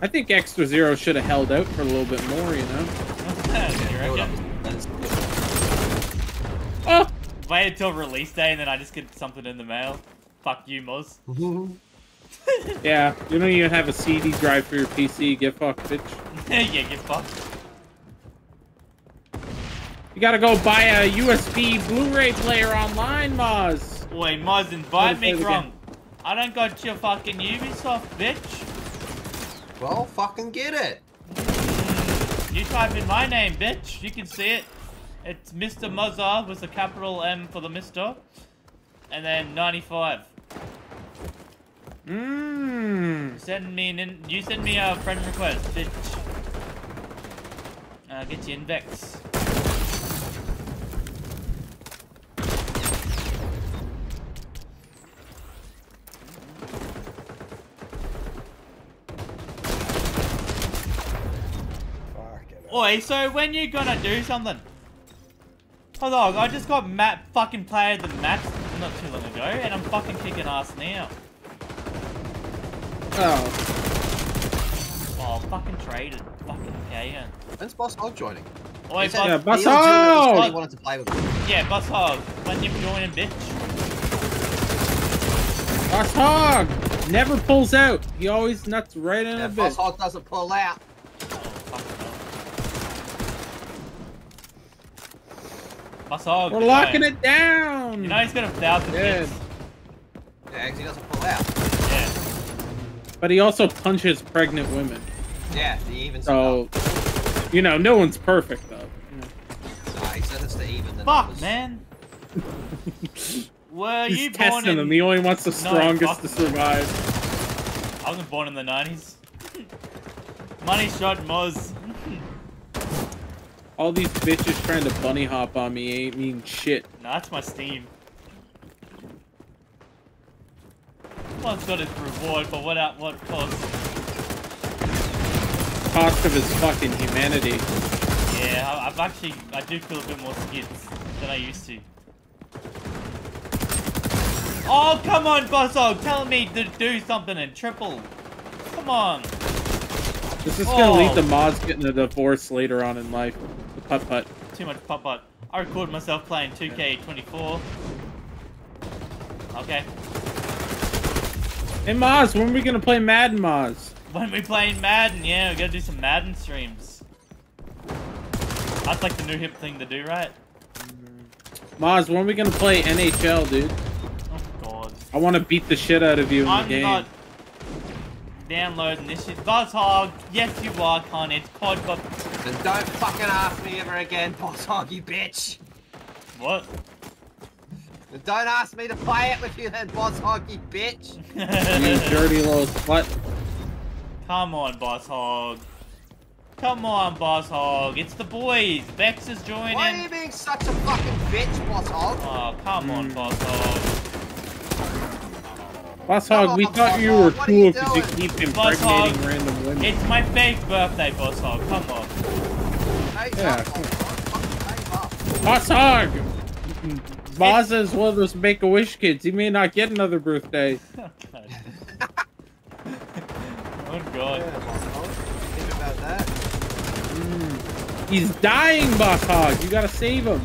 S2: I think Extra Zero should have held out for a little bit more, you know?
S1: you
S6: Hold
S1: reckon?
S2: Oh!
S1: Wait until release day and then I just get something in the mail. Fuck you, Moz. (laughs)
S2: Yeah, you don't even have a CD drive for your PC. Get fucked, bitch. (laughs)
S1: yeah, get fucked.
S2: You gotta go buy a USB Blu-ray player online, Moz.
S1: Wait, Moz, invite
S2: Gotta
S1: me
S2: play the
S1: wrong. I don't got your fucking Ubisoft, bitch.
S6: Well, fucking get it.
S1: You type in my name, bitch. You can see it. It's Mr. Mozza with a capital M for the Mister. And then 95.
S2: Mmm.
S1: Send me an in you send me a friend request, bitch. Uh, get you index. Oi, so when you gonna do something? Hold on, I just got map fucking played the match not too long ago, and I'm fucking kicking ass now.
S2: Oh.
S1: Oh, fucking traded. Fucking okay.
S6: When's Boss Hog joining?
S1: Oi,
S6: He
S2: Yeah, Boss
S6: he legitimately said
S2: Hog!
S6: He wanted to play with me.
S1: yeah, Boss Hog. When you joining, bitch?
S2: Boss Hog! Never pulls out. He always nuts right in
S6: Yeah,
S2: a
S6: Boss. Hog doesn't pull out.
S1: Fuck no. Boss Hog.
S2: We're
S1: the
S2: locking
S1: guy.
S2: it down!
S1: You know he's got a thousand
S2: Good.
S1: hits.
S6: Yeah, 'cause he doesn't pull out.
S1: Yeah.
S2: But he also punches pregnant women.
S6: Yeah, he even
S2: So, you know, no one's perfect, though. You know.
S6: it up. Nah, he said it's to even the
S1: Fuck,
S6: numbers.
S1: man. (laughs) Were
S2: He's
S1: you born
S2: testing
S1: in...
S2: him. He only wants the strongest
S1: fuck.
S2: to survive.
S1: I wasn't born in the 90s. Money shot Moz.
S2: All these bitches trying to bunny hop on me ain't mean shit.
S1: No, that's my Steam. One's got its reward, but what at what cost?
S2: Cost of his fucking humanity.
S1: Yeah, I, I've actually, I do feel a bit more skids than I used to. Oh, come on, Bosso, telling me to do something and triple. Come on.
S2: This is gonna lead
S1: Oh.
S2: to Moz getting a divorce later on in life. The putt putt.
S1: Too much pop up. I recorded myself playing 2K24. Okay.
S2: Hey Moz, when are we gonna play Madden Moz?
S1: When we playing Madden, yeah, we gotta do some Madden streams. That's like the new hip thing to do, right? Mm-hmm.
S2: Moz, when are we gonna play NHL, dude?
S1: Oh god.
S2: I wanna beat the shit out of you in
S1: I'm
S2: the game.
S1: not downloading this shit. Boss Hog, yes you are, Con. It's COD, but
S6: Then don't fucking ask me ever again, Boss Hog, you bitch.
S1: what?
S6: Then don't ask me to play it with you then, Boss Hog, you bitch. (laughs)
S2: You dirty little slut.
S1: Come on, Boss Hog. Come on, Boss Hog. It's the boys. Bex is joining.
S6: Why are you being such a fucking bitch, Boss Hog?
S1: Oh, come on,
S2: Mm.
S1: Boss Hog.
S2: Boss Hog, we thought you were
S6: Hog, what are you
S2: cool because you
S6: doing?
S2: keep
S1: Boss
S2: impregnating
S1: Hog,
S2: random women.
S1: It's my fake birthday, Boss Hog. Come on.
S6: Hey,
S2: Yeah,
S6: fuck
S2: come
S6: off, fuck-
S2: Boss Hog! Boz is one of those Make-A-Wish kids. He may not get another birthday. (laughs)
S1: Oh god. oh god.
S6: Yeah, Boss Hog. Think about that. Mm.
S2: He's dying, Boss Hog. You gotta save him.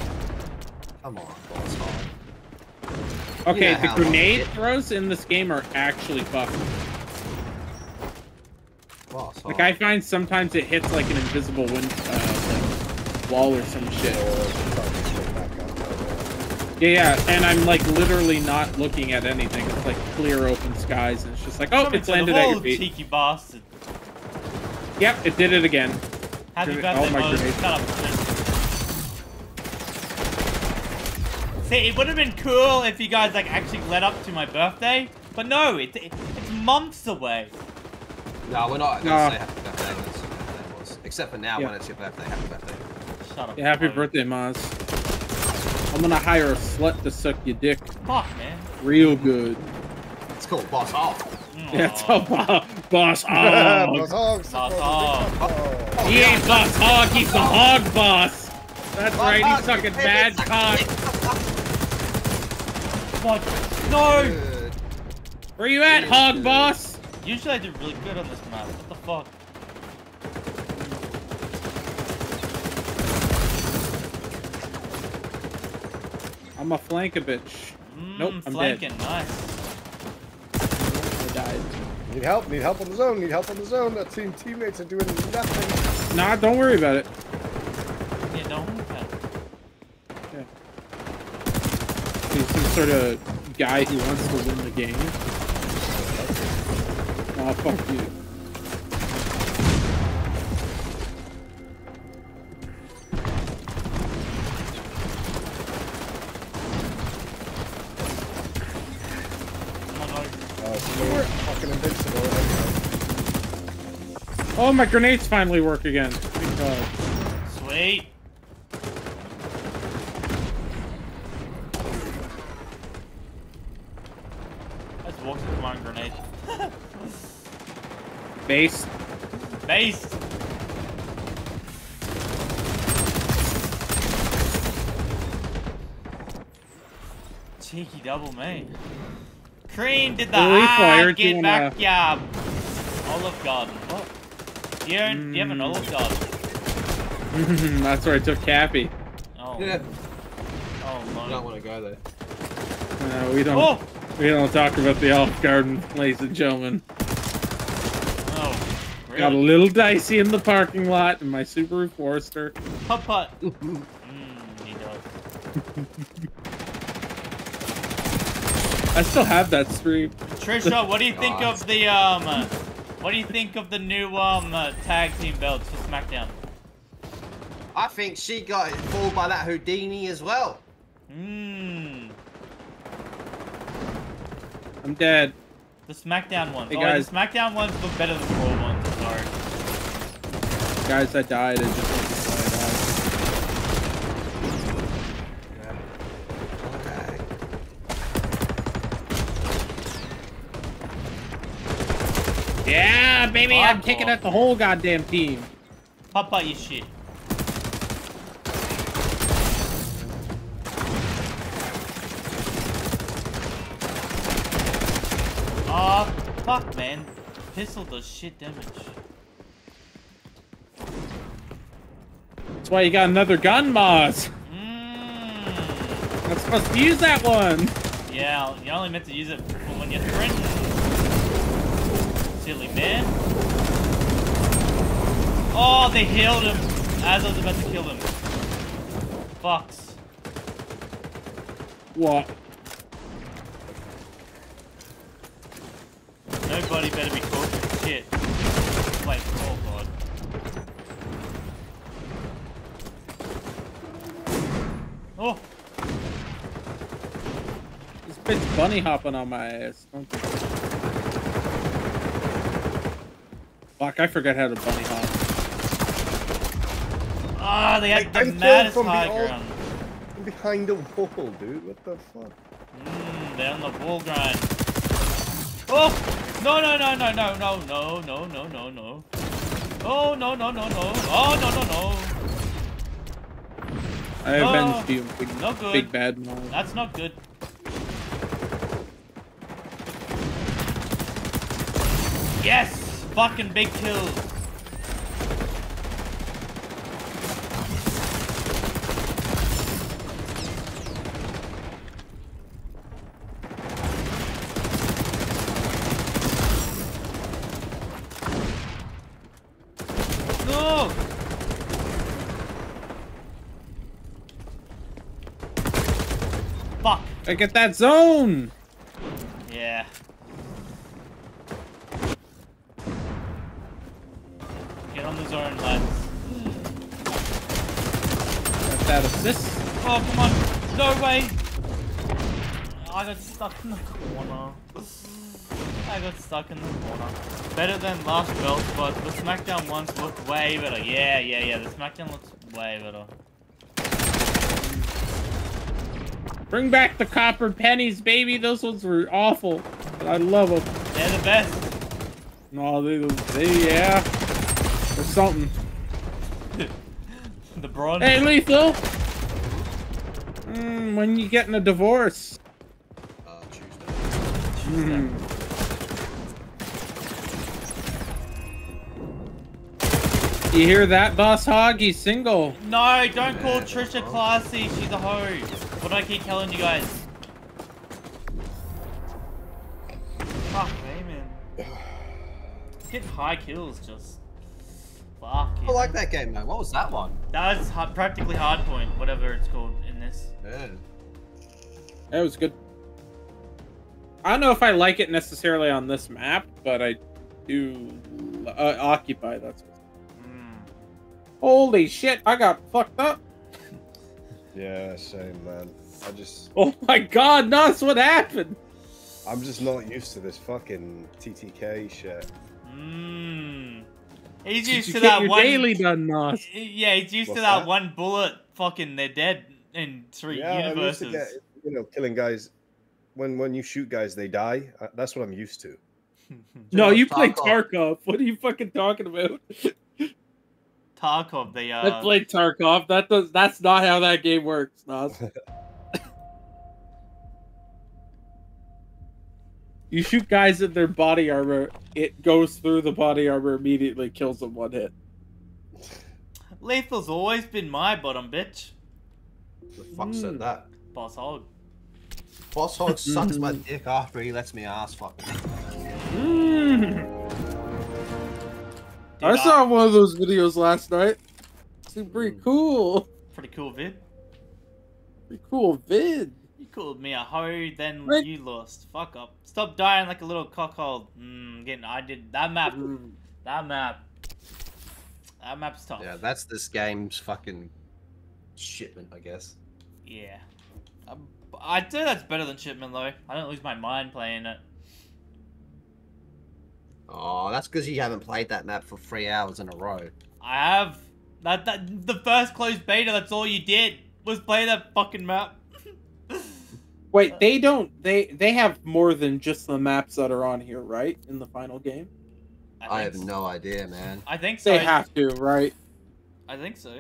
S6: Come on, Boss Hog.
S2: Okay,
S6: know
S2: the grenade throws in this game are actually fucked.
S6: Boss Hog.
S2: Like I find sometimes it hits like an invisible wind, uh, like wall or some shit. Yeah, yeah, and I'm like literally not looking at anything. It's like clear open skies, and it's just like, oh,
S1: Coming
S2: it's
S1: to the
S2: landed at your feet.
S1: cheeky bastard.
S2: Yep, it did it again.
S1: Happy birthday,
S2: oh, my
S1: Moses.
S2: grenade.
S1: Shut up. See, it would have been cool if you guys like actually led up to my birthday, but no, it, it it's months away.
S6: No, we're not
S2: No.
S6: gonna say happy birthday. That's what birthday was. Except for now
S2: Yeah.
S6: when it's your birthday. Happy birthday.
S1: Shut up.
S2: Yeah, happy
S1: Moses.
S2: birthday, Maz. I'm gonna hire a slut to suck your dick
S1: Fuck, man.
S2: real good.
S6: It's called Boss Hog.
S2: Yeah, it's all bo- boss (laughs)
S3: Boss
S2: hog.
S3: Hog,
S1: Boss Hog.
S3: Oh.
S2: He ain't boss hog, he's the oh. hog boss. That's
S6: Boss
S2: right, he's sucking
S6: you
S2: bad
S6: suck
S2: cock. (laughs)
S6: dick.
S1: No!
S6: Good.
S2: Where you at,
S6: Good,
S2: hog boss?
S1: Usually I do really good on this map. What the fuck?
S2: I'm a flank a bitch.
S1: Mmm,
S2: Nope, I'm
S1: flanking.
S2: dead.
S1: Nice.
S2: I died.
S3: Need help, need help on the zone, need help on the zone. That team teammates are doing nothing.
S2: Nah, don't worry about it.
S1: Yeah, don't look at it.
S2: He's some sort of guy who wants to win the game. Oh, fuck you.
S3: Oh,
S2: my grenades finally work again.
S1: Sweet. I just walked into my own grenade.
S2: Base.
S1: Base! Cheeky double main. Cream did the
S2: Really? Fire,
S1: get
S2: you wanna-
S1: back, yeah. Olive Garden. What? You, don't, you have an Olive Garden. (laughs)
S2: That's where I took Cappy.
S1: Oh, (laughs)
S6: Yeah.
S1: oh
S6: I don't
S1: no.
S6: want to go there.
S2: Uh, we don't.
S1: Oh!
S2: We don't talk about the Olive Garden, ladies and gentlemen. Got a little dicey in the parking lot in my Subaru Forester.
S1: Putt putt. Mmm, (laughs) he does.
S2: I still have that stream.
S1: Trisha, what do you think
S6: God.
S1: of the um? uh, What do you think of the new um uh, tag team belts for SmackDown?
S6: I think she got fooled by that Houdini as well.
S1: Mmm.
S2: I'm dead.
S1: The SmackDown ones.
S2: Hey,
S1: oh,
S2: guys.
S1: the SmackDown ones look better than the Raw ones. I'm
S2: Guys, that died. I just want to say I died.
S6: Okay.
S2: Yeah, baby, I'm kicking
S1: off.
S2: at the whole goddamn team.
S1: Putt putt your shit. Oh, fuck, man. Pistol does shit damage.
S2: That's why you got another gun, Moz.
S1: Mmm.
S2: Not supposed to use that one.
S1: Yeah, you only meant to use it for when you're threatened. Silly man. Oh, they healed him as I was about to kill him. Fucks.
S2: What?
S1: Nobody better be caught talking shit. Wait, oh god. Oh,
S2: This bitch bunny hopping on my ass. Don't Fuck, I forgot how to bunny hop.
S1: ah, they
S3: Like,
S1: had the
S3: I'm
S1: maddest
S3: from
S1: high
S3: behind-
S1: ground.
S3: I'm behind a wall, dude. What the fuck?
S1: Mmm, they're on the wall grind. Oh! No, no, no, no, no, no, no, no, no, no, no. Oh, no, no, no, no. Oh, no, no, no.
S2: I
S1: No,
S2: avenged you, big,
S1: no good.
S2: big bad mom.
S1: That's not good. Yes! Fucking big kill. No! Fuck.
S2: I get that zone.
S1: Yeah. Get on the zone, lads.
S2: Got that assist.
S1: Oh, come on. No way. I got stuck in the corner. I got stuck in the corner. Better than last belt, but the SmackDown ones look way better. Yeah, yeah, yeah. The SmackDown looks way better.
S2: Bring back the copper pennies, baby. Those ones were awful. But I love them.
S1: They're the best.
S2: No, they, they yeah. Or something. (laughs)
S1: The bronze.
S2: Hey, Lethal. Mm, when you getting a divorce?
S6: Uh, Tuesday.
S2: Mm. You hear that, Boss Hog? He's single.
S1: No, don't call Trisha classy. She's a hoe. What do I keep telling you guys? Fuck me, man. Get high kills, just. Fuck.
S6: I like that game, man. What was that one?
S1: That was hard, practically hard point, whatever it's called in this.
S6: Yeah.
S2: That was good. I don't know if I like it necessarily on this map, but I do uh, occupy. That's
S1: Mm.
S2: holy shit! I got fucked up.
S3: Yeah, same man. I just,
S2: Oh my god, Nuts, what happened?
S3: I'm just not used to this fucking TTK shit.
S1: Mmm. He's used
S2: you
S1: to that one.
S2: daily done, Nos?
S1: Yeah, he's used to that,
S3: that?
S1: one bullet. Fucking, they're dead in three
S3: Yeah, I'm used to get, you know, killing guys. When when you shoot guys, they die. Uh, That's what I'm used to. (laughs)
S2: No, you play
S6: Tarkov.
S2: Tarkov. What are you fucking talking about? (laughs)
S1: Tarkov, the
S2: I
S1: uh,
S2: played Tarkov. That does. That's not how that game works, Nos. (laughs) you shoot guys in their body armor. It goes through the body armor immediately, kills them one hit.
S1: Lethal's always been my bottom bitch.
S6: The fuck
S2: Mm.
S6: said that?
S1: Boss hog.
S6: Boss Hog sucks my dick after he lets me ass fuck him.
S2: Mm.
S1: Dude,
S2: I saw one of those videos last night. Seemed pretty cool.
S1: Pretty cool vid.
S2: Pretty cool vid.
S1: You called me a hoe, then
S2: Right.
S1: you lost. Fuck up. Stop dying like a little cockhole. Mmm, getting. I did that map.
S2: Mm.
S1: That map. That map's tough.
S6: Yeah, that's this game's fucking shipment, I guess.
S1: Yeah. Um, I'd say that's better than Shipment though. I don't lose my mind playing it.
S6: Oh, that's because you haven't played that map for three hours in a row.
S1: I have. That, that the first closed beta. That's all you did was play that fucking map. (laughs)
S2: Wait, they don't. They they have more than just the maps that are on here, right? In the final game,
S6: I,
S1: think
S6: have
S1: so.
S6: no idea, man.
S1: I think so.
S2: they have to, right?
S1: I think so.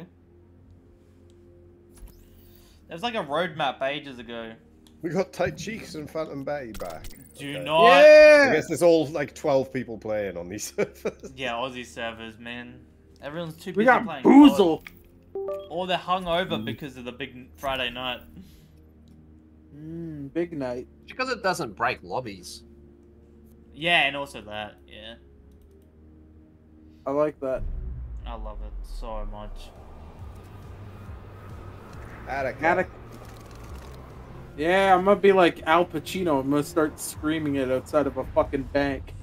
S1: There's like a roadmap ages ago.
S3: We got Tight Cheeks and Phantom Bay back.
S1: Do
S3: Okay.
S1: not.
S3: I guess there's all like 12 people playing on these (laughs) servers.
S1: Yeah, Aussie servers, man. Everyone's too busy
S2: We got
S1: playing.
S2: Boozle.
S1: COD. Or they're hungover
S2: Mm.
S1: because of the big Friday night.
S2: Mm, big night.
S6: Because it doesn't break lobbies.
S1: Yeah, and also that. Yeah,
S2: I like that.
S1: I love it so much.
S3: Attica.
S2: Attic- Yeah, I'm gonna be like Al Pacino. I'm gonna start screaming it outside of a fucking bank.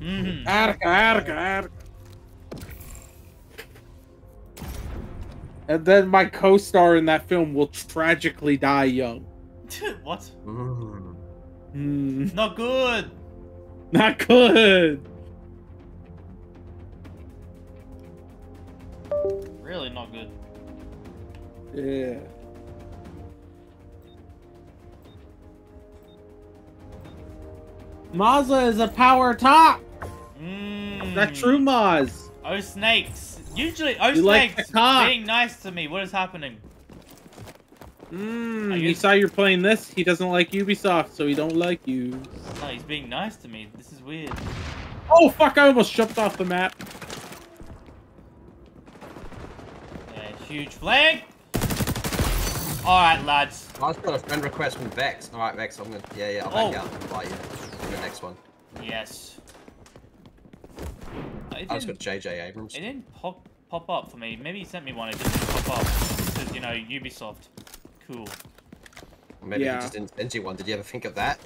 S1: Mhm.
S2: Attica, Attica, Attica. And then my co-star in that film will tragically die young. (laughs)
S1: what?
S6: Mm.
S1: Not good.
S2: not good.
S1: Really not good.
S2: Yeah. Mazza is a power top.
S1: Mm.
S2: That true Maz.
S1: Oh snakes. Usually, oh
S2: You
S1: snakes
S2: the cock.
S1: being nice to me. What is happening?
S2: Mmm. He saw you're playing this. He doesn't like Ubisoft, so he don't like you.
S1: No, he's being nice to me. This is weird.
S2: Oh fuck! I almost jumped off the map.
S1: Yeah, huge flag. All right, lads.
S6: I just got a friend request from Vex. All right, Vex. I'm gonna. Yeah, yeah. I'll back
S1: Oh.
S6: out and invite you to the next one.
S1: Yes. It
S6: I just got JJ Abrams.
S1: it didn't pop pop up for me. Maybe he sent me one. It didn't pop up because you know Ubisoft. Cool.
S6: Or maybe
S2: Yeah.
S6: he just didn't send you one. Did you ever think of that?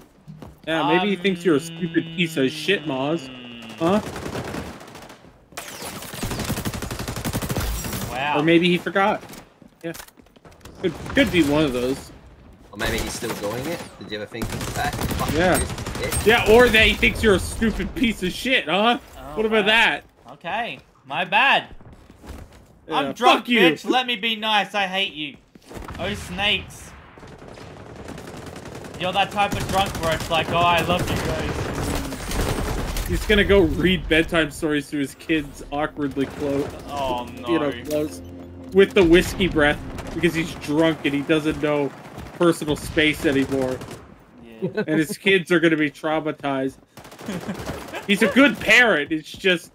S2: Yeah, maybe he thinks you're a stupid piece of shit, Maz.
S1: Um,
S2: Huh?
S1: Wow.
S2: Or maybe he forgot. Yeah. Could could be one of those.
S6: Or maybe he's still doing it. Did you ever think of that? Fuck
S2: Yeah.
S6: this
S2: Yeah, or that he thinks you're a stupid piece of shit, huh?
S1: Oh,
S2: what about
S1: wow.
S2: that?
S1: Okay, my bad.
S2: Yeah,
S1: I'm drunk,
S2: fuck you.
S1: bitch. Let me be nice. I hate you. Oh, snakes. You're that type of drunk where it's like, oh, I love you guys.
S2: He's gonna go read bedtime stories to his kids awkwardly close,
S1: Oh, no.
S2: you know, close with the whiskey breath because he's drunk and he doesn't know personal space anymore,
S1: Yeah.
S2: and his kids are gonna be traumatized. He's a good parent. It's just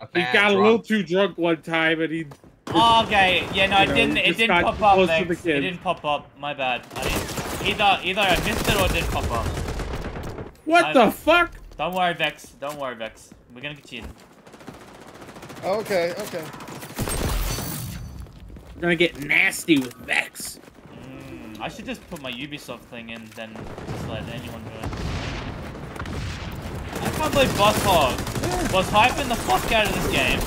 S2: he
S6: bad
S2: got a little too drunk one time and he.
S1: Oh, okay. Yeah, no,
S2: You
S1: it
S2: know,
S1: didn't. It didn't pop up.
S2: close to
S1: Vex.
S2: the
S1: It didn't pop up. My bad. I didn't. Either, either I missed it or it didn't pop up.
S2: What
S1: I-
S2: the fuck?
S1: Don't worry, Vex. Don't worry, Vex. We're gonna get you in.
S8: Okay, okay.
S2: We're gonna get nasty with Vex.
S1: I should just put my Ubisoft thing in, then just let anyone do it. I can't believe Boss Hog was hyping the fuck out of this game.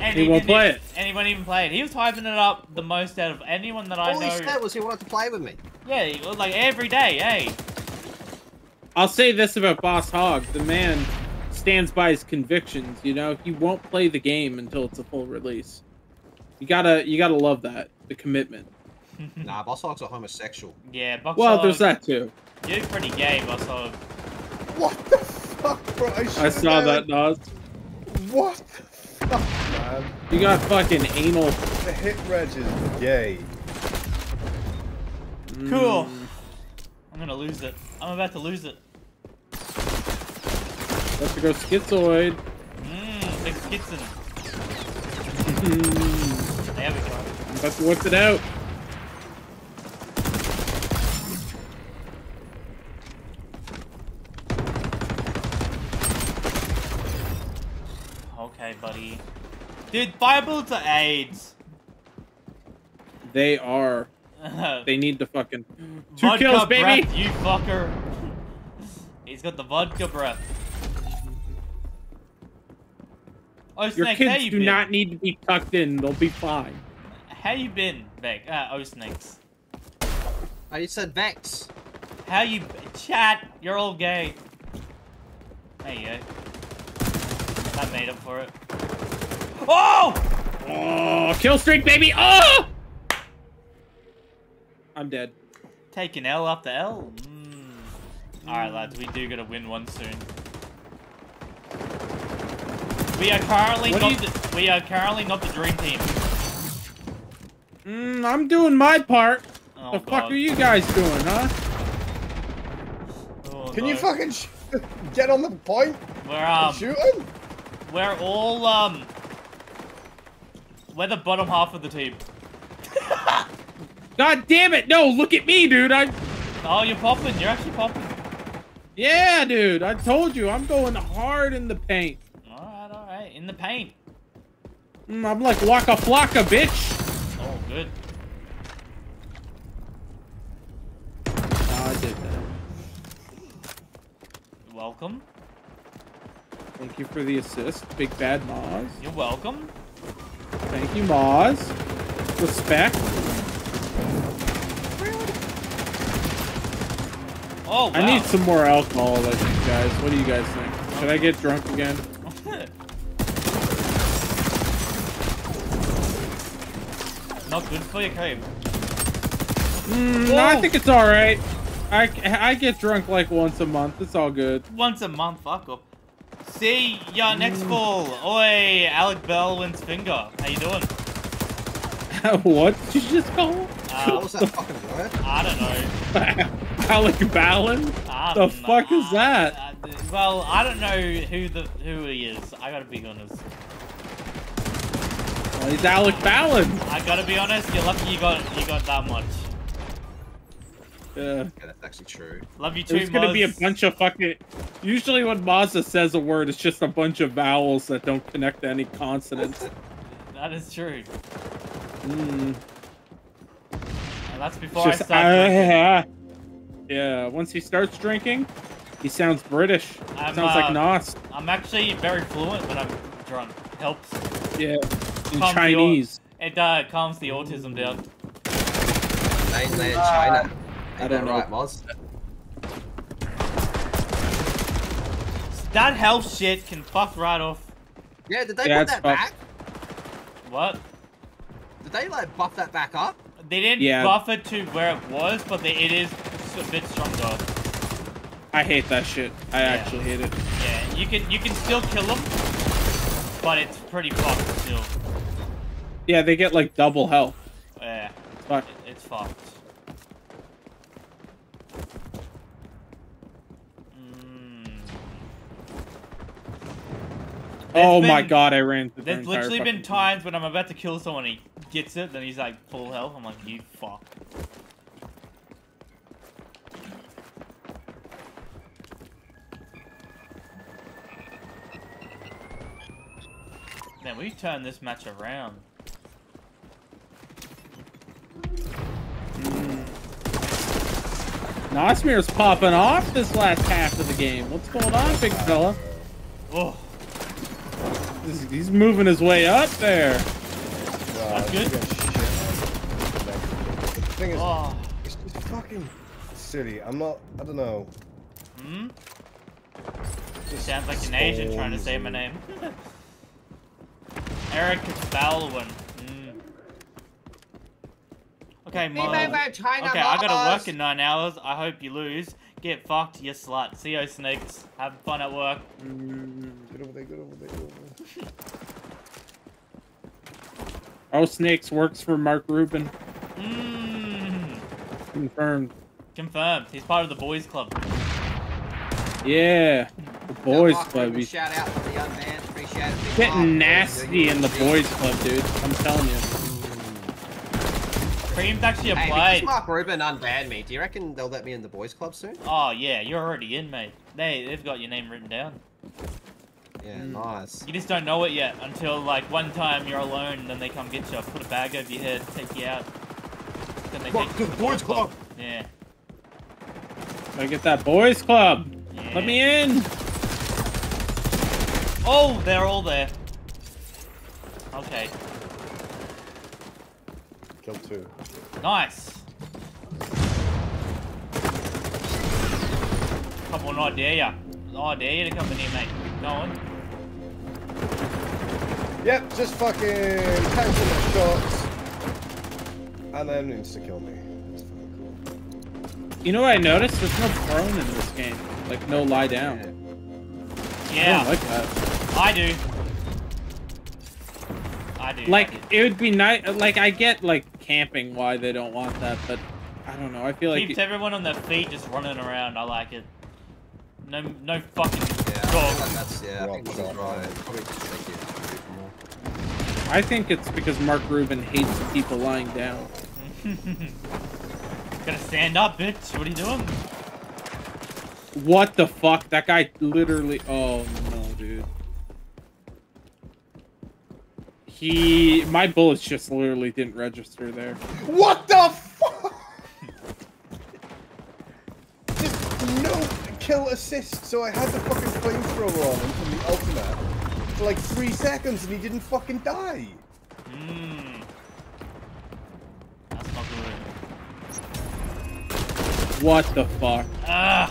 S1: And
S2: He won't play
S1: even-
S2: it.
S1: And he won't even play it. He was hyping it up the most out of anyone that I know.
S6: All he said was he wanted to play with me.
S1: Yeah, he like every day, hey.
S2: I'll say this about Boss Hog: the man stands by his convictions. You know, he won't play the game until it's a full release. You gotta, you gotta love that the commitment. (laughs)
S6: Nah, Boss Hog's a homosexual.
S1: Yeah, Boss
S2: Well, there's that too.
S1: You're pretty gay, Boss Hog.
S8: What the fuck, bro? I,
S2: I saw that, Nas.
S8: What the fuck, man?
S2: You got fucking anal.
S8: The hit reg is gay.
S1: Cool.
S2: Mm,
S1: I'm gonna lose it. I'm about to lose it.
S2: Let's go schizoid.
S1: Mmm, big skitson.
S2: I'm (laughs)
S1: There we go.
S2: about to whip it out.
S1: Okay, buddy. Dude, fire bullets are AIDS.
S2: They are. (laughs) They need to fucking two
S1: vodka
S2: kills, baby.
S1: breath, you fucker. He's got the vodka breath. Oh,
S2: Your
S1: Snakes, how
S2: kids
S1: you
S2: do
S1: been?
S2: not need to be tucked in. They'll be fine.
S1: How you been, Beck? Uh, oh, Snakes.
S6: I you said Vex.
S1: How you... Chat, you're all gay. There you go. That made up for it. Oh!
S2: Oh, kill streak, baby! Oh! I'm dead.
S1: Taking L after L? Mm. Alright, lads, we do gotta win one soon. We are currently
S2: What
S1: not
S2: you
S1: the, we are currently not the dream team.
S2: Mm, I'm doing my part.
S1: Oh,
S2: the
S1: God.
S2: fuck are you guys doing, huh?
S1: Oh,
S8: Can
S1: no.
S8: you fucking sh (laughs) get on the point
S1: We're
S8: and
S1: um
S8: shoot him?
S1: We're all um we're the bottom half of the team. (laughs)
S2: God damn it! No, look at me, dude. I,
S1: Oh, you're popping. You're actually popping.
S2: yeah, dude. I told you, I'm going hard in the paint.
S1: All right, all right. In the paint.
S2: Mm, I'm like Waka Flocka, bitch.
S1: Oh, good.
S2: Oh, I did that.
S1: Welcome.
S2: Thank you for the assist, Big Bad Moz.
S1: You're welcome.
S2: Thank you, Moz. Respect.
S1: Oh, wow.
S2: I need some more alcohol, I think, guys. What do you guys think? Should I get drunk again? (laughs)
S1: Not good for your cave.
S2: Mm, no, I think it's all right. I, I get drunk like once a month. It's all good.
S1: Once a month, fuck off. See ya next fall. Oi, Alec Bell wins finger. How you doing? (laughs)
S2: what did you just call him?
S6: What
S1: Uh, (laughs)
S6: was that fucking word?
S1: I don't know. (laughs)
S2: Alec Ballon?
S1: I
S2: The
S1: don't
S2: fuck
S1: know.
S2: is that?
S1: I- I- well, I don't know who the who he is. I gotta be honest.
S2: Well, he's Alec Ballon.
S1: I gotta be honest. You're lucky you got you got that much.
S2: Yeah.
S6: Yeah, that's actually true.
S1: Love you too,
S2: There's gonna be a bunch of fucking. Usually, when Mazda says a word, it's just a bunch of vowels that don't connect to any consonants.
S1: That is true.
S2: Mm.
S1: And that's before
S2: Just,
S1: I start drinking.
S2: uh, yeah, once he starts drinking, he sounds British.
S1: I'm,
S2: sounds like
S1: uh,
S2: Nos.
S1: I'm actually very fluent when I'm drunk. Helps.
S2: Yeah, in
S1: Calms the
S2: Chinese.
S1: It uh, calms the autism down.
S6: Mainland China.
S2: I don't
S6: that
S2: know.
S6: right, Moz?
S1: That health shit can fuck right off.
S6: Yeah, did they
S2: Yeah,
S6: put that
S2: fucked.
S6: back?
S1: What?
S6: Did they like buff that back up?
S1: They didn't
S2: Yeah.
S1: buff it to where it was, but they, it is a bit stronger.
S2: I hate that shit. I
S1: Yeah.
S2: actually hate it.
S1: Yeah, you can you can still kill them, but it's pretty fucked still.
S2: Yeah, they get like double health.
S1: Yeah,
S2: Fuck.
S1: it, it's fucked. Mm.
S2: Oh
S1: There's
S2: my god, I ran through
S1: There's literally been times when I'm about to kill someone, he gets it, then he's like full health. I'm like, you fuck. Man, we turned this match around. Mm.
S2: Nosmir's popping off this last half of the game. What's going on, big fella?
S1: Oh,
S2: He's, he's moving his way up there.
S8: Nah,
S1: That's good.
S8: you get shit. The thing is,
S1: oh.
S8: it's just fucking silly. I'm not. I don't know.
S1: Hmm?
S8: Just
S1: Sounds like an Asian trying to say my name. (laughs) Eric Baldwin. Mm. Okay, Mo. Okay, I gotta work in nine hours. I hope you lose. Get fucked, you slut. See you, snakes. Have fun at work.
S8: Get over there. Get over there. Get over there.
S2: Oh, Snakes works for Mark Rubin.
S1: Mmm.
S2: Confirmed.
S1: Confirmed. He's part of the boys club.
S2: Yeah. The boys club. He's
S6: Shout out to the unbanned. Appreciate it. Big Mark.
S2: getting nasty in the boys club, dude. I'm telling you.
S1: Cream's actually
S6: Hey,
S1: applied.
S6: because Mark Rubin unbanned me. Do you reckon they'll let me in the boys club soon?
S1: Oh yeah, you're already in, mate. They they've got your name written down.
S6: Yeah, mm. nice.
S1: You just don't know it yet until like one time you're alone, then they come get you, put a bag over your head, take you out. Then they
S6: Welcome
S1: take you
S6: to the boys club.
S1: Yeah.
S2: Gotta get that boys club.
S1: yeah.
S2: Let me in.
S1: Oh, they're all there. Okay,
S8: Kill two.
S1: nice. Come on, I dare ya. I dare you to come in here, mate. Go on.
S8: Yep, just fucking cancel the shots. And then insta kill me. That's fucking cool.
S2: You know what I noticed? There's no prone in this game. Like no lie down.
S1: Yeah,
S2: don't like that.
S1: I do. I do. I
S2: Like
S1: do.
S2: it would be nice. Like I get like camping why they don't want that, but I don't know. I feel like
S1: Keeps
S2: it-
S1: everyone on their feet just running around. I like it. No, no fucking
S6: Yeah, I feel
S1: dog.
S6: that's yeah. I think
S8: Rock
S6: he's
S8: shot.
S6: right. Probably just make
S2: I think it's because Mark Rubin hates people lying down. (laughs)
S1: Gotta stand up, bitch. What are you doing?
S2: What the fuck? That guy literally. Oh no, dude. He, my bullets just literally didn't register there.
S8: What the fuck? Just no kill assist, so I had the fucking flamethrower on him from the ultimate for like three seconds and he didn't fucking die.
S1: Mmm. That's not good.
S2: What the fuck?
S1: Ugh.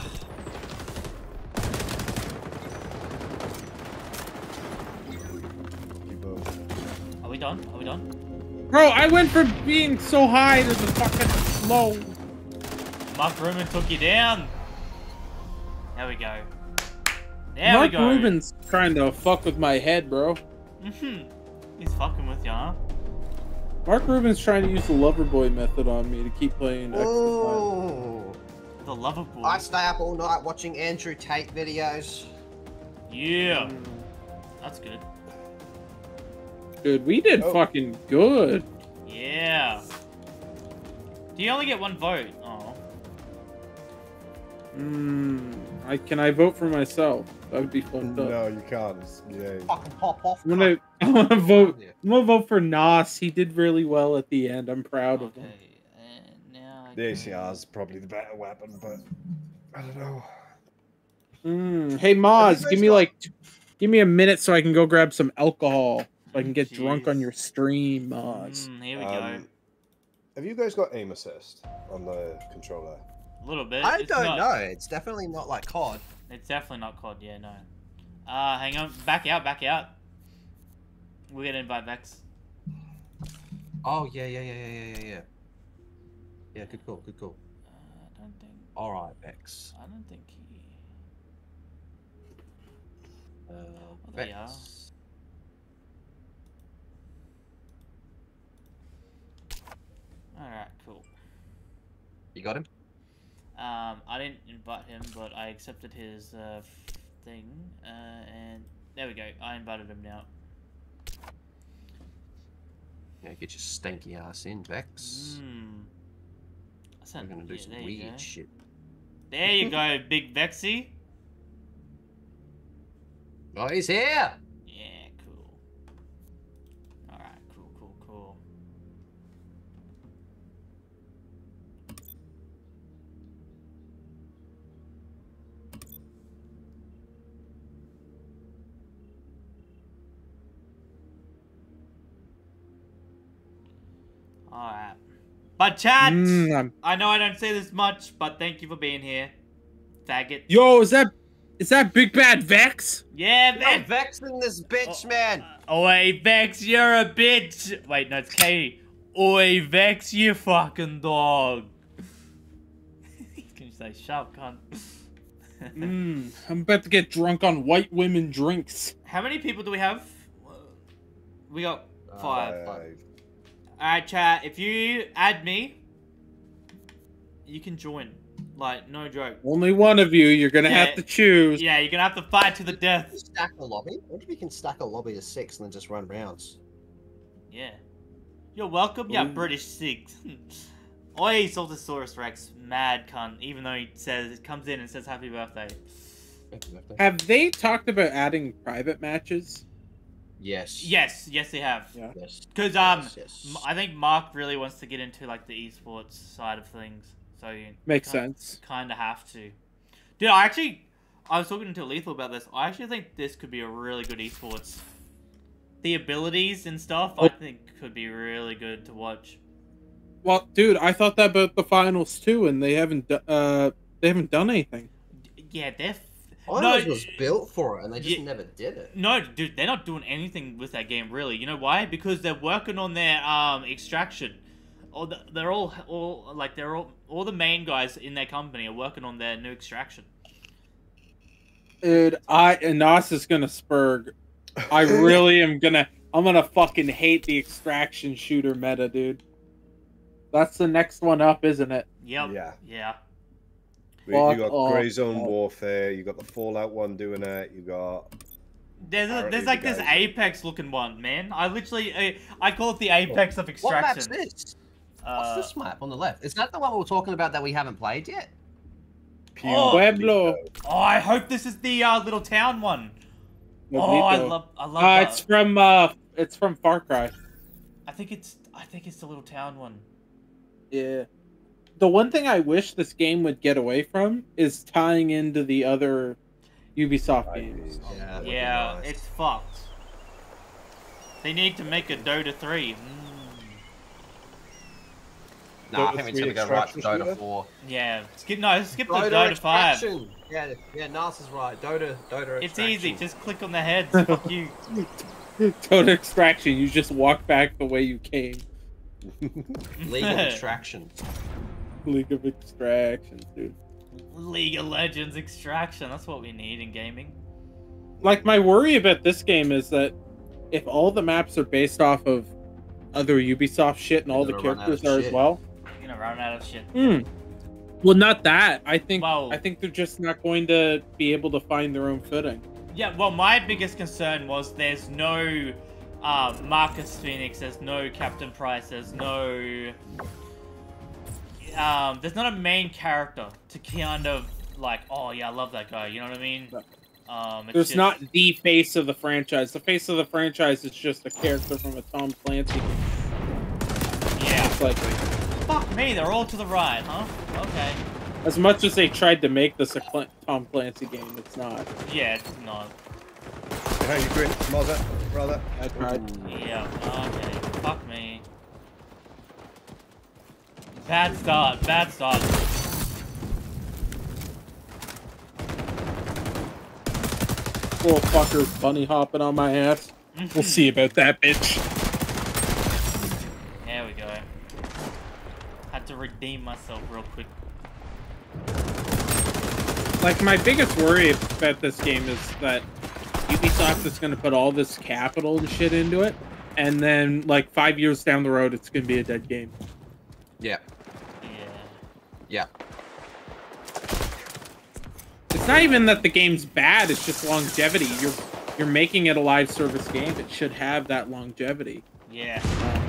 S8: You both.
S1: Are we done? Are we done?
S2: Bro, I went from being so high to the fucking low.
S1: Mark Rubin took you down. There we go. There
S2: Mark
S1: we go.
S2: Rubin's trying to fuck with my head, bro.
S1: Mhm. He's fucking with you, huh?
S2: Mark Rubin's trying to use the lover boy method on me to keep playing.
S6: Oh.
S1: The lover boy.
S6: I stay up all night watching Andrew Tate videos.
S1: Yeah. That's good.
S2: Dude, we did
S8: Oh.
S2: fucking good.
S1: Yeah. Do you only get one vote? Oh.
S2: Hmm. I can I vote for myself? That would be fucked up.
S8: No, you can't. It's, yeah.
S6: Fucking pop off.
S2: I'm gonna, I'm gonna vote. I'm gonna vote for Nas. He did really well at the end. I'm proud of him.
S1: Okay. And now
S8: The ACR is probably the better weapon, but I don't know.
S2: Mm. Hey Maz,
S8: guys
S2: give me like, give me a minute so I can go grab some alcohol. So I can get drunk on your stream, Maz.
S1: Mm, here we
S8: Um, have you guys got aim assist on the controller?
S1: Little bit.
S6: I
S1: It's
S6: don't
S1: not-
S6: know. It's definitely not like COD.
S1: It's definitely not COD. Yeah, no. Uh, hang on. Back out. Back out. We're gonna invite Vex.
S6: Oh yeah, yeah, yeah, yeah, yeah, yeah, yeah. Yeah, good call, good call.
S1: Uh, I don't think.
S6: All right, Vex.
S1: I don't think he.
S6: Uh,
S1: you
S6: Vex.
S1: All right. Cool.
S6: You got him?
S1: Um, I didn't invite him, but I accepted his uh, thing, uh, and there we go. I invited him now.
S6: Yeah, get your stanky ass in, Vex.
S1: I
S6: We're gonna do
S1: yeah,
S6: some weird shit.
S1: There you go, (laughs) Big Vexy.
S6: Oh, he's here!
S1: But chat!
S2: Mm, I'm-
S1: know I don't say this much, but thank you for being here. Faggot.
S2: Yo, is that is that Big Bad Vex?
S1: Yeah,
S6: Yo,
S1: man!
S6: Vex in this bitch, man!
S1: Oi, Vex, you're a bitch! Wait, no, it's Katie. Oi, Vex, you fucking dog. (laughs) Can you say shut up, cunt?
S2: Mm, I'm about to get drunk on white women drinks.
S1: How many people do we have? We got five.
S6: Uh,
S8: Five.
S1: Alright, chat, if you add me, you can join. Like, no joke.
S2: Only one of you. You're gonna
S1: Yeah.
S2: have to choose.
S1: Yeah, you're gonna have to fight to the death.
S6: Stack a lobby? What if we can stack a lobby of six and then just run rounds?
S1: Yeah. You're welcome, yeah,
S2: Ooh.
S1: British Sigs. (laughs) Oi, Saltosaurus Rex, mad cunt, even though he says, it comes in and says happy birthday.
S2: Have they talked about adding private matches?
S6: Yes.
S1: Yes, yes they have.
S2: Yeah.
S6: Yes.
S1: Because, um,
S6: Yes, yes.
S1: M- I think Mark really wants to get into, like, the esports side of things. So you
S2: Makes sense.
S1: kind of have to. Dude, I actually, I was talking to Lethal about this. I actually think this could be a really good esports. The abilities and stuff, I
S2: Oh.
S1: think, could be really good to watch.
S2: Well, dude, I thought that about the finals too, and they haven't uh they haven't done anything.
S1: Yeah, they're. F-
S6: Finals
S1: no,
S6: was built for it, and they just
S1: Yeah.
S6: never did it.
S1: No, dude, they're not doing anything with that game really. You know why? Because they're working on their um extraction. All the, they're all all like they're all all the main guys in their company are working on their new extraction.
S2: Dude, I and Nos is gonna spurg. I really am (laughs) gonna. I'm gonna fucking hate the extraction shooter meta, dude. That's the next one up, isn't it?
S1: Yep.
S8: Yeah.
S1: Yeah.
S8: We, you
S2: Fuck
S8: got
S2: off.
S8: Grey Zone. Warfare. You got the Fallout one doing it. You got
S1: There's a,
S8: Apparently
S1: there's
S8: the
S1: like this Apex looking one, man. I literally I, I call it the Apex of Extraction.
S6: What map's
S1: extraction.
S6: this?
S1: Uh,
S6: What's this map on the left? Is that the one we're talking about that we haven't played yet?
S8: Pew
S1: Oh.
S2: Pueblo.
S1: Oh, I hope this is the uh, little town one. Oh, I love I love
S2: Uh,
S1: that.
S2: it's from uh, it's from Far Cry.
S1: I think it's I think it's the little town one.
S2: Yeah. The one thing I wish this game would get away from is tying into the other Ubisoft games.
S6: Yeah.
S1: Yeah,
S6: nice.
S1: it's fucked. They need to make a Dota 3. Mm.
S6: Nah, I think we're
S8: 3
S6: gonna go right to
S8: extraction
S6: Dota 4.
S1: Yeah, skip no, skip the
S6: Dota,
S1: Dota, 5.
S6: Yeah, yeah, Nas is right. Dota, Dota.
S1: It's
S6: extraction.
S1: easy, just click on the heads. (laughs) Fuck you.
S2: Total extraction. You just walk back the way you came. (laughs)
S6: legal (laughs) extraction. (laughs)
S2: League of Extractions, dude.
S1: League of Legends extraction. That's what we need in gaming.
S2: Like my worry about this game is that if all the maps are based off of other Ubisoft shit and all the
S6: You're gonna run out of
S2: characters are as well.
S1: You're gonna run out of shit.
S2: Hmm. Well, not that. I think
S1: Well-
S2: I think they're just not going to be able to find their own footing.
S1: Yeah, well, my biggest concern was there's no uh, Marcus Fenix, there's no Captain Price, there's no. Um, there's not a main character to kind of like, oh yeah, I love that guy. You know what I mean? Um, it's
S2: There's
S1: just-
S2: not the face of the franchise. The face of the franchise is just a character from a Tom Clancy. game.
S1: Yeah.
S2: It's like
S1: Fuck me, they're all to the right, huh? Okay.
S2: as much as they tried to make this a Cl- Tom Clancy game, it's not.
S1: Yeah, it's not.
S8: Behind you, Quinn. Mother, brother.
S2: I tried.
S1: Yeah. Okay. Fuck me. Bad start. Bad start.
S2: Little fucker bunny hopping on my ass. We'll (laughs) see about that, bitch.
S1: There we go. Had to redeem myself real quick.
S2: Like my biggest worry about this game is that Ubisoft is going to put all this capital and shit into it, and then like five years down the road, it's going to be a dead game.
S6: Yeah.
S1: Yeah.
S6: Yeah.
S2: It's not even that the game's bad; it's just longevity. You're you're making it a live service game. It should have that longevity.
S1: Yeah.
S2: Um,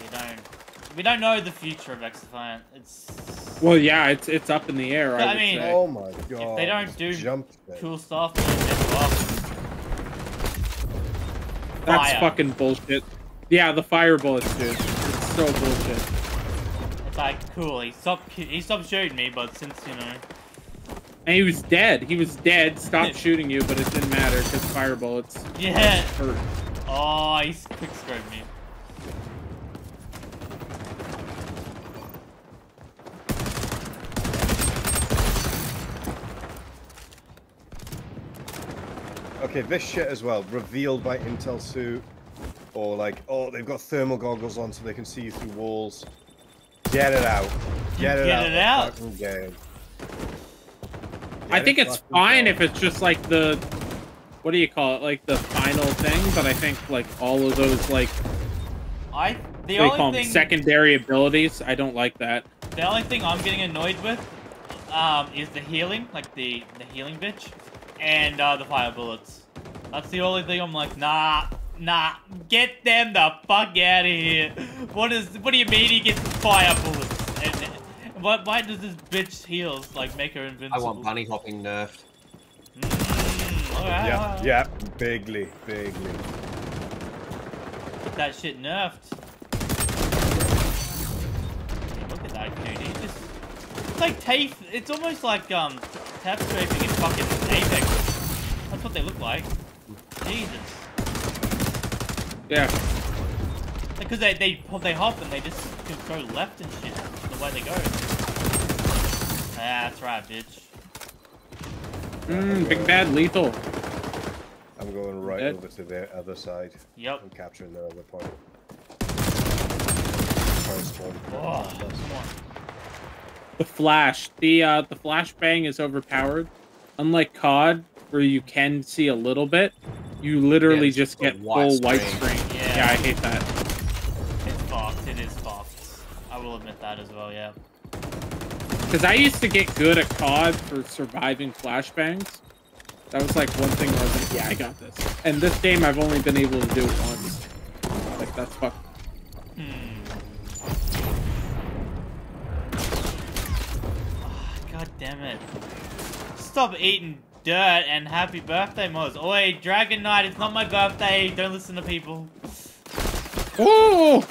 S1: We don't. We don't know the future of XDefiant. It's
S2: well, yeah, it's it's up in the air. I,
S1: I mean-
S2: say.
S8: Oh my god.
S1: If they don't do
S8: Jumped
S1: cool stuff. Then it's
S2: that's
S1: fire.
S2: fucking bullshit. Yeah, the fire bullets, dude. It's so bullshit.
S1: It's like cool. He stopped. He stopped shooting me, but since you know.
S2: And he was dead. He was dead. Stopped shooting you, but it didn't matter because fire bullets
S1: Yeah.
S2: hurt.
S1: Oh, he's quick scoped me.
S8: Okay, this shit as well, revealed by Intel suit, or like, oh, they've got thermal goggles on so they can see you through walls. Get it out. Get it
S1: Get
S8: out.
S1: it out.
S8: fucking game.
S2: I think
S8: it
S2: it's fine
S8: out.
S2: if it's just like the what do you call it? Like the final thing, but I think like all of those like
S1: I. The
S2: what do you call
S1: only
S2: them secondary abilities, I don't like that.
S1: The only thing I'm getting annoyed with, um, is the healing, like the the healing bitch, and uh, the fire bullets. That's the only thing I'm like, nah, nah, get them the fuck out of here. What is? What do you mean he gets fire bullets? And, and what? Why does this bitch heals like make her invincible?
S6: I want bunny hopping nerfed.
S1: Mm, alright,
S8: Yeah,
S1: alright.
S8: yeah, bigly, bigly.
S1: Get that shit nerfed. Look at that dude. He just. It's like TAFE. It's almost like um tap strafing in fucking Apex. That's what they look like. Jesus.
S2: Yeah.
S1: Because they they they hop and they just can go left and shit. The way they go. Ah, that's right, bitch.
S2: Mm, big bad lethal.
S8: I'm going right
S2: Dead.
S8: over to the other side.
S1: Yep.
S8: I'm capturing the other point. First one.
S1: Oh.
S2: The flash. The uh the flashbang is overpowered. Unlike COD, where you can see a little bit, you literally
S6: it's
S2: just get
S6: white
S2: full white
S6: screen.
S2: screen.
S1: Yeah.
S2: yeah, I hate that.
S1: It's fucked. It is fucked. I will admit that as well. Yeah.
S2: Because I used to get good at COD for surviving flashbangs. That was like one thing where I was like, yeah, I got this. And this game, I've only been able to do it once. Like, that's fuck.
S1: Hmm. Ah, God damn it. Stop eating dirt and happy birthday, Moz. Oi, Dragon Knight, it's not my birthday. Don't listen to people.
S2: Oh!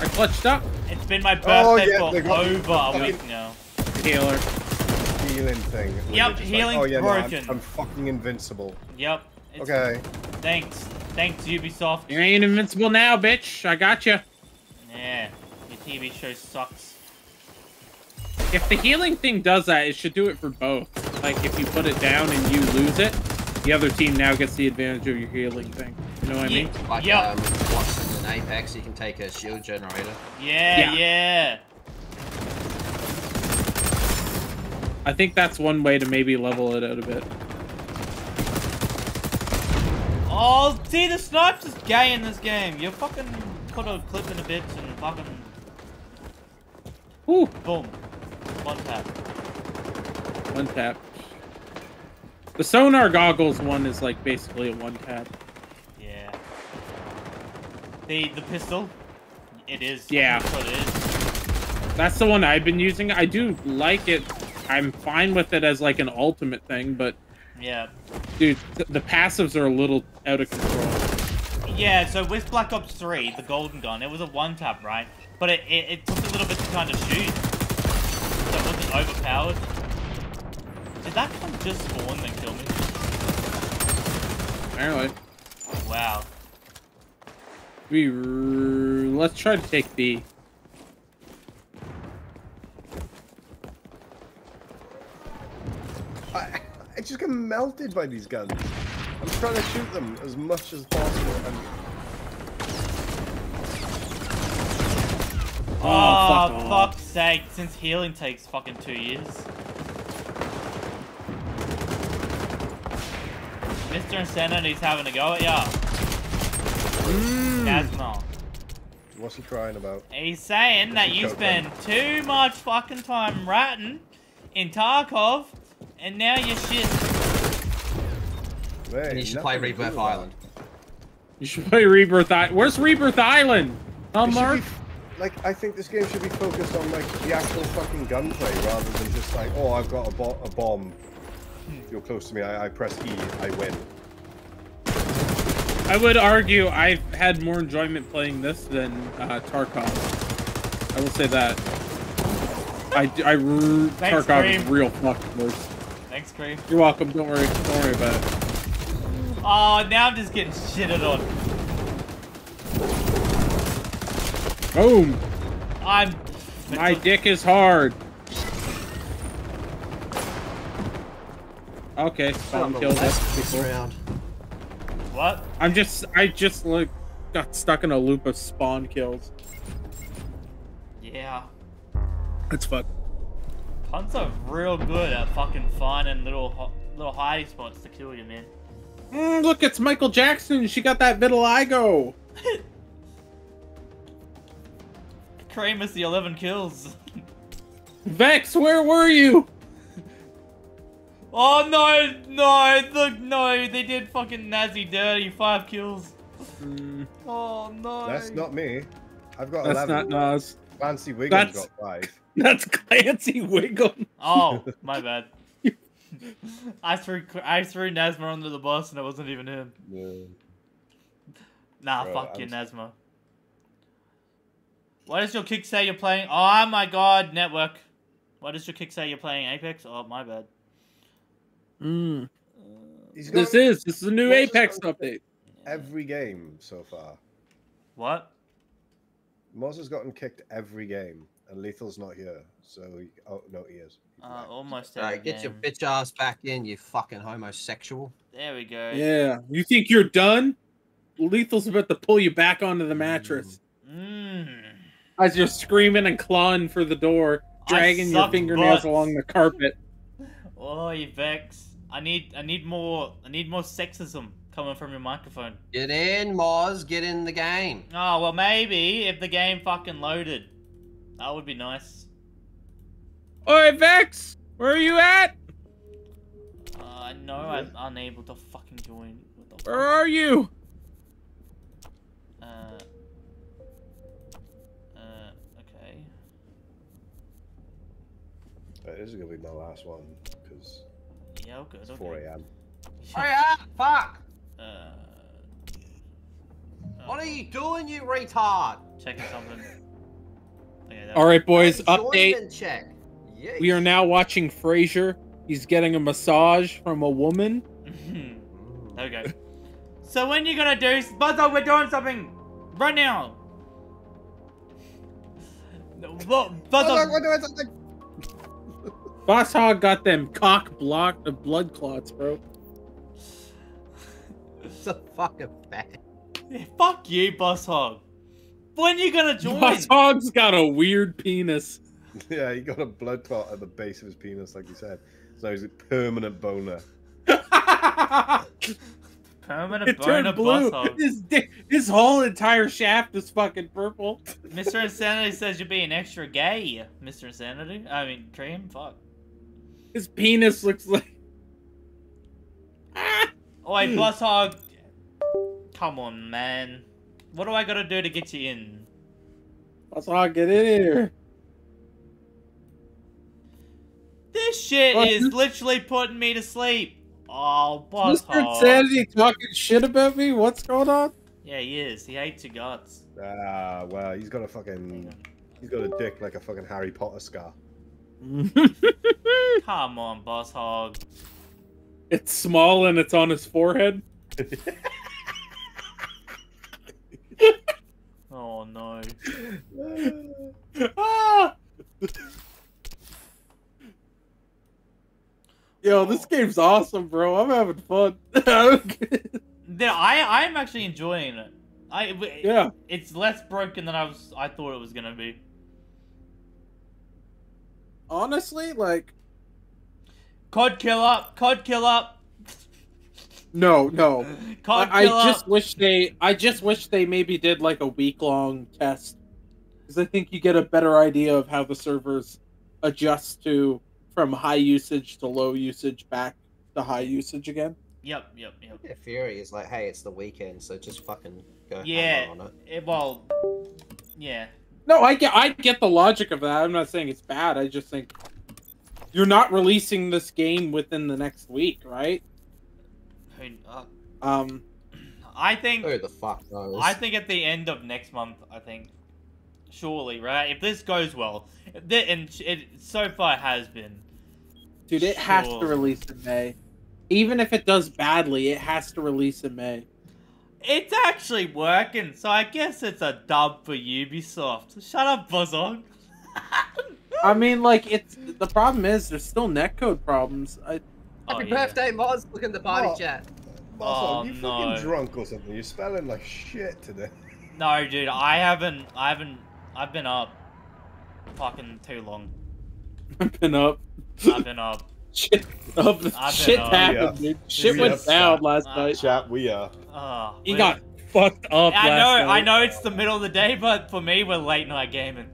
S2: I clutched up.
S1: It's been my
S8: Oh,
S1: birthday
S8: yeah,
S1: for over a week now.
S2: Healer.
S8: Healing thing.
S1: Yep,
S8: you're like, oh, yeah, no, I'm- I'm, fucking invincible.
S1: Yep.
S8: Okay.
S1: Thanks. Thanks, Ubisoft.
S2: You ain't invincible now, bitch. I got you.
S1: Yeah. Your TV show sucks.
S2: If the healing thing does that, it should do it for both. Like, if you put it down and you lose it, the other team now gets the advantage of your healing thing. You know what
S1: Yeah.
S2: I mean?
S6: Like
S1: Yep.
S6: um, what's in Apex, you can take a shield generator.
S1: Yeah,
S2: Yeah.
S1: yeah.
S2: I think that's one way to maybe level it out a bit.
S1: Oh, see, the snipes is gay in this game. You fucking put a clip in a bit and fucking
S2: Ooh,
S1: boom, one tap.
S2: one tap. The sonar goggles one is like basically a one tap.
S1: Yeah. The the pistol, it is.
S2: Yeah.
S1: That's what it is.
S2: That's the one I've been using. I do like it. I'm fine with it as like an ultimate thing, but
S1: Yeah.
S2: dude, th- the passives are a little out of control.
S1: Yeah, so with Black Ops 3, the golden gun, it was a one tap, right? But it, it, it took a little bit to kind of shoot. So it wasn't overpowered. Did that one just spawn and kill me?
S2: Apparently,
S1: Wow.
S2: we let's try to take B.
S8: I, I just get melted by these guns. I'm trying to shoot them as much as possible. And
S2: Oh,
S1: Oh,
S2: fuck
S1: fuck's sake, since healing takes fucking two years. Mr. Insanity's having a go at ya. Mm. Nazma.
S8: what's he crying about?
S1: He's saying that you
S8: Joke,
S1: spend too much fucking time ratting in Tarkov, and now you're shit.
S8: Hey,
S6: And you should play Rebirth. Island.
S2: You should play Rebirth Island. Where's Rebirth Island? Huh,
S8: It
S2: Mark?
S8: Be f- like I think this game should be focused on like the actual fucking gunplay rather than just like, oh, I've got a, bo- a bomb. You're close to me. I, I press E. I win.
S2: I would argue I've had more enjoyment playing this than uh, Tarkov. I will say that. I
S1: Thanks,
S2: Tarkov is real fucking worse.
S1: Thanks, Cream.
S2: You're welcome. Don't worry. Don't worry about it.
S1: Oh, now I'm just getting shitted on.
S2: Boom.
S1: I'm.
S2: My dick is hard. Okay, spawn
S6: Got
S2: kills.
S6: the
S2: That's
S6: this round.
S1: What?
S2: I'm just, I just like got stuck in a loop of spawn kills.
S1: Yeah.
S2: It's fuck.
S1: Punts are real good at fucking finding little little hiding spots to kill you, man.
S2: Mm, look, it's Michael Jackson. She got that vitiligo. (laughs)
S1: Cream is the 11 kills. (laughs)
S2: Vex, where were you? (laughs)
S1: Oh no, no, look, no, they did fucking Nazi dirty. Five kills.
S2: Mm,
S1: Oh no.
S8: That's not me. I've got
S2: that's
S8: 11.
S2: not Nas.
S8: Fancy Wiggins
S2: That's-
S8: got five. (laughs)
S2: That's Clancy Wiggum.
S1: Oh, my bad. I threw I threw Nazma under the bus and it wasn't even him.
S8: Yeah.
S1: Nah,
S8: Bro,
S1: fuck you,
S8: I'm-
S1: Nazma. What does your kick say you're playing? Oh my god, network. What does your kick say you're playing Apex? Oh, my bad.
S2: Mm.
S8: He's
S2: This
S8: got
S2: is this is a new Apex update.
S8: every game so far.
S1: What?
S8: Moz has gotten kicked every game, and Lethal's not here. So, he, oh no, he is. He's
S1: Uh, almost every
S6: Alright, get your bitch ass back in, you fucking homosexual.
S1: There we go.
S2: Yeah, you think you're done? Lethal's about to pull you back onto the mattress
S1: Mmm.
S2: As you're screaming and clawing for the door, dragging your fingernails
S1: butts.
S2: along the carpet.
S1: Oh, you vex. I need, I need more, I need more sexism coming from your microphone.
S6: Get in, Moz. Get in the game.
S1: Oh well, maybe if the game fucking loaded, that would be nice.
S2: Oi, Vex, where are you at?
S1: Uh, I know I'm unable to fucking join. What the
S2: Where
S1: fuck?
S2: are you?
S1: Uh,
S8: This is gonna be my last one because
S1: Yeah, okay.
S8: it's
S1: okay.
S8: 4 a.m.
S6: Hurry up! Fuck!
S1: Uh.
S6: What
S1: oh,
S6: are you doing, you retard?
S1: Checking something. Okay,
S2: All right, boys.
S6: Enjoyment
S2: Update.
S6: check. Yeesh.
S2: We are now watching Frasier. He's getting a massage from a woman.
S1: There we go. So when you gonna do? Buzzo, we're doing something right now. No, Look, Buzzo.
S8: we're doing something.
S2: Boss Hog got them cock blocked of blood clots, bro. (laughs)
S6: It's a fucking fat.
S1: Fuck you, Boss Hog. When you gonna join?
S2: Boss Hog's got a weird penis.
S8: Yeah, he got a blood clot at the base of his penis, like you said. So he's a permanent boner. (laughs)
S1: Permanent
S2: it
S1: boner
S2: turned blue.
S1: Boss Hog.
S2: His dick, his whole entire shaft is fucking purple.
S1: Mr. Insanity says you're being extra gay, Mr. Insanity. I mean, Cream, fuck.
S2: His penis looks like.
S1: Oh, wait, Boss Hog. Come on, man. What do I gotta do to get you in?
S2: Boss Hog, get in here.
S1: This shit
S2: What?
S1: is literally putting me to sleep. Oh, Boss
S2: Mr.
S1: Hog.
S2: Insanity talking shit about me? What's going on?
S1: Yeah, he is. He hates your guts.
S8: Ah, well, he's got a fucking. He's got a dick like a fucking Harry Potter scar. (laughs)
S1: Come on, Boss Hog.
S2: it's small and it's on his forehead. (laughs)
S1: Oh no. (laughs)
S2: Ah! Yo, this game's awesome, bro. I'm having fun.
S1: Yeah, I I'm actually enjoying it. I w-
S2: yeah.
S1: It's less broken than I was. I thought it was gonna be.
S2: Honestly, like,
S1: Cod kill up. Cod kill up.
S2: no, no.
S1: Cod
S2: I,
S1: kill
S2: I
S1: up.
S2: just wish they I just wish they maybe did like a week long test. Because I think you get a better idea of how the servers adjust to from high usage to low usage back to high usage again.
S1: Yep, yep, yep.
S6: Yeah, Fury is like, hey, it's the weekend, so just fucking go
S1: Yeah.
S6: hammer on it.
S1: It, well, yeah.
S2: No, I get I get the logic of that. I'm not saying it's bad. I just think you're not releasing this game within the next week, right?
S1: Who- uh,
S2: Um
S1: I think.
S6: Who the fuck knows?
S1: I think at the end of next month. I think. Surely, right? If this goes well, if and it so far has been.
S2: dude, it has to release in May. Even if it does badly, it has to release in May.
S1: It's actually working, so I guess it's a dub for Ubisoft. Shut up, Buzzon.
S2: I mean, like it's the problem is there's still netcode problems. I,
S1: Oh,
S6: Happy
S1: yeah.
S6: birthday, Moz! Look in the party
S8: Oh.
S6: chat.
S8: Boss,
S1: Oh,
S8: you
S1: no.
S8: fucking drunk or something? You're spelling like shit today.
S1: No, dude, I haven't. I haven't. I've been up. Fucking too long. (laughs)
S2: I've been up.
S1: I've been up.
S2: Shit, up,
S1: I've
S2: shit
S1: been up.
S2: happened,
S8: Yeah.
S2: dude. Shit
S8: Yeah,
S2: went
S8: up,
S2: down last
S1: Uh,
S2: night.
S8: Chat, we are.
S1: Oh,
S2: He
S1: we're-
S2: got fucked up.
S1: I
S2: last
S1: know. I know it's the middle of the day, but for me, we're late night gaming.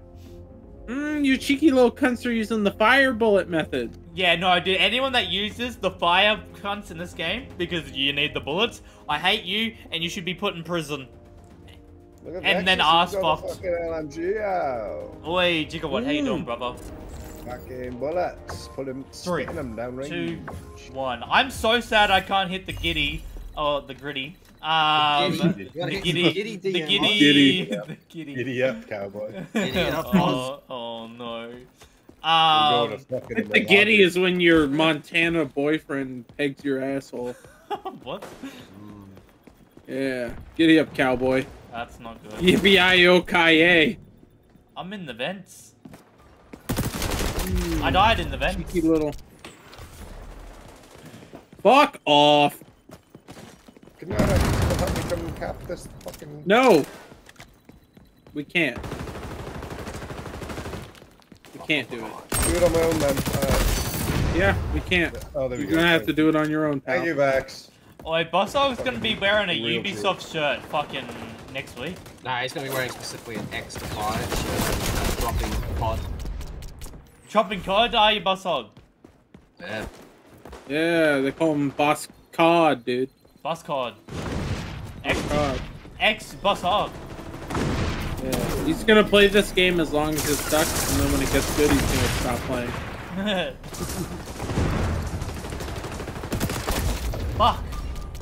S2: Mm, you cheeky little cunts are using the fire bullet method.
S1: Yeah, no, dude. Anyone that uses the fire cunts in this game because you need the bullets, I hate you, and you should be put in prison.
S8: Look at
S1: And then
S8: Nexus,
S1: ass
S8: a
S1: fucked.
S8: Fucking LMG out.
S1: Oi, Gigawatt, how you
S2: Mm.
S1: doing, brother?
S8: Fucking bullets. Put him,
S1: Three,
S8: sticking him down range.
S1: Two, one. I'm so sad I can't hit the giddy. Oh, the gritty. Um,
S6: Giddy.
S1: The
S6: hit
S1: giddy,
S6: the giddy
S1: the
S6: DM,
S1: giddy,
S2: Giddy. (laughs)
S1: the giddy.
S8: Giddy up, cowboy. (laughs)
S6: Giddy up,
S1: oh, oh no. Um,
S8: going to fucking
S2: The giddy is when your Montana boyfriend pegs your asshole. (laughs)
S1: what?
S2: Yeah, giddy up, cowboy.
S1: That's not good.
S2: Yippee ki
S1: I'm in the vents. I died in the vents.
S2: Cheeky little. Fuck off.
S8: Can you help me come cap this fucking...
S2: No. We can't. We can't do it.
S8: Do it on my own then. Uh,
S2: Yeah, we can't.
S8: oh, there
S2: You're
S8: go.
S2: gonna have to do it on your own, pal.
S8: Thank you, Vax.
S1: Oi, Boss Hog's gonna be wearing a
S8: Real
S1: Ubisoft shirt fucking next week.
S6: Nah, he's gonna be wearing specifically an XDefiant shirt and uh, dropping pod.
S1: Chopping cod, are you, Boss Hog?
S6: Yeah.
S2: Yeah, they call him Boss Cod, dude.
S1: Boss cod. X,
S2: Cod.
S1: X Boss Hog.
S2: Yeah. He's gonna play this game as long as it sucks, and then when it gets good, he's gonna stop playing. (laughs)
S1: Fuck.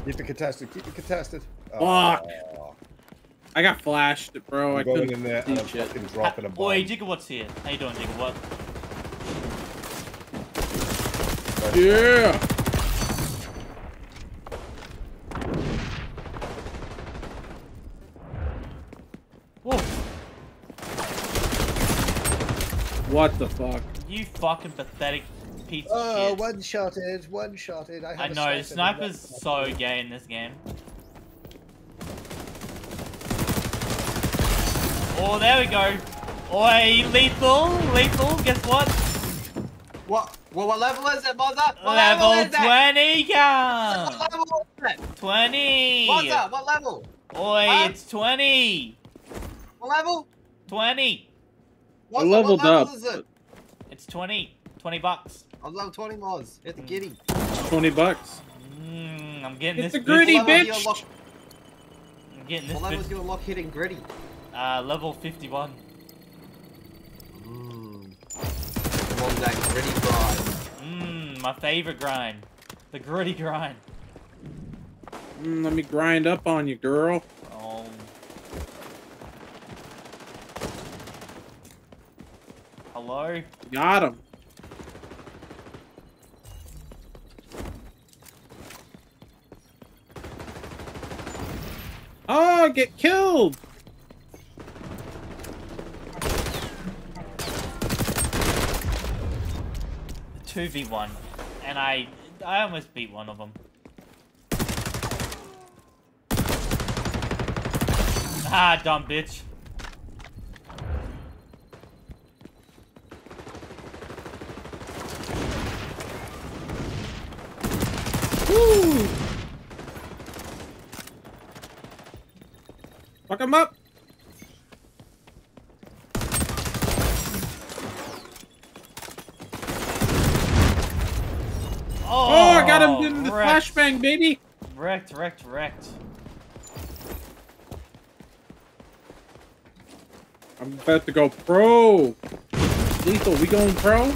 S8: Keep it contested. Keep it contested.
S2: Fuck.
S8: Oh,
S2: I got flashed, bro. I
S8: I'm going
S2: couldn't
S8: in there
S2: see
S8: and I'm
S2: shit.
S8: fucking dropping a bomb.
S1: Oi, Gigawatt's here. How you doing, Gigawatt?
S2: Yeah.
S1: Whoa,
S2: What the fuck?
S1: you fucking pathetic piece of
S8: Oh,
S1: shit.
S8: one shotted, one shotted. I,
S1: I know,
S8: sniper,
S1: sniper's
S8: but-
S1: so gay in this game. Oh, there we go. Oi, lethal, lethal. Guess what?
S6: What? Well, what level is it, Mozza? What
S1: level
S6: is it?
S1: 20,
S6: What level is it?
S1: 20.
S6: Mozza, what level?
S1: Oi,
S6: Huh?
S1: it's 20.
S6: What level?
S1: 20.
S6: What,
S2: I leveled
S6: what level
S2: up.
S6: is it?
S1: It's 20. 20 bucks.
S6: I'm level 20 Moz. Hit the giddy.
S2: 20 bucks.
S1: Mm, I'm getting
S2: It's
S1: this.
S2: a gritty
S6: What level do you
S2: bitch.
S6: unlock-
S1: I'm getting this.
S6: What level
S1: bitch.
S6: do you unlock hitting gritty?
S1: Uh, level 51.
S6: Mmm. I'm on that gritty grind.
S1: My favorite grind. The gritty grind.
S2: Mm, let me grind up on you, girl.
S1: Oh. Hello?
S2: Got him. Oh, get killed!
S1: 2v1. And I I almost beat one of them. Ah, dumb bitch.
S2: Woo! Fuck him up!
S1: Oh,
S2: Oh, I got the
S1: wrecked.
S2: flashbang, baby!
S1: Wrecked, wrecked, wrecked.
S2: I'm about to go pro. Lethal, we going pro?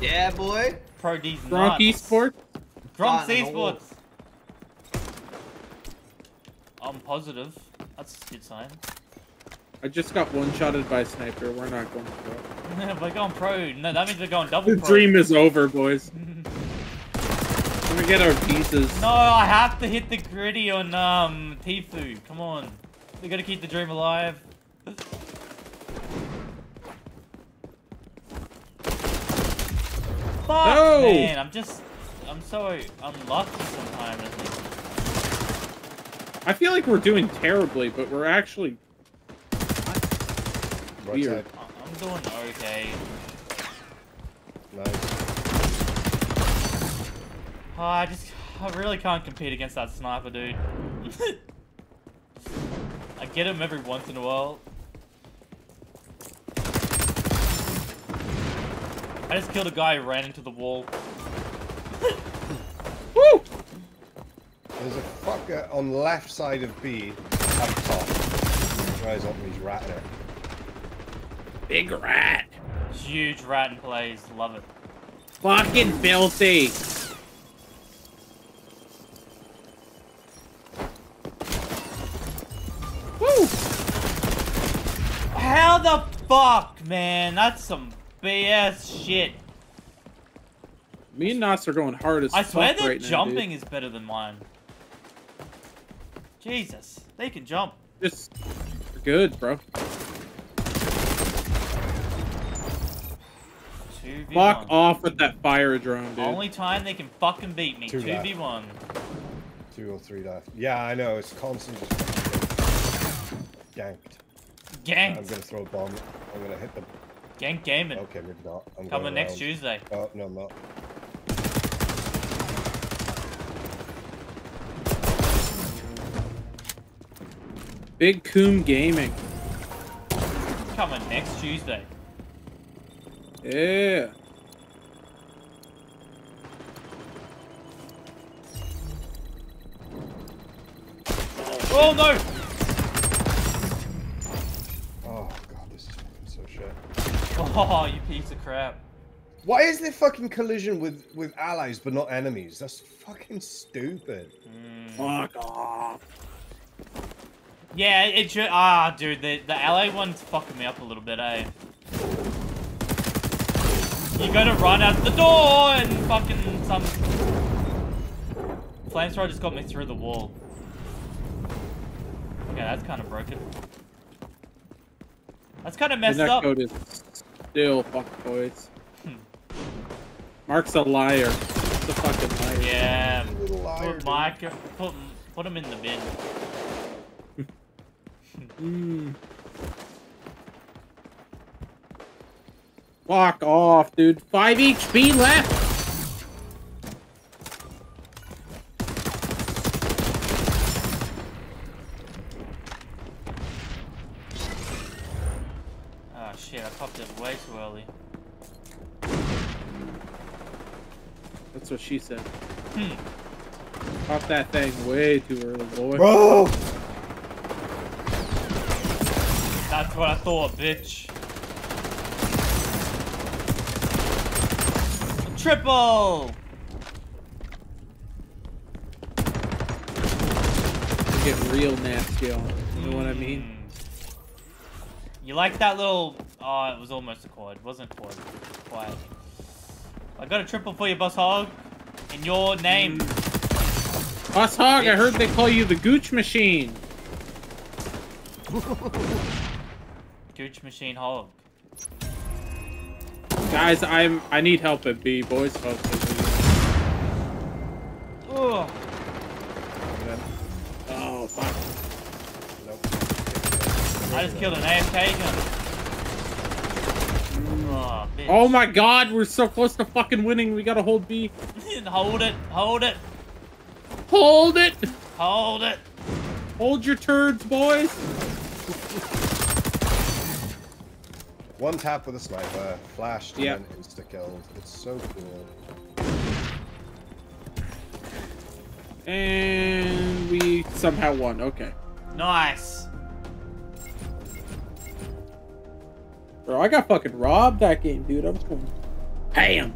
S6: Yeah, boy.
S1: Pro D's
S2: Gronk
S1: nuts.
S2: Esports?
S1: Gronk
S6: Fine,
S1: Esports. I'm positive. That's a good sign.
S2: I just got one-shotted by a sniper. We're not going pro. (laughs)
S1: we're going pro. No, that means we're going double
S2: The
S1: pro.
S2: dream is over, boys. (laughs) We're get our pieces.
S1: No, I have to hit the gritty on um Tifu. Come on. We gotta keep the dream alive. Fuck,
S2: No!
S1: man, I'm just, I'm so unlucky sometimes.
S2: I feel like we're doing terribly, but we're actually Weird.
S1: I'm doing okay. Oh, I just, I really can't compete against that sniper, dude. (laughs) I get him every once in a while. I just killed a guy who ran into the wall. (laughs)
S2: Woo!
S8: There's a fucker on the left side of B up top. He Tries up and he's ratting it.
S2: Big rat.
S1: Huge rat in plays, love it.
S2: Fucking filthy.
S1: How the fuck, man? That's some BS shit.
S2: Me and Nas are going hard as
S1: I swear
S2: fuck
S1: their
S2: right now,
S1: jumping
S2: dude.
S1: is better than mine. Jesus, they can jump.
S2: Just we're good, bro. Fuck off with that fire drone, dude.
S1: Only time they can fucking beat me.
S8: Two, Two
S1: v one.
S8: Two or three left. Yeah, I know. It's constant just ganked. I'm gonna throw a bomb. I'm gonna hit them.
S1: Gank gaming.
S8: Okay, maybe not. I'm
S1: Coming
S8: going
S1: next. Tuesday.
S8: Oh no, I'm not.
S2: Big Coom Gaming.
S1: Coming next Tuesday.
S2: Yeah.
S1: Oh no!
S8: Oh god, this is fucking so shit.
S1: Oh, you piece of crap.
S8: Why is there fucking collision with with allies but not enemies? That's fucking stupid.
S2: Fuck off.
S1: Yeah, it should. Ah, dude, the the LA one's fucking me up a little bit, eh? You gotta run out the door and fucking some. Flamethrower just got me through the wall. Yeah, that's kind of broken. That's kind of messed up.
S2: netcode is Still, fuck boys. Mark's a liar. He's a fucking liar.
S1: Yeah.
S8: Liar,
S1: put Mike. put, put him in the bin.
S2: mm. (laughs) Fuck off, dude. Five HP left. What she said.
S1: Hmm.
S2: Pop that thing way too early, boy.
S8: Bro!
S1: That's what I thought, bitch. Triple!
S2: Get real nasty on. You know what I mean?
S1: Mm. You like that little... Oh, it was almost a quad. It wasn't a quad. Quiet. I got a triple for you, Boss Hog. In your name.
S2: Boss Hog, I heard they call you the Gooch Machine. (laughs)
S1: Gooch Machine Hog.
S2: Guys, I'm I need help at B. Boys, help.
S1: Ugh.
S2: Oh, fuck.
S1: I just killed an AFK gun. Oh, bitch.
S2: Oh my god, we're so close to fucking winning. We gotta hold B. (laughs)
S1: hold it, hold it,
S2: Hold it!
S1: hold it.
S2: Hold your turds, boys.
S8: One tap with a sniper, flashed,
S2: Yep.
S8: and then insta killed. It's so cool.
S2: And we somehow won. Okay.
S1: Nice.
S2: Bro, I got fucking robbed that game, dude. I'm just going Bam!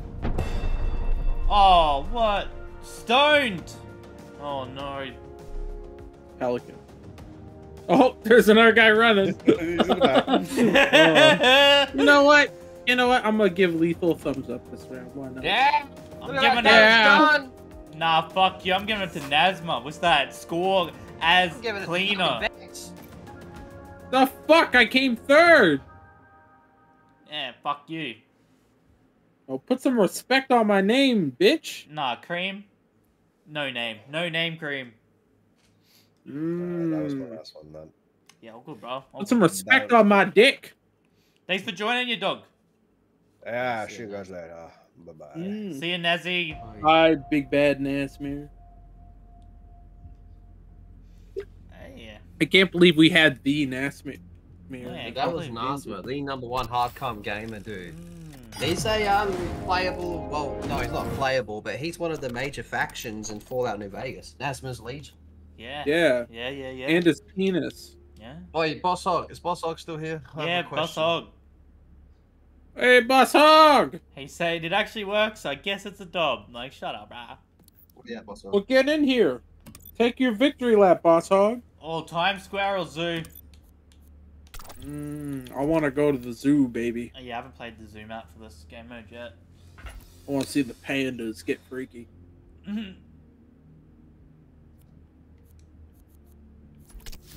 S1: Oh, what? Stoned. Oh no.
S2: Pelican. Oh, (laughs) there's another guy running.
S8: He's in the back.
S2: You know what? You know what? I'm gonna give Lethal a thumbs up this round. Why not?
S6: Yeah.
S1: I'm
S6: Look at
S1: giving
S6: that,
S2: Yeah.
S1: it. Nah, fuck you. I'm giving it to Nazma. What's that? Score as
S6: I'm it to
S1: cleaner.
S2: The fuck? I came third.
S1: Yeah, fuck you.
S2: Oh, put some respect on my name, bitch.
S1: Nah, cream. No name. No name cream.
S8: Uh, that was my
S2: Mm.
S8: last one, then.
S1: Yeah, all good, bro. All
S2: Put some
S1: good.
S2: respect on my dick.
S1: Thanks for joining your dog.
S8: Yeah, see you guys later. Bye bye.
S2: Mm.
S1: See you, Nezzy.
S2: Hi, big bad Nasmere.
S1: Hey,
S2: I can't believe we had the Nasmere.
S1: Yeah.
S6: That was Nasma, the number one hardcore gamer, dude.
S1: Mm.
S6: He's a um playable. Well, no, he's not playable, but he's one of the major factions in Fallout New Vegas. Nasma's Legion.
S1: Yeah.
S2: Yeah,
S1: Yeah, yeah, yeah.
S2: and his penis.
S1: yeah.
S6: Oi, Boss Hog, is Boss Hog still here? I
S1: Yeah, Boss. Hog.
S2: Hey, Boss Hog!
S1: He said it actually works, so I guess it's a dub. Like, shut up, brah.
S6: Yeah, Boss Hog.
S2: Well, get in here. Take your victory lap, Boss Hog.
S1: Oh, Times Square or Zoo?
S2: Mm, I want to go to the zoo, baby.
S1: Oh, yeah, I haven't played the Zoo map for this game mode yet.
S2: I want to see the pandas get freaky.
S1: Mhm. (laughs)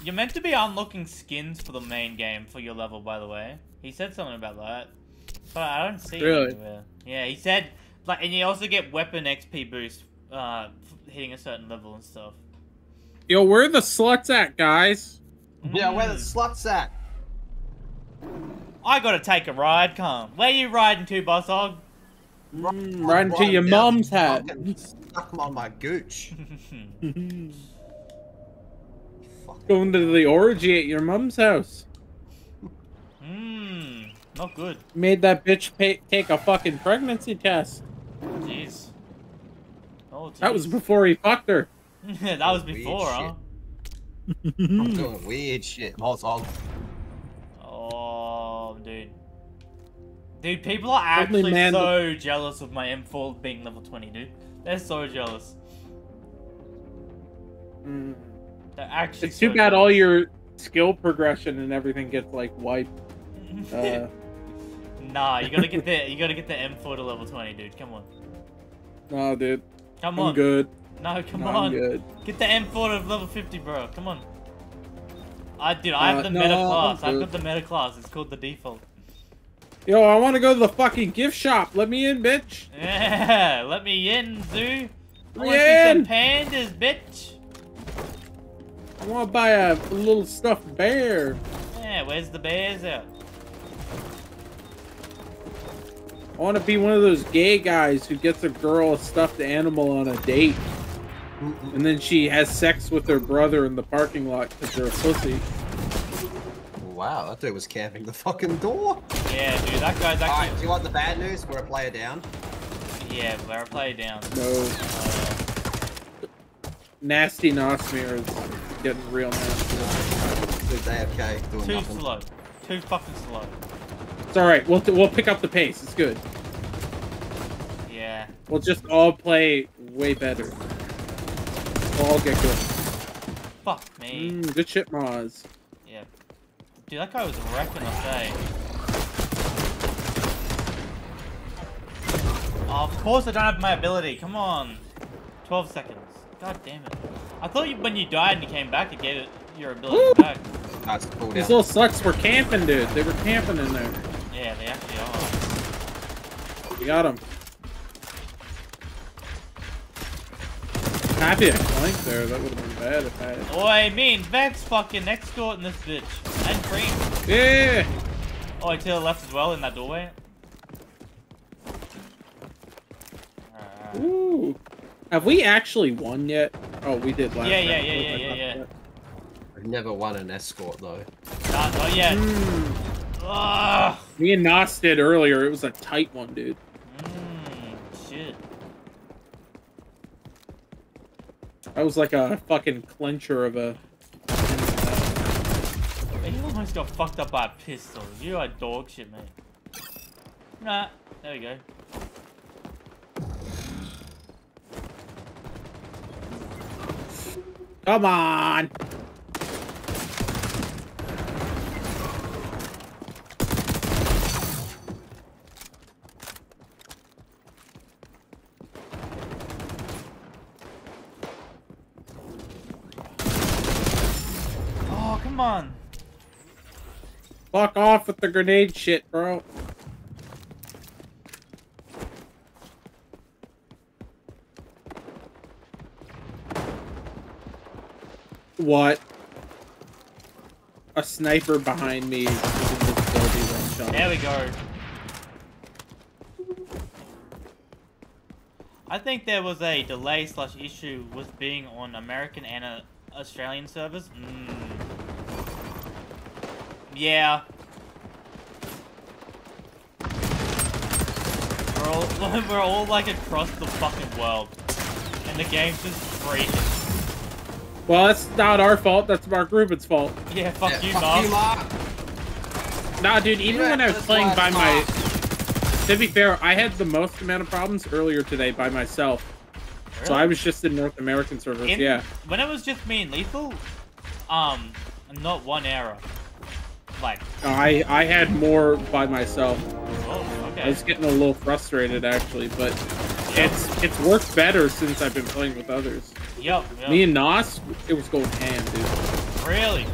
S1: You're meant to be unlocking skins for the main game for your level, by the way. He said something about that. But I don't see
S2: Really?
S1: it anywhere. Yeah, he said, like, and you also get weapon XP boost, uh, hitting a certain level and stuff.
S2: Yo, where are the sluts at, guys?
S6: Yeah, where the
S1: Mm.
S6: sluts at?
S1: I gotta take a ride, come. Where you riding to, Boss Hog?
S2: Mm, right into
S6: Right
S2: your
S6: down,
S2: mom's hat.
S6: fucking Stuck on my gooch. (laughs)
S2: Going to the orgy at your mom's house.
S1: Mmm, not good.
S2: Made that bitch pay, take a fucking pregnancy test.
S1: Jeez. Oh,
S2: That was before he fucked her. (laughs)
S1: that was before, huh?
S6: I'm doing weird shit. Boss Hog.
S1: Oh, dude. Dude, people are actually
S2: man-
S1: so jealous of my M4 being level 20, dude. They're so jealous.
S2: Mm.
S1: They're actually
S2: It's too
S1: so
S2: bad all your skill progression and everything gets like wiped. (laughs) Uh,
S1: nah, you gotta get the (laughs) you gotta get the M4 to level 20, dude. Come on.
S2: no, dude.
S1: Come
S2: I'm
S1: on.
S2: good.
S1: No, come
S2: No,
S1: on.
S2: I'm good.
S1: Get the M4 to level 50, bro. Come on. I dude, I have
S2: Uh,
S1: the
S2: no,
S1: meta class. I've got the meta class. It's called the default.
S2: Yo, I want to go to the fucking gift shop. Let me in, bitch.
S1: Yeah, (laughs) let me in, Zoo. I
S2: Let me
S1: see some
S2: in.
S1: pandas, bitch.
S2: I want to buy a, a little stuffed bear.
S1: Yeah, where's the bears at?
S2: I want to be one of those gay guys who gets a girl a stuffed animal on a date, and then she has sex with her brother in the parking lot because they're a pussy.
S6: Wow, that dude was camping the fucking door.
S1: Yeah, dude, that guy's
S6: Alright, do you want the bad news? We're a player down.
S1: Yeah, we're a play down.
S2: No. Uh, nasty Nosmere is getting real nasty.
S6: Dude, AFK, doing
S1: Too
S6: nothing.
S1: slow. Too fucking slow.
S2: It's alright, we'll, we'll pick up the pace. It's good.
S1: Yeah.
S2: We'll just all play way better. We'll get good.
S1: Fuck me.
S2: Mm, good shit, Maz.
S1: Yeah. Dude, that guy was wrecking us, eh? Oh, of course I don't have my ability. Come on. 12 seconds. God damn it. I thought you, when you died and you came back, it gave it your ability
S2: Woo!
S1: back.
S6: That's cool.
S2: These little sluts were camping, dude. They were camping in there.
S1: Yeah, they actually are.
S2: We got them. Happy I flanked there. That would have been bad if I had.
S1: Oi, me and Vex fucking escorting this bitch. And Cream.
S2: Yeah!
S1: Oh, to the left as well in that doorway. Alright.
S2: Ooh. Have we actually won yet? Oh, we did last
S1: Yeah, yeah, yeah, yeah,
S2: I
S1: yeah,
S2: thought
S1: yeah.
S6: I've never won an escort though.
S1: Not, not yet.
S2: Mm.
S1: Ugh.
S2: Me and Nos did earlier. It was a tight one, dude.
S1: Mm, shit.
S2: That was like a fucking clincher of a.
S1: You almost got fucked up by a pistol. You are dog shit, mate. Nah, there we go.
S2: Come on!
S1: Oh, come on.
S2: Fuck off with the grenade shit, bro. What? A sniper behind me. is invisibility one shot.
S1: There we go. I think there was a delay slash issue with being on American and uh, Australian servers. Mm. Yeah. We're all, (laughs) we're all like across the fucking world. And the game's just freaking.
S2: Well, that's not our fault. That's Mark Rubin's fault.
S1: Yeah, fuck
S6: Yeah,
S1: you,
S6: fuck
S1: Mark.
S6: you, Mark.
S2: Nah, dude. Even
S6: Yeah,
S2: when I was playing by my,
S6: Mark.
S2: to be fair, I had the most amount of problems earlier today by myself. So I was just in North American servers.
S1: In-
S2: yeah.
S1: When it was just me and Lethal, um, not one error. Like,
S2: I I had more by myself.
S1: oh,
S2: I was getting a little frustrated actually, but it's it's worked better since I've been playing with others.
S1: Yup, yup.
S2: Me and Nos, it was going ham, dude.
S1: Really?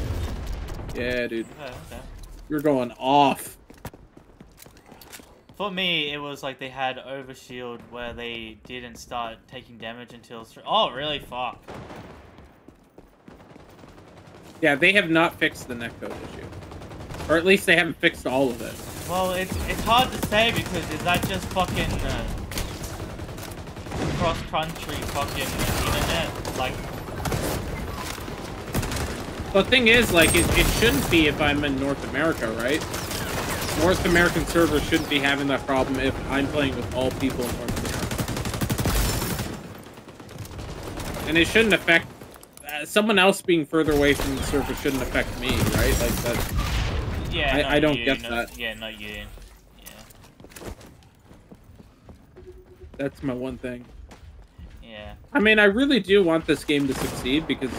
S2: Yeah, dude,
S1: Okay, okay.
S2: you're going off.
S1: For me, it was like they had overshield where they didn't start taking damage until. Oh, really? Fuck.
S2: Yeah, they have not fixed the netcode issue, or at least they haven't fixed all of it.
S1: Well, it's it's hard to say because is that just fucking uh, cross country fucking internet? Like,
S2: The thing is, like, it, it shouldn't be if I'm in North America, right? North American servers shouldn't be having that problem if I'm playing with all people in North America. And it shouldn't affect uh, someone else being further away from the server shouldn't affect me, right? Like that.
S1: Yeah.
S2: I- I don't
S1: you,
S2: get
S1: not-
S2: that.
S1: Yeah, not you. Yeah,
S2: That's my one thing.
S1: yeah.
S2: I mean, I really do want this game to succeed because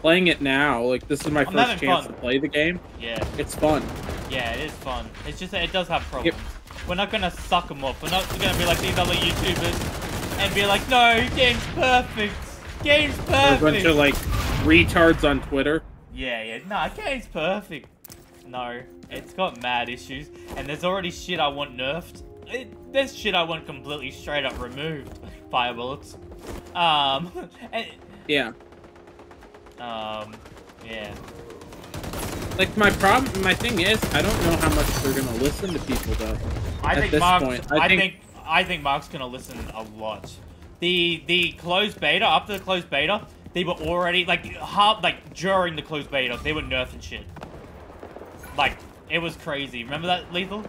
S2: playing it now, like this is my
S1: I'm
S2: first chance
S1: fun.
S2: to play the game.
S1: Yeah,
S2: It's fun.
S1: yeah, it is fun. It's just that it does have problems. We're not gonna suck them off. We're not gonna be like these other YouTubers and be like, no, game's perfect. Game's
S2: There's a bunch
S1: perfect.
S2: of like retards on Twitter.
S1: Yeah, yeah. Nah, game's perfect. No, it's got mad issues, and there's already shit I want nerfed. It, there's shit I want completely straight up removed. Fire bullets. Um, (laughs) and,
S2: Yeah.
S1: um, yeah.
S2: Like my problem, my thing is, I don't know how much they're gonna listen to people though.
S1: I
S2: At
S1: think
S2: this
S1: Mark's,
S2: point,
S1: I,
S2: I
S1: think,
S2: think-
S1: I think Mark's gonna listen a lot. The the closed beta after the closed beta, they were already like half like during the closed beta, they were nerfing shit. Like it was crazy. Remember that lethal?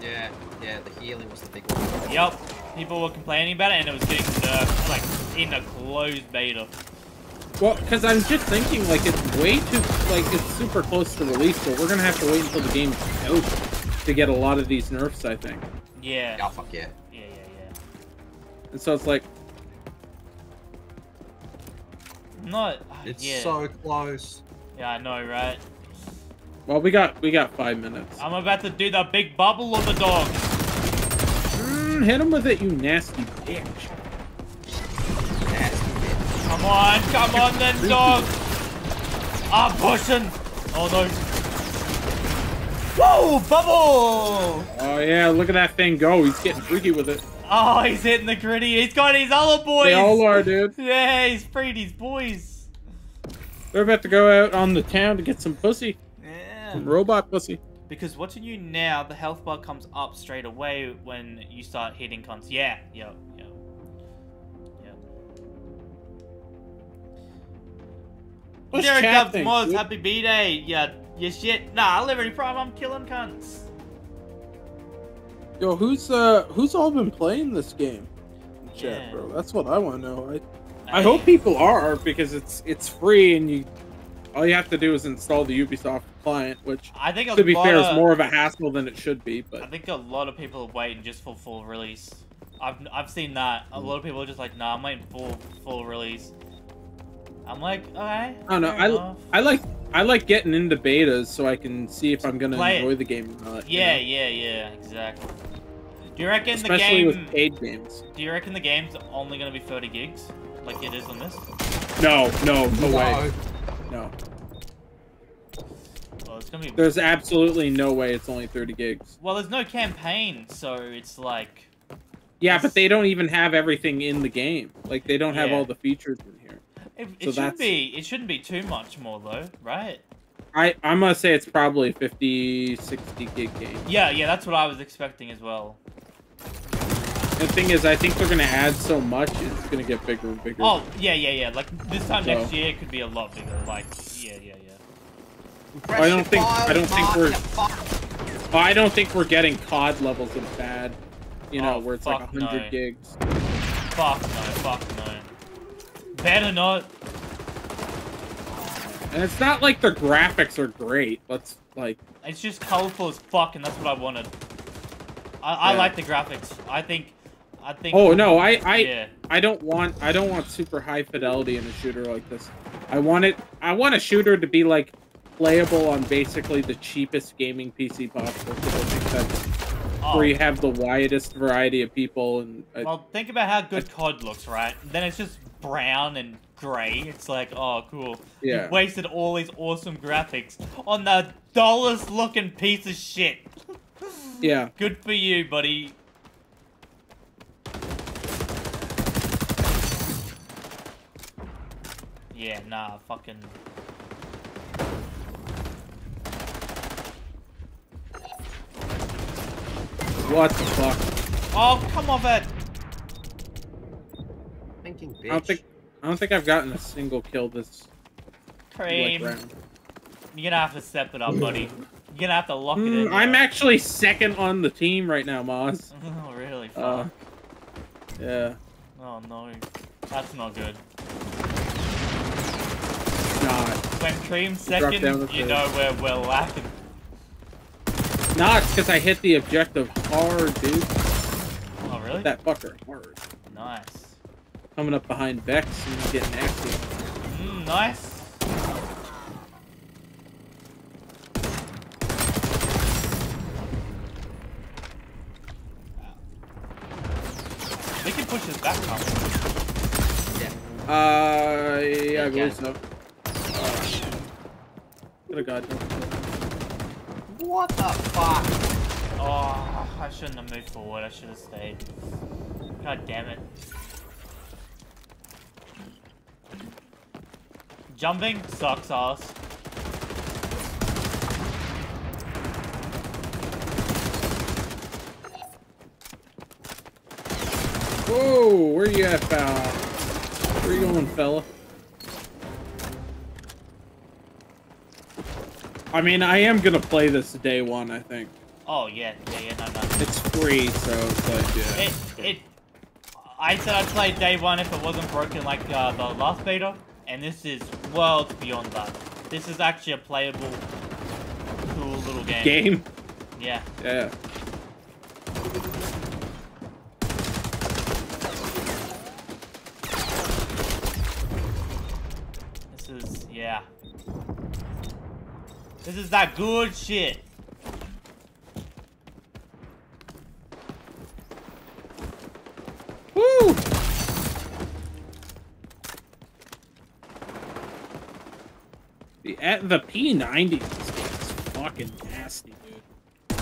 S6: Yeah, yeah, the healing was the big one.
S1: Yep. People were complaining about it, and it was getting nerfed like in a closed beta.
S2: Well, because I'm just thinking, like, it's way too, like, it's super close to release, so we're gonna have to wait until the game's out to get a lot of these nerfs, I think.
S1: Yeah.
S6: Oh, fuck yeah.
S1: Yeah, yeah, yeah.
S2: And so it's like,
S1: Not.
S6: It's
S1: yeah.
S6: so close.
S1: Yeah, I know, right?
S2: Well, we got, we got five minutes.
S1: I'm about to do the big bubble of the dog.
S2: Mm, hit him with it, you nasty bitch.
S6: Nasty bitch.
S1: Come on, come on then, dog. I'm pushing. Oh no. Whoa, bubble!
S2: Oh yeah, look at that thing go. He's getting freaky with it.
S1: Oh, he's hitting the gritty. He's got his other boys.
S2: They all are, dude.
S1: Yeah, he's freed his boys.
S2: They're about to go out on the town to get some pussy,
S1: Yeah.
S2: robot pussy.
S1: Because watching you now, the health bar comes up straight away when you start hitting cons. Yeah, yeah, yeah. Yeah.
S2: What's
S1: Derek
S2: chat
S1: Dubs Moz, happy B-Day. Yeah, yeah, shit. Nah, Liberty Prime, I'm killing cunts.
S2: Yo, who's uh, who's all been playing this game? Chat,
S1: Yeah.
S2: bro. That's what I want to know. I, I hope people are because it's it's free and you, all you have to do is install the Ubisoft client, which
S1: I think
S2: to be
S1: lot
S2: fair is more of a hassle than it should be. But I
S1: think a lot of people are waiting just for full release. I've I've seen that. A lot of people are just like, nah, I'm waiting for full release. I'm like, okay.
S2: I don't know. I,
S1: enough.
S2: I like I like getting into betas so I can see if I'm gonna
S1: Play it.
S2: enjoy the game or not. you
S1: Yeah,
S2: know?
S1: yeah, yeah, exactly. Do you reckon
S2: especially
S1: the game?
S2: Especially with paid games.
S1: Do you reckon the game's only gonna be 30 gigs, like it is on this?
S2: No, no, no, way.
S6: No.
S1: Well, it's gonna be.
S2: there's absolutely no way it's only 30 gigs.
S1: Well, there's no campaign, so it's like.
S2: Yeah,
S1: It's-
S2: but they don't even have everything in the game. Like they don't have
S1: Yeah.
S2: all the features in here.
S1: It, it
S2: So
S1: shouldn't
S2: that's-
S1: be. It shouldn't be too much more though, right?
S2: I I'm gonna say it's probably a 50, 60 gig game.
S1: Yeah, yeah, that's what I was expecting as well.
S2: The thing is, I think they're gonna add so much, it's gonna get bigger and bigger.
S1: Oh, yeah, yeah, yeah. Like this time next year, it could be a lot bigger. Like, yeah, yeah, yeah.
S2: I don't think- I don't think we're-
S6: you fuck.
S2: Well, I don't think we're getting COD levels of bad. You know,
S1: Oh,
S2: where it's like
S1: fuck
S2: 100
S1: no.
S2: gigs.
S1: Fuck no, fuck no. Better not.
S2: And it's not like the graphics are great. Let's like
S1: It's just colorful as fuck, and that's what I wanted. I, I
S2: Yeah.
S1: like the graphics. I think. I think.
S2: Oh no, I I
S1: Yeah.
S2: I don't want I don't want super high fidelity in a shooter like this. I want it I want a shooter to be like playable on basically the cheapest gaming PC possible. because I think that's
S1: Oh.
S2: where you have the widest variety of people and I,
S1: Well, think about how good COD looks, right? Then it's just brown and grey. It's like, oh, cool.
S2: Yeah.
S1: You wasted all these awesome graphics on the dullest looking piece of shit.
S2: yeah. (laughs)
S1: Good for you, buddy. Yeah, nah, fucking.
S2: What the fuck?
S1: Oh, come off it!
S6: Thinking bitch.
S2: I don't think I don't think I've gotten a single kill this like,
S1: Cream.
S2: round.
S1: You're gonna have to step it up, buddy. You're gonna have to lock it in.
S2: Mm, I'm
S1: now.
S2: actually second on the team right now, Moss. (laughs)
S1: Oh, really? Fuck.
S2: Uh, yeah.
S1: oh, no. That's not good. When Cream's second, you know where we're lacking.
S2: Not because I hit the objective hard, dude.
S1: Oh, really?
S2: That fucker hard.
S1: Nice.
S2: Coming up behind Vex and getting active.
S1: Mm, nice. We can push this back, can't we?
S2: Uh, yeah, I believe so. What
S6: the fuck?
S1: Oh, I shouldn't have moved forward. I should have stayed. God damn it. Jumping sucks ass.
S2: Whoa, where you at, pal? Where you going, fella? I mean, I am gonna play this day one. I think
S1: Oh yeah, yeah, yeah, no, no.
S2: it's free, so it's like yeah.
S1: It, it. I said I'd play day one if it wasn't broken like uh, the last beta, and this is worlds beyond that. This is actually a playable, cool little game.
S2: Game.
S1: Yeah.
S2: Yeah.
S1: This is yeah. This is that good shit.
S2: Woo! The at the P90 this game's fucking nasty, dude.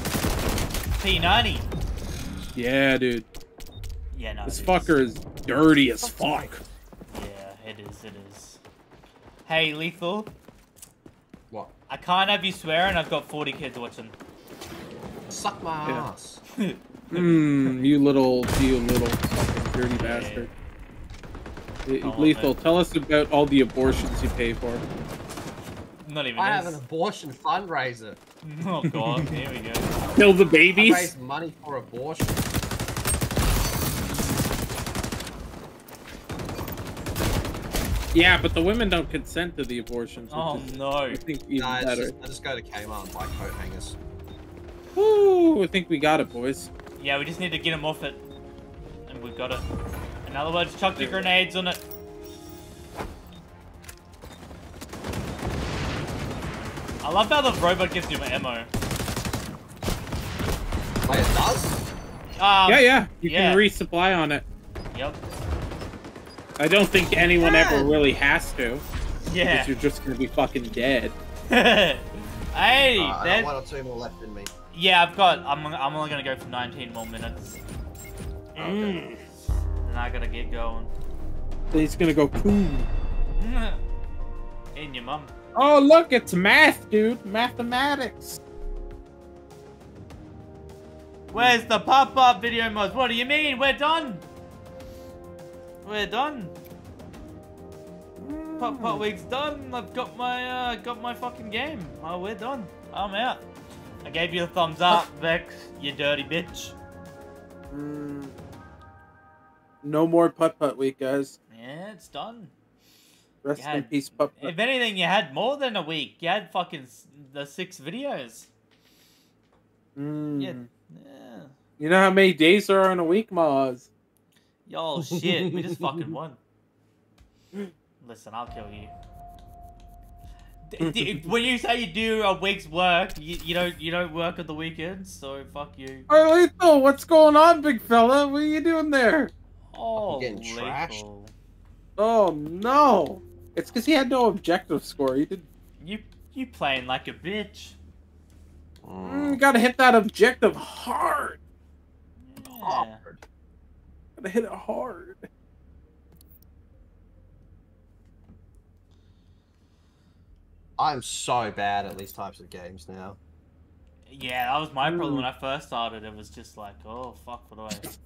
S1: P90.
S2: Yeah, dude.
S1: Yeah, no.
S2: This
S1: is.
S2: fucker is dirty as fuck.
S1: Yeah, it is. It is. Hey, lethal.
S6: What?
S1: I can't have you swearing. I've got 40 kids watching.
S6: Suck my
S2: Yeah.
S6: ass.
S2: Mmm, (laughs) you little, you little fucking dirty bastard. Eh,
S1: Oh,
S2: Lethal,
S1: man.
S2: tell us about all the abortions you pay for.
S1: Not even
S6: I have an abortion fundraiser. (laughs)
S1: Oh god, here we go.
S2: Kill the
S6: I
S2: babies?
S6: raise money for abortion.
S2: Yeah, but the women don't consent to the abortions.
S1: Oh
S2: which is,
S1: no.
S2: I think even
S6: Nah,
S2: better.
S6: just, I just go to Kmart and buy coat hangers.
S2: Woo, I think we got it, boys.
S1: Yeah, we just need to get him off it. And we've got it. In other words, chuck the grenades on it. I love how the robot gives you ammo.
S6: Wait, it does?
S1: Um,
S2: yeah, yeah, you
S1: yeah.
S2: can resupply on it.
S1: Yep.
S2: I don't think anyone ever really has to.
S1: Yeah.
S2: Because you're just gonna be fucking dead. (laughs)
S1: hey,
S6: Uh, I got
S1: that-
S6: one or two more left in me.
S1: yeah, I've got. I'm. I'm only gonna go for 19 more minutes,
S2: Mm.
S1: and I gotta get going.
S2: He's gonna go boom. (laughs)
S1: In your mum.
S2: Oh, look, it's math, dude. Mathematics.
S1: Where's the pop-up video mods? What do you mean? We're done. We're done. Pop Pop Week's done. I've got my uh, got my fucking game. Oh, we're done. I'm out. I gave you a thumbs up, (laughs) Vex. You dirty bitch.
S2: Mm. No more putt putt week, guys.
S1: Yeah, it's done.
S2: Rest
S1: You
S2: in peace, putt putt.
S1: If anything, you had more than a week. You had fucking the six videos.
S2: Mm.
S1: Yeah. Yeah.
S2: You know how many days there are in a week, Maz?
S1: Yo, shit. we just fucking (laughs) won. Listen, I'll kill you. D- (laughs) d- when you say you do a week's work, you, you don't you don't work at the weekends, so fuck you.
S2: Hey, Lethal, what's going on, big fella? What are you doing there?
S1: Oh,
S6: getting trashed.
S2: Oh no! It's because he had no objective score. He did.
S1: You you playing like a bitch.
S2: Mm, gotta hit that objective hard.
S1: Yeah.
S6: Hard.
S2: Gotta hit it hard.
S6: I'm so bad at these types of games now.
S1: Yeah, that was my problem when I first started. It was just like, oh fuck, what do I? (laughs)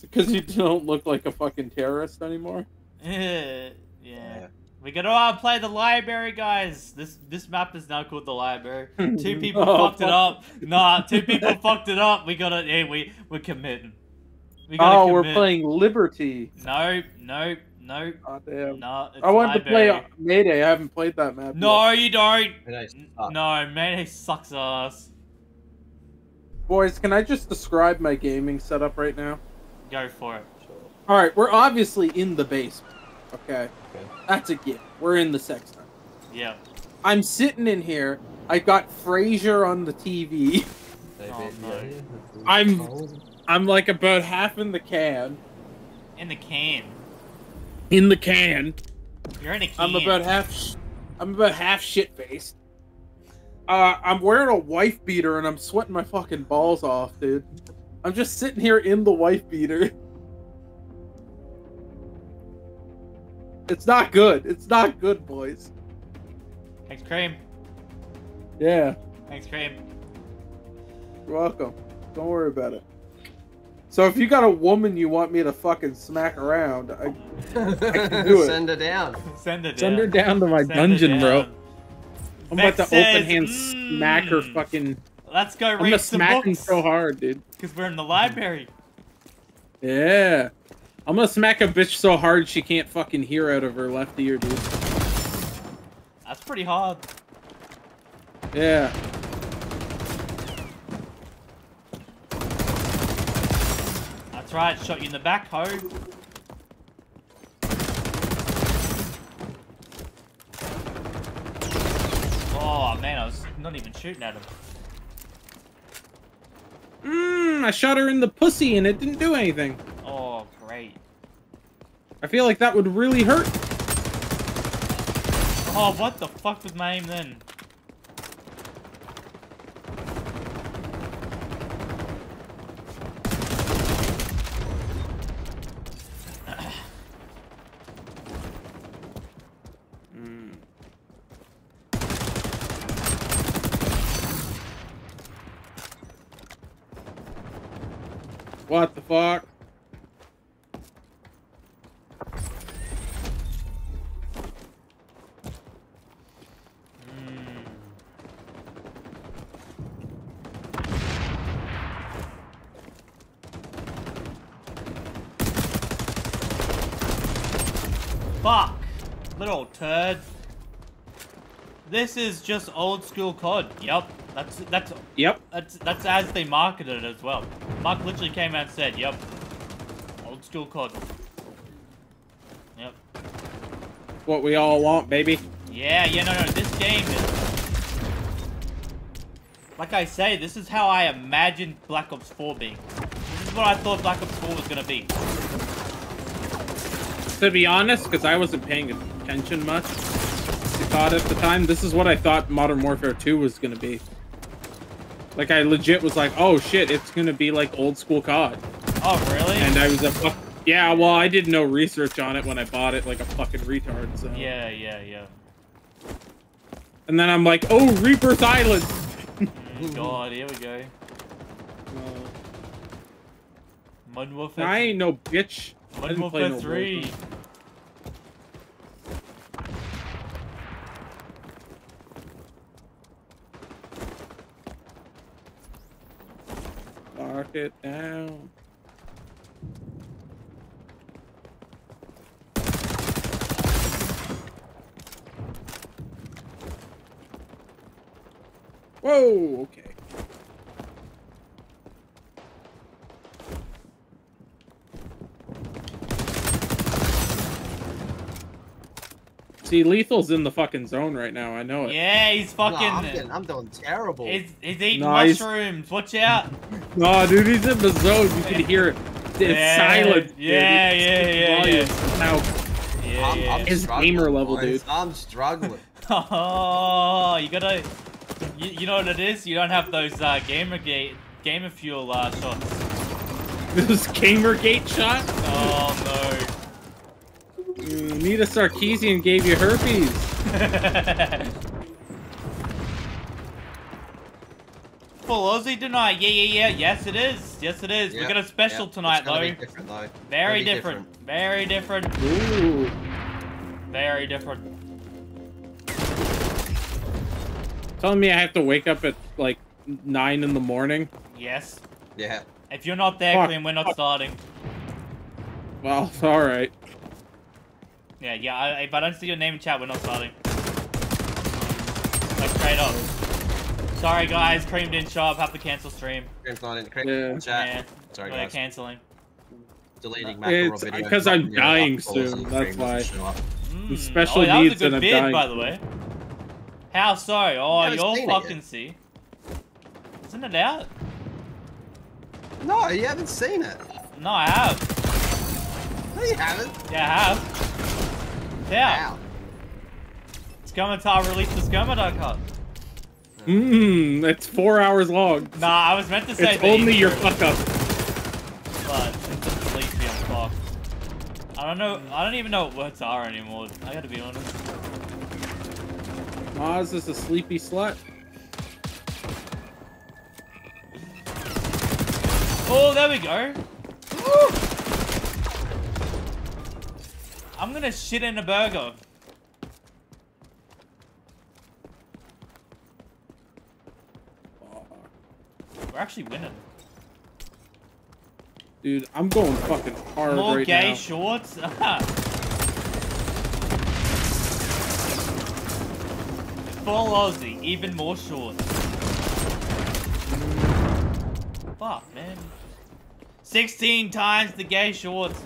S2: Because you don't look like a fucking terrorist anymore. (laughs)
S1: Yeah. yeah. We gotta uh, play the library, guys. This this map is now called the library. Two (laughs) people
S2: Oh,
S1: fucked it up. Nah, two people fucked it up. We gotta. Hey, we we're committing. We gotta
S2: Oh, we're playing Liberty.
S1: No, no, no,
S2: Oh damn.
S1: no. It's
S2: I wanted to play.
S1: Uh,
S2: Mayday. I haven't played that map.
S1: No,
S2: yet.
S1: you don't.
S6: It ain't
S1: N-
S6: suck.
S1: No, man, he sucks ass.
S2: Boys, can I just describe my gaming setup right now?
S1: Go for it.
S2: All right, we're obviously in the basement. Okay,
S6: Okay.
S2: that's a gift. We're in the sex room.
S1: Yeah.
S2: I'm sitting in here. I got Frasier on the TV.
S1: Oh,
S6: bit
S1: no.
S2: I'm- I'm like about half in the can.
S1: In the can.
S2: In the can.
S1: You're in a can.
S2: I'm about half. Sh- I'm about half shit faced. Uh, I'm wearing a wife beater and I'm sweating my fucking balls off, dude. I'm just sitting here in the wife beater. It's not good. It's not good, boys.
S1: Thanks, cream.
S2: Yeah,
S1: Thanks, cream.
S2: you're welcome. Don't worry about it. So if you got a woman you want me to fucking smack around, I can do it. (laughs)
S6: Send her down.
S1: Send it
S2: send her
S1: down.
S2: down to my
S1: Send
S2: dungeon, bro. I'm about to
S1: Vex
S2: open
S1: says,
S2: hand smack her
S1: "Mm."
S2: fucking.
S1: Let's go
S2: I'm gonna
S1: read some
S2: smack him
S1: books.
S2: so hard, dude.
S1: Because we're in the library.
S2: Yeah. I'm gonna smack a bitch so hard she can't fucking hear out of her left ear, dude.
S1: That's pretty hard.
S2: Yeah.
S1: That's right, shot you in the back, ho. Oh man, I was not even shooting at him.
S2: Mmm, I shot her in the pussy and it didn't do anything.
S1: Oh, great.
S2: I feel like that would really hurt.
S1: Oh, what the fuck was my aim then?
S2: Fuck?
S1: Hmm. Fuck! Little turd. This is just old school COD. Yep. That's that's
S2: Yep.
S1: that's that's as they marketed it as well. Mark literally came out and said, "Yep, old school COD." Yep.
S2: What we all want, baby.
S1: Yeah, yeah, no, no. This game is like I say. This is how I imagined Black Ops 4 being. This is what I thought Black Ops 4 was gonna be.
S2: To be honest, because I wasn't paying attention much to COD at the time, this is what I thought Modern Warfare 2 was gonna be. Like, I legit was like, oh shit, it's gonna be like old school COD.
S1: Oh, really?
S2: And I was a fuck. Yeah, well, I did no research on it when I bought it like a fucking retard, so.
S1: yeah, yeah, yeah.
S2: And then I'm like, oh, Rebirth Island!
S1: Mm, God, here we go. Modern Warfare.
S2: I ain't no bitch. I
S1: Modern
S2: didn't play
S1: Warfare
S2: no
S1: 3.
S2: Warzone. Lock it down. Whoa, okay. See, Lethal's in the fucking zone right now. I know it.
S1: Yeah, he's
S6: No,
S1: fucking.
S6: I'm, getting, I'm doing terrible.
S1: He's, he's eating
S2: Nice.
S1: mushrooms. Watch out. (laughs)
S2: No, dude, he's in the zone. You can hear it. It's
S1: Yeah,
S2: silent. dude.
S1: yeah,
S2: It's
S1: yeah,
S2: the
S1: yeah,
S2: volume.
S1: yeah.
S2: It's How
S1: Yeah,
S6: I'm,
S1: yeah.
S6: I'm
S2: His gamer level,
S6: boys.
S2: dude.
S6: I'm struggling. (laughs)
S1: Oh, you gotta. You, you know what it is? You don't have those uh, Gamergate, Gamer Fuel uh, shots. (laughs)
S2: this Gamergate shot.
S1: Oh
S2: Mm, Mm, Nita Sarkeesian gave you herpes.
S1: no. (laughs) Full Aussie tonight. Yeah, yeah, yeah. Yes, it is. Yes, it is. we
S6: Yep,
S1: got a special
S6: yep.
S1: tonight,
S6: It's
S1: though.
S6: Be different, though.
S1: Very
S6: Gonna be
S1: different. Very different.
S2: Ooh.
S1: Very different.
S2: Telling me I have to wake up at like nine in the morning.
S1: Yes.
S6: Yeah.
S1: If you're not there,
S2: Fuck.
S1: Clean, we're not starting.
S2: Well, all right.
S1: Yeah, yeah. I, if I don't see your name in chat, we're not starting. Like straight up. Sorry, guys. Cream didn't show up. Have to cancel stream.
S6: Cream's not in the
S2: Yeah.
S6: chat.
S1: Yeah.
S6: Sorry,
S1: we're
S6: guys.
S1: canceling.
S6: Deleting
S2: It's
S6: macro videos.
S2: because I'm
S6: dropping
S2: dying
S6: upvotes
S2: soon, that's
S6: Cream doesn't
S2: why.
S6: show up.
S1: Mm.
S2: special
S1: oh, that
S2: needs
S1: was a
S2: and
S1: good
S2: I'm
S1: bid,
S2: dying.
S1: by the way. How so? Oh,
S6: haven't
S1: you'll fucking
S6: yet.
S1: see. Isn't it out?
S6: No, you haven't seen it.
S1: No, I have.
S6: No, you haven't.
S1: Yeah, I have. It's out.
S6: Wow.
S1: Skirmitar released the Skirmitar card.
S2: Mmm, it's four hours long.
S1: Nah, I was meant to say
S2: It's only your fuck up.
S1: But since it's released, I'm fucked. I don't know. I don't even know what words are anymore. I gotta be honest.
S2: Oz is a sleepy slut.
S1: Oh, there we go. I'm gonna shit in a burger. We're actually winning.
S2: Dude, I'm going fucking hard
S1: More
S2: right
S1: gay
S2: now.
S1: shorts. (laughs) Full Aussie, even more shorts. Fuck, man. 16 times the gay shorts.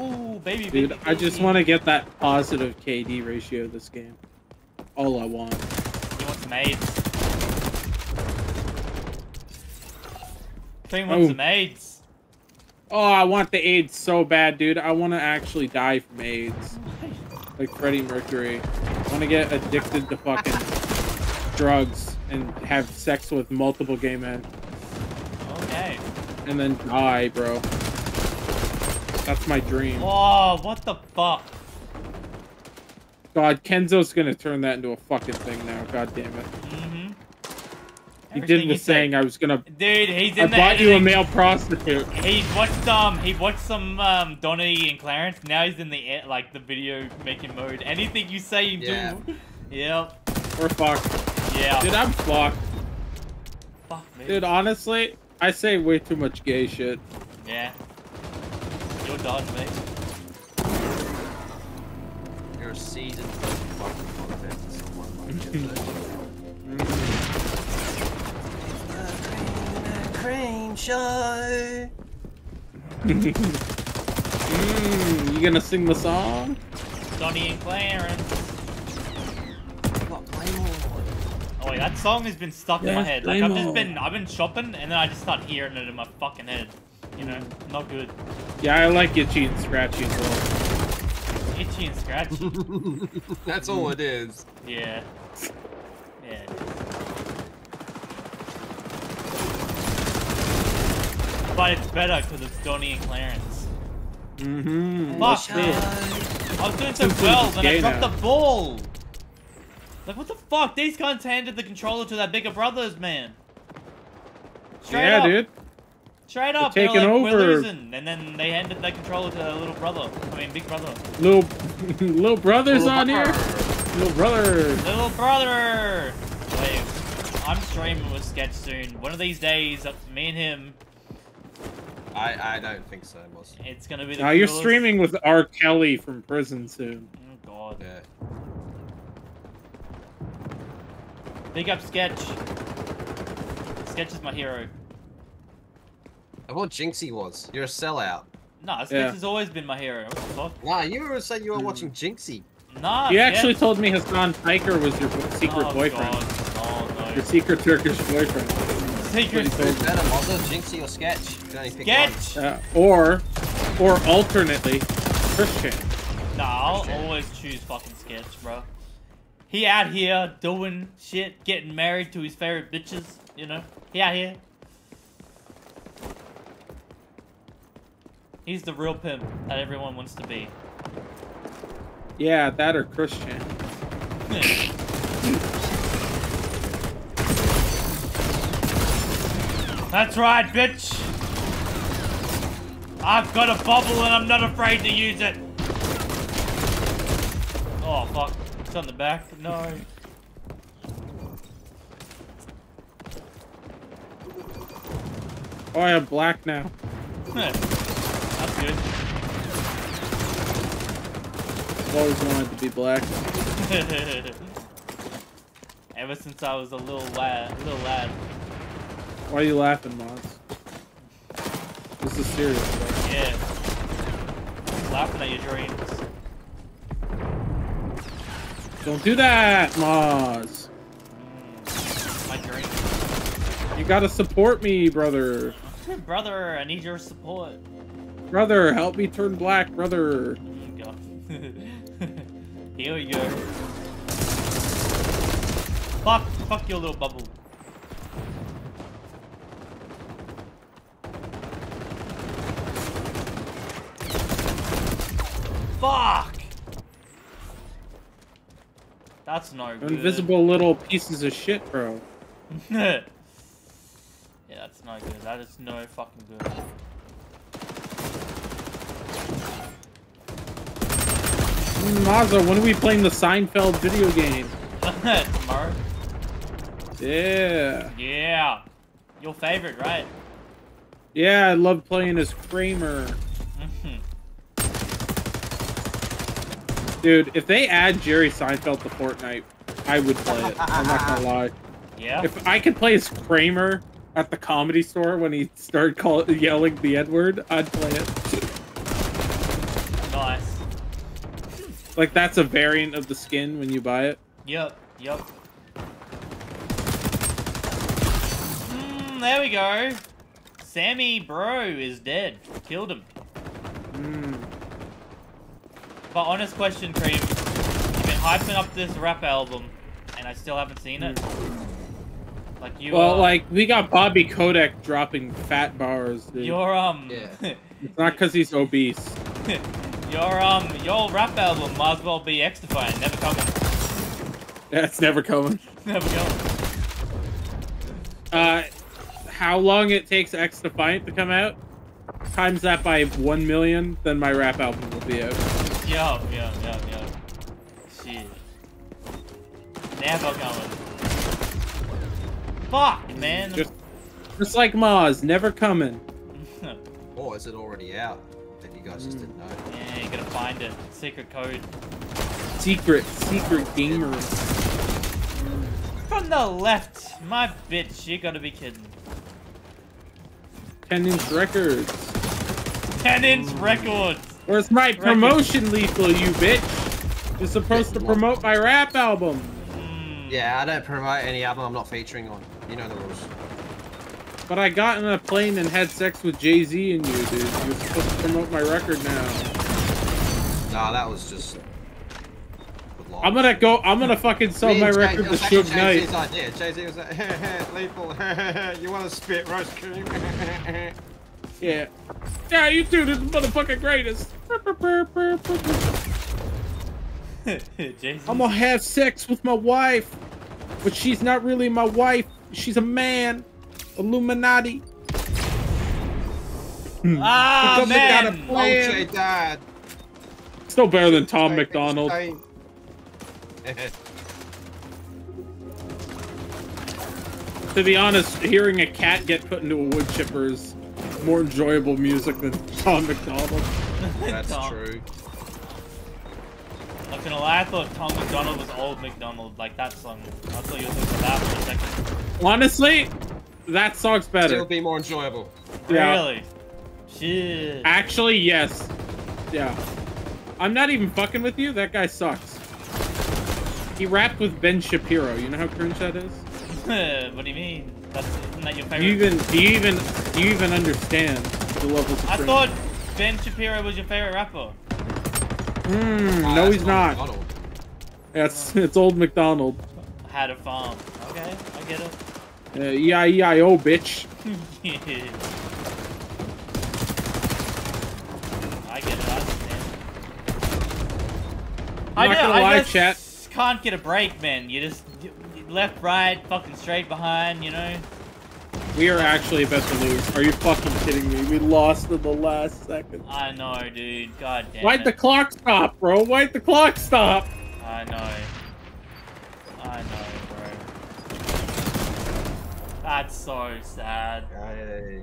S1: Ooh, baby, baby.
S2: Dude, I just want to get that positive KD ratio this game. All I want.
S1: You want some AIDS? Clean wants
S2: Oh.
S1: some AIDS.
S2: Oh, I want the AIDS so bad, dude. I want to actually die from AIDS. Like Freddie Mercury. I want to get addicted to fucking drugs and have sex with multiple gay men.
S1: Okay.
S2: And then die, bro. That's my dream.
S1: Oh, what the fuck?
S2: God, Kenzo's gonna turn that into a fucking thing now. God damn it.
S1: Mm-hmm.
S2: He did was saying I was gonna.
S1: Dude, he's
S2: I
S1: in the
S2: bought you a male prostitute.
S1: He watched some. He watched some um, Donnie and Clarence. Now he's in the like the video making mode. Anything you say, you
S6: Yeah.
S1: do. Yep.
S2: We're fucked.
S1: Yeah.
S2: Dude, I'm fucked.
S1: Fuck me.
S2: Dude, honestly, I say way too much gay shit.
S1: Yeah. You're done, mate.
S6: You're a seasoned fucking content to someone like you. Cream show.
S2: Mm, you gonna sing the song?
S1: Donnie and Clarence. Oh wait, that song has been stuck in my head. Like I've just been, I've been shopping, and then I just start hearing it in my fucking head. You know, not good.
S2: Yeah, I like itchy and scratchy as well.
S1: Itchy and scratchy. (laughs)
S6: That's all it is.
S1: yeah. Yeah. it is. But it's better because it's Donnie and Clarence.
S2: Mm-hmm.
S1: Fuck. I was doing so well,
S2: is
S1: then I dropped
S2: now.
S1: the ball. Like, what the fuck? These cunts handed the controller to their bigger brothers, man. Straight
S2: Yeah,
S1: up.
S2: dude.
S1: Straight up.
S2: They're
S1: They're
S2: taking
S1: like, we're
S2: over.
S1: losing. And then they handed their controller to their little brother. I mean, big brother.
S2: Little, (laughs) little brothers
S6: Little
S2: on here. Little brother.
S1: Little brother! Wait, I'm streaming with Sketch soon. One of these days, uh, me and him,
S6: I I don't think so, Moss.
S1: it's gonna be the
S2: Now you're streaming with R. Kelly from prison soon.
S1: Oh god.
S6: Yeah.
S1: Big up Sketch. Sketch is my hero.
S6: I thought Jinxie was. You're a sellout.
S1: Nah, Sketch
S2: Yeah.
S1: has always been my hero. What the fuck?
S6: Nah, you were saying you were watching Jinxie.
S1: Nah,
S2: You
S1: Sketch-
S2: actually told me Hasan Piker was your secret
S1: oh,
S2: boyfriend.
S1: God. Oh no.
S2: Your secret Turkish boyfriend.
S1: Secret.
S2: That's what he
S6: Who's better, Mozza, Jinxie or Sketch? You can only pick
S1: Sketch!
S2: Uh, or, or alternately, Christian.
S1: Nah, I'll always choose fucking Sketch, bro. He out here doing shit, getting married to his favorite bitches, you know? He out here. He's the real pimp that everyone wants to be.
S2: Yeah, that or Christian.
S1: That's right, bitch! I've got a bubble and I'm not afraid to use it! Oh, fuck. It's on the back. No.
S2: Oh, I have black now.
S1: Good.
S2: I've always wanted to be black. (laughs)
S1: Ever since I was a little lad, little lad.
S2: Why are you laughing, Moz? This is serious, bro.
S1: Yeah. Laughing at your dreams.
S2: Don't do that, Moz.
S1: Mm, my dreams.
S2: You gotta support me, brother. (laughs)
S1: Brother, I need your support.
S2: Brother, help me turn black, brother. (laughs)
S1: Here we go. Fuck, fuck your little bubble. Fuck! That's no good.
S2: Invisible little pieces of shit, bro. (laughs)
S1: yeah, that's no good. That is no fucking good.
S2: Mozza, when are we playing the Seinfeld video game? (laughs)
S1: Tomorrow.
S2: Yeah.
S1: Yeah. Your favorite, right?
S2: Yeah, I love playing as Kramer.
S1: Mhm.
S2: Dude, if they add Jerry Seinfeld to Fortnite, I would play it. I'm not gonna (laughs) lie.
S1: yeah.
S2: If I could play as Kramer at the comedy store when he started call yelling the N word, I'd play it. (laughs)
S1: nice.
S2: Like that's a variant of the skin when you buy it.
S1: Yep. Yep. Mm, there we go. Sammy Bro is dead. Killed him.
S2: Mm.
S1: But honest question, Cream. You've been hyping up this rap album, and I still haven't seen it. Like you.
S2: Well,
S1: uh,
S2: like we got Bobby Kodak dropping fat bars. Dude.
S1: your um.
S6: Yeah.
S2: It's not because he's obese. (laughs)
S1: your um. Your rap album might as well be XDefiant. Never coming.
S2: That's never coming. (laughs)
S1: Never coming.
S2: Uh, how long it takes XDefiant to come out? Times that by one million, then my rap album will be out.
S1: Yo, yo, yo, yo. Shit. Never coming. Fuck, man.
S2: Just, just like Maz, never coming. (laughs)
S6: Or is it already out? And you guys just didn't know.
S1: yeah, you gotta find it. Secret code.
S2: Secret, secret gamer.
S1: From the left. My bitch, you gotta be kidding.
S2: 10 inch records.
S1: 10 inch records.
S2: Where's my promotion lethal, you bitch? You're supposed to promote my rap album.
S1: Mm,
S6: Yeah, I don't promote any album I'm not featuring on. You know the rules.
S2: But I got in a plane and had sex with Jay Z and you, dude. You're supposed to promote my record now.
S6: Nah, that was just.
S2: I'm gonna go. I'm gonna fucking sell my
S6: and Jay-
S2: record to
S6: was actually
S2: Suge Knight.
S6: Jay-Z's idea. Jay-Z was like, hey, (laughs) hey, lethal, (laughs) you want to spit roast cream? (laughs)
S2: Yeah. Yeah, you two, this motherfucking greatest.
S1: Jay-Z.
S2: I'm gonna have sex with my wife, but she's not really my wife. She's a man. Illuminati.
S1: Ah,
S2: Because they got a
S1: man.
S2: plan.
S6: OJ dad.
S2: Still better than Tom MacDonald. (laughs) To be honest, hearing a cat get put into a wood chipper is more enjoyable music than Tom MacDonald. (laughs)
S6: That's
S1: Tom.
S6: true.
S1: Not gonna lie, I thought Tom MacDonald was old McDonald, like that song. I thought you were talking about that for a second.
S2: Honestly, that song's
S6: Still
S2: better.
S6: be more enjoyable.
S2: Yeah.
S1: Really? Shit.
S2: Actually, yes. Yeah. I'm not even fucking with you. That guy sucks. He rapped with Ben Shapiro. You know how cringe that is? (laughs)
S1: what do you mean? That's isn't that your
S2: Do
S1: favorite?
S2: you even do you even do you even understand the levels of
S1: I
S2: cringe?
S1: thought Ben Shapiro was your favorite rapper.
S2: Hmm,
S6: Ah,
S2: no, he's not.
S6: MacDonald.
S2: Yeah, it's it's old MacDonald.
S1: Had a farm. Okay, I get it.
S2: Uh, E-I-E-I-O, bitch. (laughs)
S1: I get it. I understand.
S2: I'm not
S1: know,
S2: gonna
S1: I
S2: lie,
S1: just
S2: chat.
S1: can't get a break, man. You just left, right, fucking straight behind. You know.
S2: We are actually about to lose. Are you fucking kidding me? We lost in the last second.
S1: I know, dude. God damn
S2: Why'd
S1: it.
S2: the clock stop, bro? Why'd the clock stop?
S1: I know. I know. That's so sad.
S6: Hey.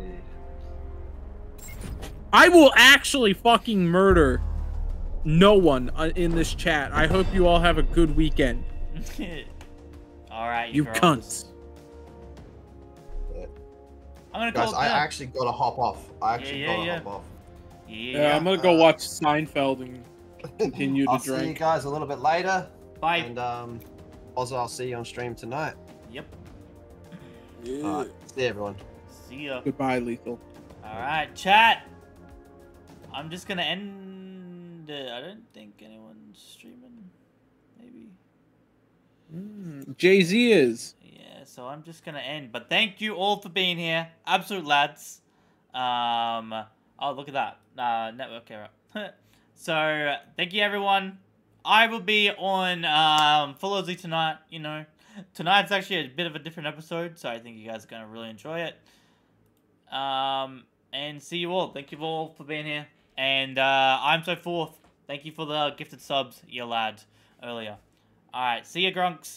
S2: I will actually fucking murder no one uh, in this chat. I hope you all have a good weekend. (laughs)
S1: All right,
S2: You
S1: girls.
S2: cunts.
S1: I'm gonna
S6: Guys,
S1: call
S6: I actually gotta hop off. I actually
S1: Yeah, yeah,
S6: gotta
S1: yeah.
S6: hop off.
S1: Yeah,
S2: Yeah, I'm gonna go
S6: uh,
S2: watch Seinfeld and continue (laughs) to
S6: I'll see you guys a little bit later.
S1: Bye.
S6: And um, also I'll see you on stream tonight.
S1: Yep.
S6: Alright, see everyone.
S1: See ya.
S2: Goodbye, Lethal.
S1: All right, chat. I'm just gonna end. it. I don't think anyone's streaming. Maybe.
S2: Jay Z is.
S1: Yeah. So I'm just gonna end. But thank you all for being here. Absolute lads. Um. Oh, look at that. Uh, network error. (laughs) so thank you everyone. I will be on um Full OZ tonight. You know, tonight's actually a bit of a different episode, so I think you guys are gonna really enjoy it. Um, and see you all. Thank you all for being here. And uh, I'm so forth. Thank you for the gifted subs, you lad, earlier. Alright, see you, Grunks.